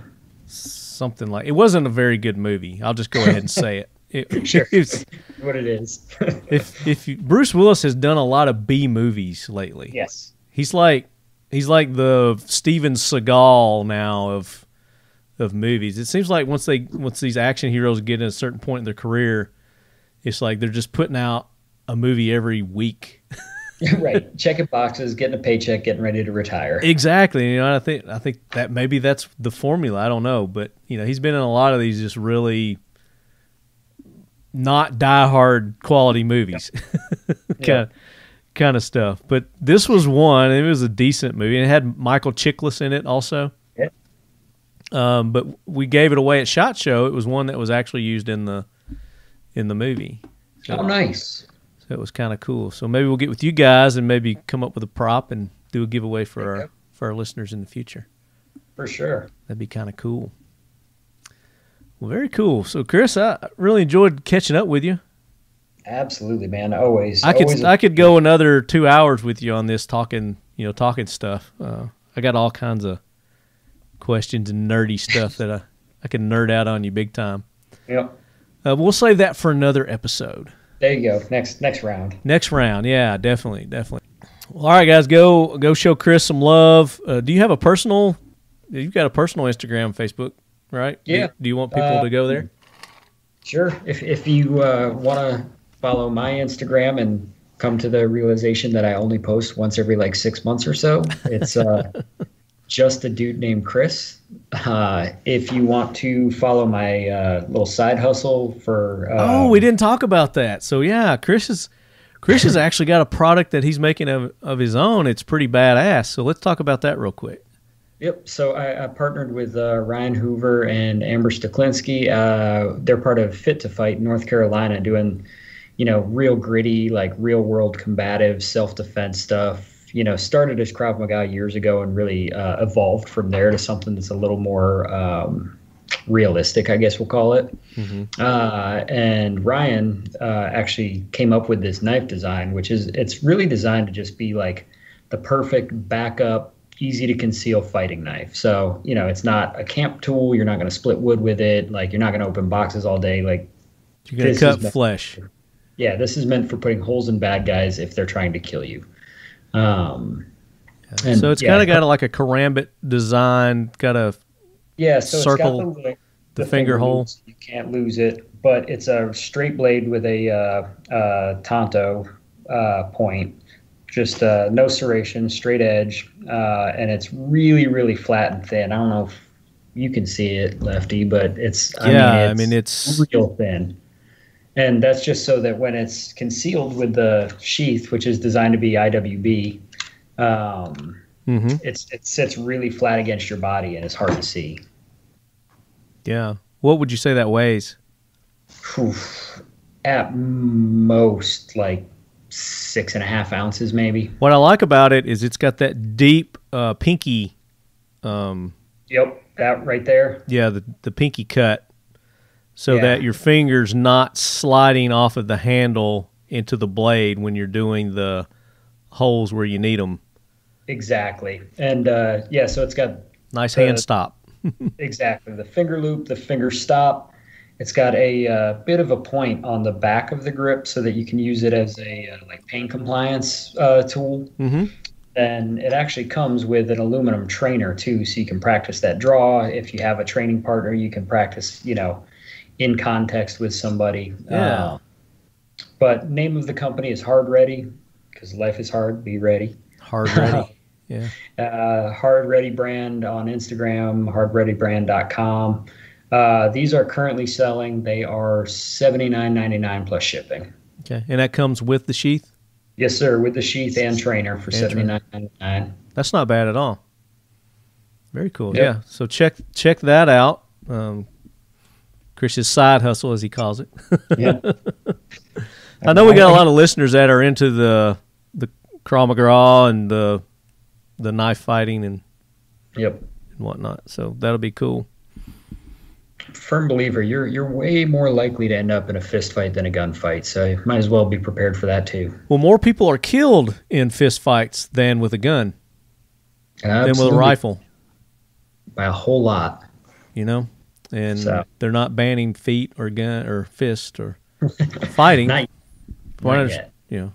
Speaker 1: Something like. It wasn't a very good movie. I'll just go ahead and say it. It,
Speaker 2: Sure.
Speaker 1: it's-
Speaker 2: What it is?
Speaker 1: if if you, Bruce Willis has done a lot of B movies lately.
Speaker 2: yes.
Speaker 1: He's like he's like the Steven Seagal now of of movies. It seems like once they once these action heroes get in a certain point in their career, it's like they're just putting out a movie every week.
Speaker 2: right. Checking boxes, getting a paycheck, getting ready to retire.
Speaker 1: Exactly. You know, I think I think that maybe that's the formula. I don't know, but you know, he's been in a lot of these just really not die hard quality movies. kind of kind of stuff. But this was one. It was a decent movie. And it had Michael Chiklis in it also.
Speaker 2: Yeah.
Speaker 1: Um, but we gave it away at Shot Show. It was one that was actually used in the in the movie. So,
Speaker 2: Oh, nice.
Speaker 1: So it was kind of cool. So maybe we'll get with you guys and maybe come up with a prop and do a giveaway for our for our listeners in the future.
Speaker 2: For sure.
Speaker 1: That'd be kind of cool. Well, very cool. So, Chris, I really enjoyed catching up with you.
Speaker 2: Absolutely, man. Always.
Speaker 1: I could
Speaker 2: always
Speaker 1: I could go another two hours with you on this talking, you know, talking stuff. Uh, I got all kinds of questions and nerdy stuff that I I can nerd out on you big time.
Speaker 2: Yep.
Speaker 1: Uh, we'll save that for another episode.
Speaker 2: There you go. Next next round.
Speaker 1: Next round, yeah, definitely, definitely. Well, all right, guys, go go show Chris some love. Uh, do you have a personal? You've got a personal Instagram, Facebook, right?
Speaker 2: Yeah.
Speaker 1: Do, do you want people
Speaker 2: Uh,
Speaker 1: to go there?
Speaker 2: Sure. If if you uh, want to follow my Instagram and come to the realization that I only post once every like six months or so, it's uh, just a dude named Chris. Uh, if you want to follow my uh, little side hustle for uh,
Speaker 1: oh, we didn't talk about that. So yeah, Chris is Chris has actually got a product that he's making of, of his own. It's pretty badass. So let's talk about that real quick.
Speaker 2: Yep. So I, I partnered with uh, Ryan Hoover and Amber Stuklinski. Uh, they're part of Fit to Fight North Carolina, doing, you know, real gritty, like real world combative self defense stuff. You know, started as Krav Maga years ago and really uh, evolved from there to something that's a little more um, realistic, I guess we'll call it. Uh, and Ryan uh, actually came up with this knife design, which is it's really designed to just be like the perfect backup, easy to conceal fighting knife. So, you know, it's not a camp tool. You're not going to split wood with it. Like, you're not going to open boxes all day. Like,
Speaker 1: You're gonna
Speaker 2: This
Speaker 1: cut flesh.
Speaker 2: yeah, this is meant for putting holes in bad guys if they're trying to kill you. Um, and,
Speaker 1: so it's
Speaker 2: yeah,
Speaker 1: kind of got a, like a karambit design. Got a
Speaker 2: Yeah, so
Speaker 1: circle
Speaker 2: it's got the,
Speaker 1: the finger hole.
Speaker 2: loop, You can't lose it, but it's a straight blade with a uh, uh, Tonto uh, point. Just uh, no serration, straight edge, uh, and it's really, really flat and thin. I don't know if you can see it, Lefty, but it's I
Speaker 1: yeah.
Speaker 2: mean,
Speaker 1: I mean, it's
Speaker 2: real thin. And that's just so that when it's concealed with the sheath, which is designed to be IWB, um,
Speaker 1: mhm.
Speaker 2: it's it sits really flat against your body and it's hard to see.
Speaker 1: yeah. What would you say that weighs?
Speaker 2: Oof. At most, like six and a half ounces, maybe.
Speaker 1: What I like about it is it's got that deep uh, pinky. Um,
Speaker 2: Yep, that right there.
Speaker 1: yeah, the the pinky cut, so
Speaker 2: Yeah.
Speaker 1: that your fingers not sliding off of the handle into the blade when you're doing the holes where you need them.
Speaker 2: Exactly. And uh, yeah, so it's got
Speaker 1: Nice
Speaker 2: Uh,
Speaker 1: hand stop.
Speaker 2: exactly the finger loop, the finger stop. It's got a uh, bit of a point on the back of the grip so that you can use it as a uh, like pain compliance uh, tool.
Speaker 1: Mm-hmm.
Speaker 2: And it actually comes with an aluminum trainer too, so you can practice that draw. If you have a training partner, you can practice, you know, in context with somebody.
Speaker 1: Yeah.
Speaker 2: Uh, but name of the company is Hard Ready because life is hard. Be ready.
Speaker 1: Hard ready. yeah.
Speaker 2: Uh, Hard Ready brand on Instagram, hardreadybrand.com. Uh, these are currently selling. They are seventy nine ninety nine plus shipping.
Speaker 1: Okay. And that comes with the sheath.
Speaker 2: Yes, sir, with the sheath and trainer for seventy nine ninety nine.
Speaker 1: That's not bad at all. Very cool.
Speaker 2: Yep.
Speaker 1: Yeah. So check check that out. Um, Chris's side hustle, as he calls it.
Speaker 2: Yeah.
Speaker 1: I know we got a lot of listeners that are into the the Krav Maga and the the knife fighting and,
Speaker 2: Yep.
Speaker 1: and whatnot. So that'll be cool.
Speaker 2: Firm believer. You're you're way more likely to end up in a fist fight than a gunfight. So you might as well be prepared for that too.
Speaker 1: Well, more people are killed in fist fights than with a gun, than with a rifle.
Speaker 2: by a whole lot.
Speaker 1: You know, and
Speaker 2: So-
Speaker 1: they're not banning feet or gun or fist or fighting.
Speaker 2: Not,
Speaker 1: Why
Speaker 2: not yet.
Speaker 1: you know.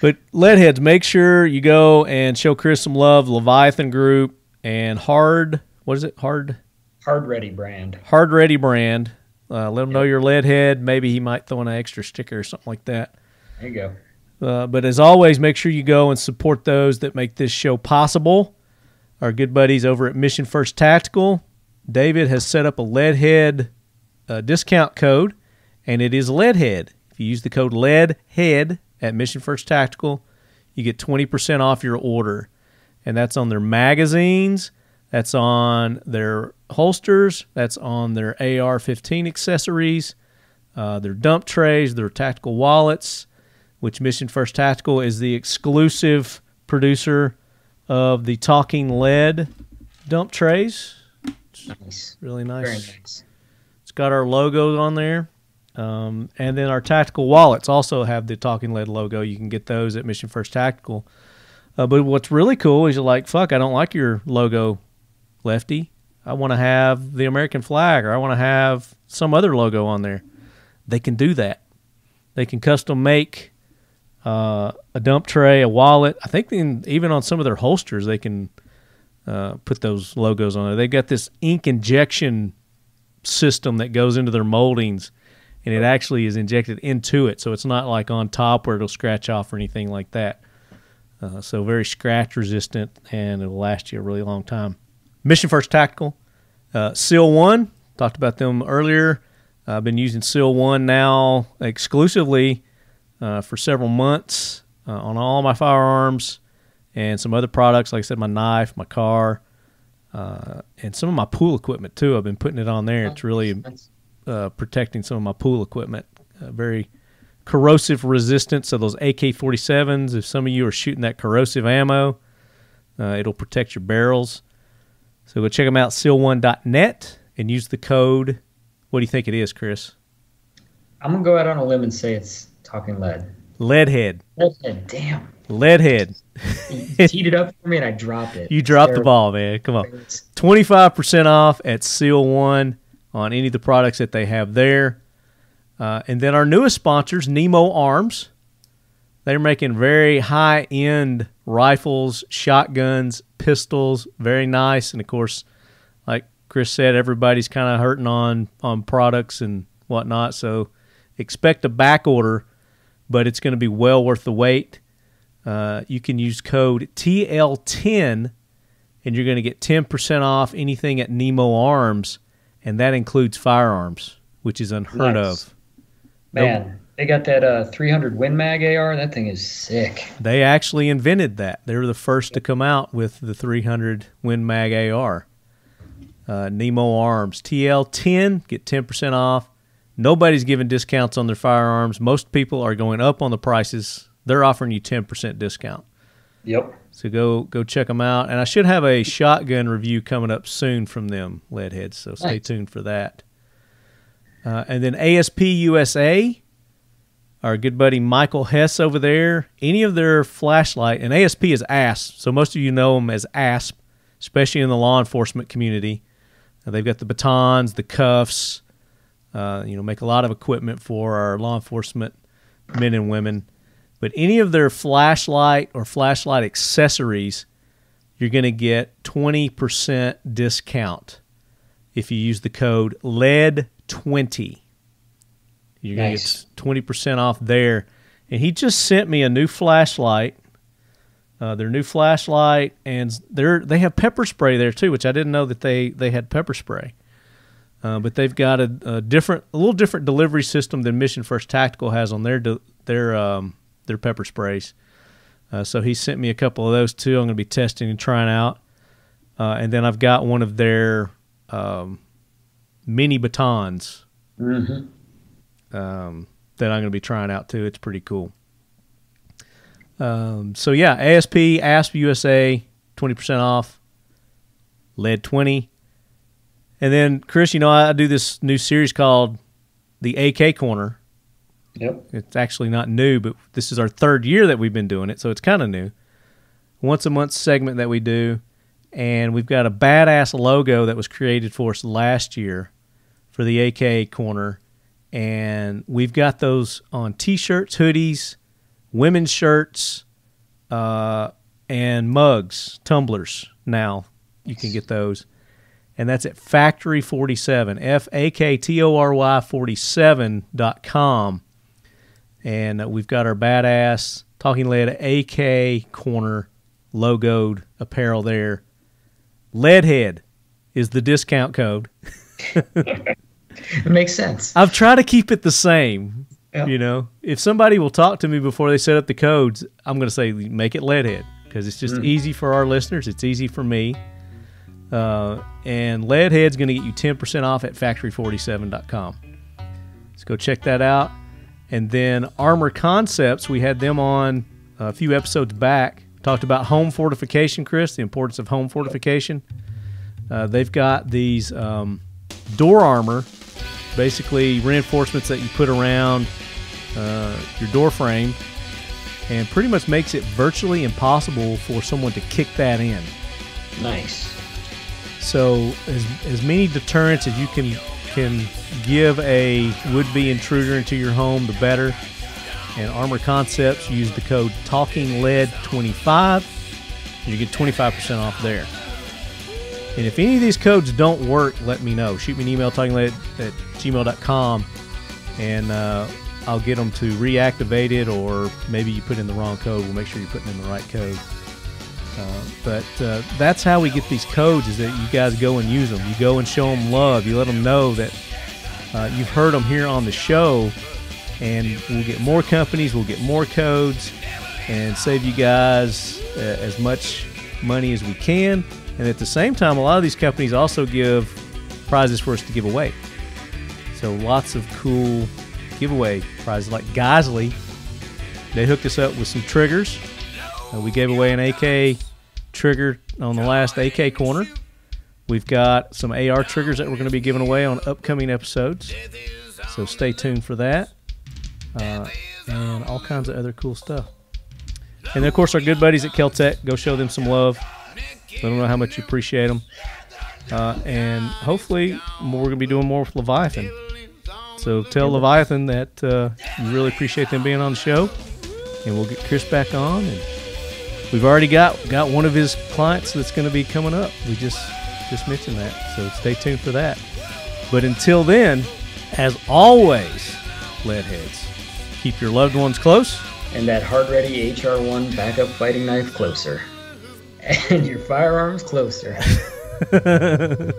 Speaker 1: But leadheads, make sure you go and show Chris some love. Leviathan Group and Hard, what is it? Hard,
Speaker 2: Hard Ready brand.
Speaker 1: Hard Ready brand. Uh, let him know you're leadhead. Maybe he might throw in an extra sticker or something like that.
Speaker 2: There you go.
Speaker 1: Uh, but as always, make sure you go and support those that make this show possible. Our good buddies over at Mission First Tactical. David has set up a leadhead uh, discount code, and it is leadhead. If you use the code leadhead at Mission First Tactical, you get 20% off your order. And that's on their magazines, that's on their holsters, that's on their AR 15 accessories, uh, their dump trays, their tactical wallets which Mission First Tactical is the exclusive producer of the Talking Lead dump trays.
Speaker 2: Nice.
Speaker 1: Really nice.
Speaker 2: Very
Speaker 1: nice. It's got our logo on there. Um, and then our tactical wallets also have the Talking Lead logo. You can get those at Mission First Tactical. Uh, but what's really cool is you're like, fuck, I don't like your logo, Lefty. I want to have the American flag or I want to have some other logo on there. They can do that. They can custom make uh, a dump tray, a wallet. I think even on some of their holsters, they can uh, put those logos on there. They've got this ink injection system that goes into their moldings, and it actually is injected into it, so it's not like on top where it'll scratch off or anything like that. Uh, so very scratch resistant, and it'll last you a really long time. Mission First Tactical, uh, Seal One. Talked about them earlier. I've been using Seal One now exclusively uh, for several months uh, on all my firearms and some other products. Like I said, my knife, my car, uh, and some of my pool equipment too. I've been putting it on there. It's really uh, protecting some of my pool equipment. Uh, very corrosive resistant. So those AK-47s, if some of you are shooting that corrosive ammo, uh, it'll protect your barrels. So go check them out, seal1.net, and use the code. What do you think it is, Chris?
Speaker 2: I'm gonna go out on a limb and say it's talking lead.
Speaker 1: Leadhead.
Speaker 2: Leadhead, damn.
Speaker 1: Leadhead.
Speaker 2: You teed it up for me and I dropped it.
Speaker 1: You dropped the ball, man. Come on. 25% off at Seal One on any of the products that they have there. Uh, and then our newest sponsors, Nemo Arms. They're making very high end rifles, shotguns, pistols, very nice. And of course, like Chris said, everybody's kind of hurting on, on products and whatnot. So expect a back order, but it's going to be well worth the wait. Uh, you can use code TL10 and you're going to get 10% off anything at Nemo Arms, and that includes firearms, which is unheard
Speaker 2: Nice.
Speaker 1: of.
Speaker 2: Man, they got that uh, 300 Win Mag AR. That thing is sick.
Speaker 1: They actually invented that. They were the first to come out with the 300 Win Mag AR. Uh, Nemo Arms TL10 get 10% off. Nobody's giving discounts on their firearms. Most people are going up on the prices. They're offering you 10% discount.
Speaker 2: Yep.
Speaker 1: So go go check them out. And I should have a shotgun review coming up soon from them, Leadheads. So stay
Speaker 2: Nice.
Speaker 1: tuned for that. Uh, and then ASP USA, our good buddy Michael Hess over there. Any of their flashlight, and ASP is ASP, so most of you know them as ASP, especially in the law enforcement community. Uh, they've got the batons, the cuffs. Uh, you know, make a lot of equipment for our law enforcement men and women. But any of their flashlight or flashlight accessories, you're going to get 20% discount if you use the code LED20. You're going to get 20% off there. And he just sent me a new flashlight. Uh, their new flashlight, and they're they have pepper spray there too, which I didn't know that they they had pepper spray. Uh, but they've got a, a different, a little different delivery system than Mission First Tactical has on their de- their um, their pepper sprays. Uh, so he sent me a couple of those too. I'm going to be testing and trying out. Uh, and then I've got one of their um, mini batons
Speaker 2: Mm-hmm.
Speaker 1: um, that I'm going to be trying out too. It's pretty cool. Um, so yeah, ASP, ASP USA, 20% off, lead 20. And then Chris, you know, I do this new series called the AK Corner.
Speaker 2: Yep.
Speaker 1: It's actually not new, but this is our third year that we've been doing it, so it's kind of new. Once a month segment that we do, and we've got a badass logo that was created for us last year for the AK corner, and we've got those on t-shirts, hoodies, women's shirts, uh, and mugs, tumblers. Now you can get those, and that's at Factory Forty Seven, F A K T O R Y forty seven dot com and we've got our badass Talking Lead AK corner logoed apparel there. Leadhead is the discount code.
Speaker 2: It makes sense.
Speaker 1: I've tried to keep it the same.
Speaker 2: Yeah.
Speaker 1: You know, if somebody will talk to me before they set up the codes, I'm going to say make it Leadhead because it's just easy for our listeners. It's easy for me. Uh, and Leadhead's going to get you 10% off at factory47.com. Let's go check that out. And then Armor Concepts, we had them on a few episodes back. Talked about home fortification, Chris, the importance of home fortification. Uh, they've got these um, door armor, basically reinforcements that you put around uh, your door frame, and pretty much makes it virtually impossible for someone to kick that in.
Speaker 2: Nice.
Speaker 1: So as as many deterrents as you can can give a would-be intruder into your home, the better. And Armor Concepts use the code TalkingLead25. You get 25% off there. And if any of these codes don't work, let me know. Shoot me an email, talkinglead at gmail.com, and uh, I'll get them to reactivate it, or maybe you put in the wrong code. We'll make sure you're putting in the right code. Uh, but uh, that's how we get these codes is that you guys go and use them. You go and show them love. You let them know that uh, you've heard them here on the show, and we'll get more companies, we'll get more codes, and save you guys uh, as much money as we can. And at the same time, a lot of these companies also give prizes for us to give away. So lots of cool giveaway prizes like Geissele. They hooked us up with some triggers. Uh, we gave away an AK trigger on the last AK corner. We've got some AR triggers that we're going to be giving away on upcoming episodes. So stay tuned for that. Uh, and all kinds of other cool stuff. And then, of course, our good buddies at Keltec. Go show them some love. Let them know how much you appreciate them. Uh, and hopefully, we're going to be doing more with Leviathan. So tell Leviathan that uh, you really appreciate them being on the show. And we'll get Chris back on. And we've already got, got one of his clients that's going to be coming up. We just just mentioned that. So stay tuned for that. But until then, as always, leadheads, keep your loved ones close.
Speaker 2: And that hard ready HR1 backup fighting knife closer. And your firearms closer.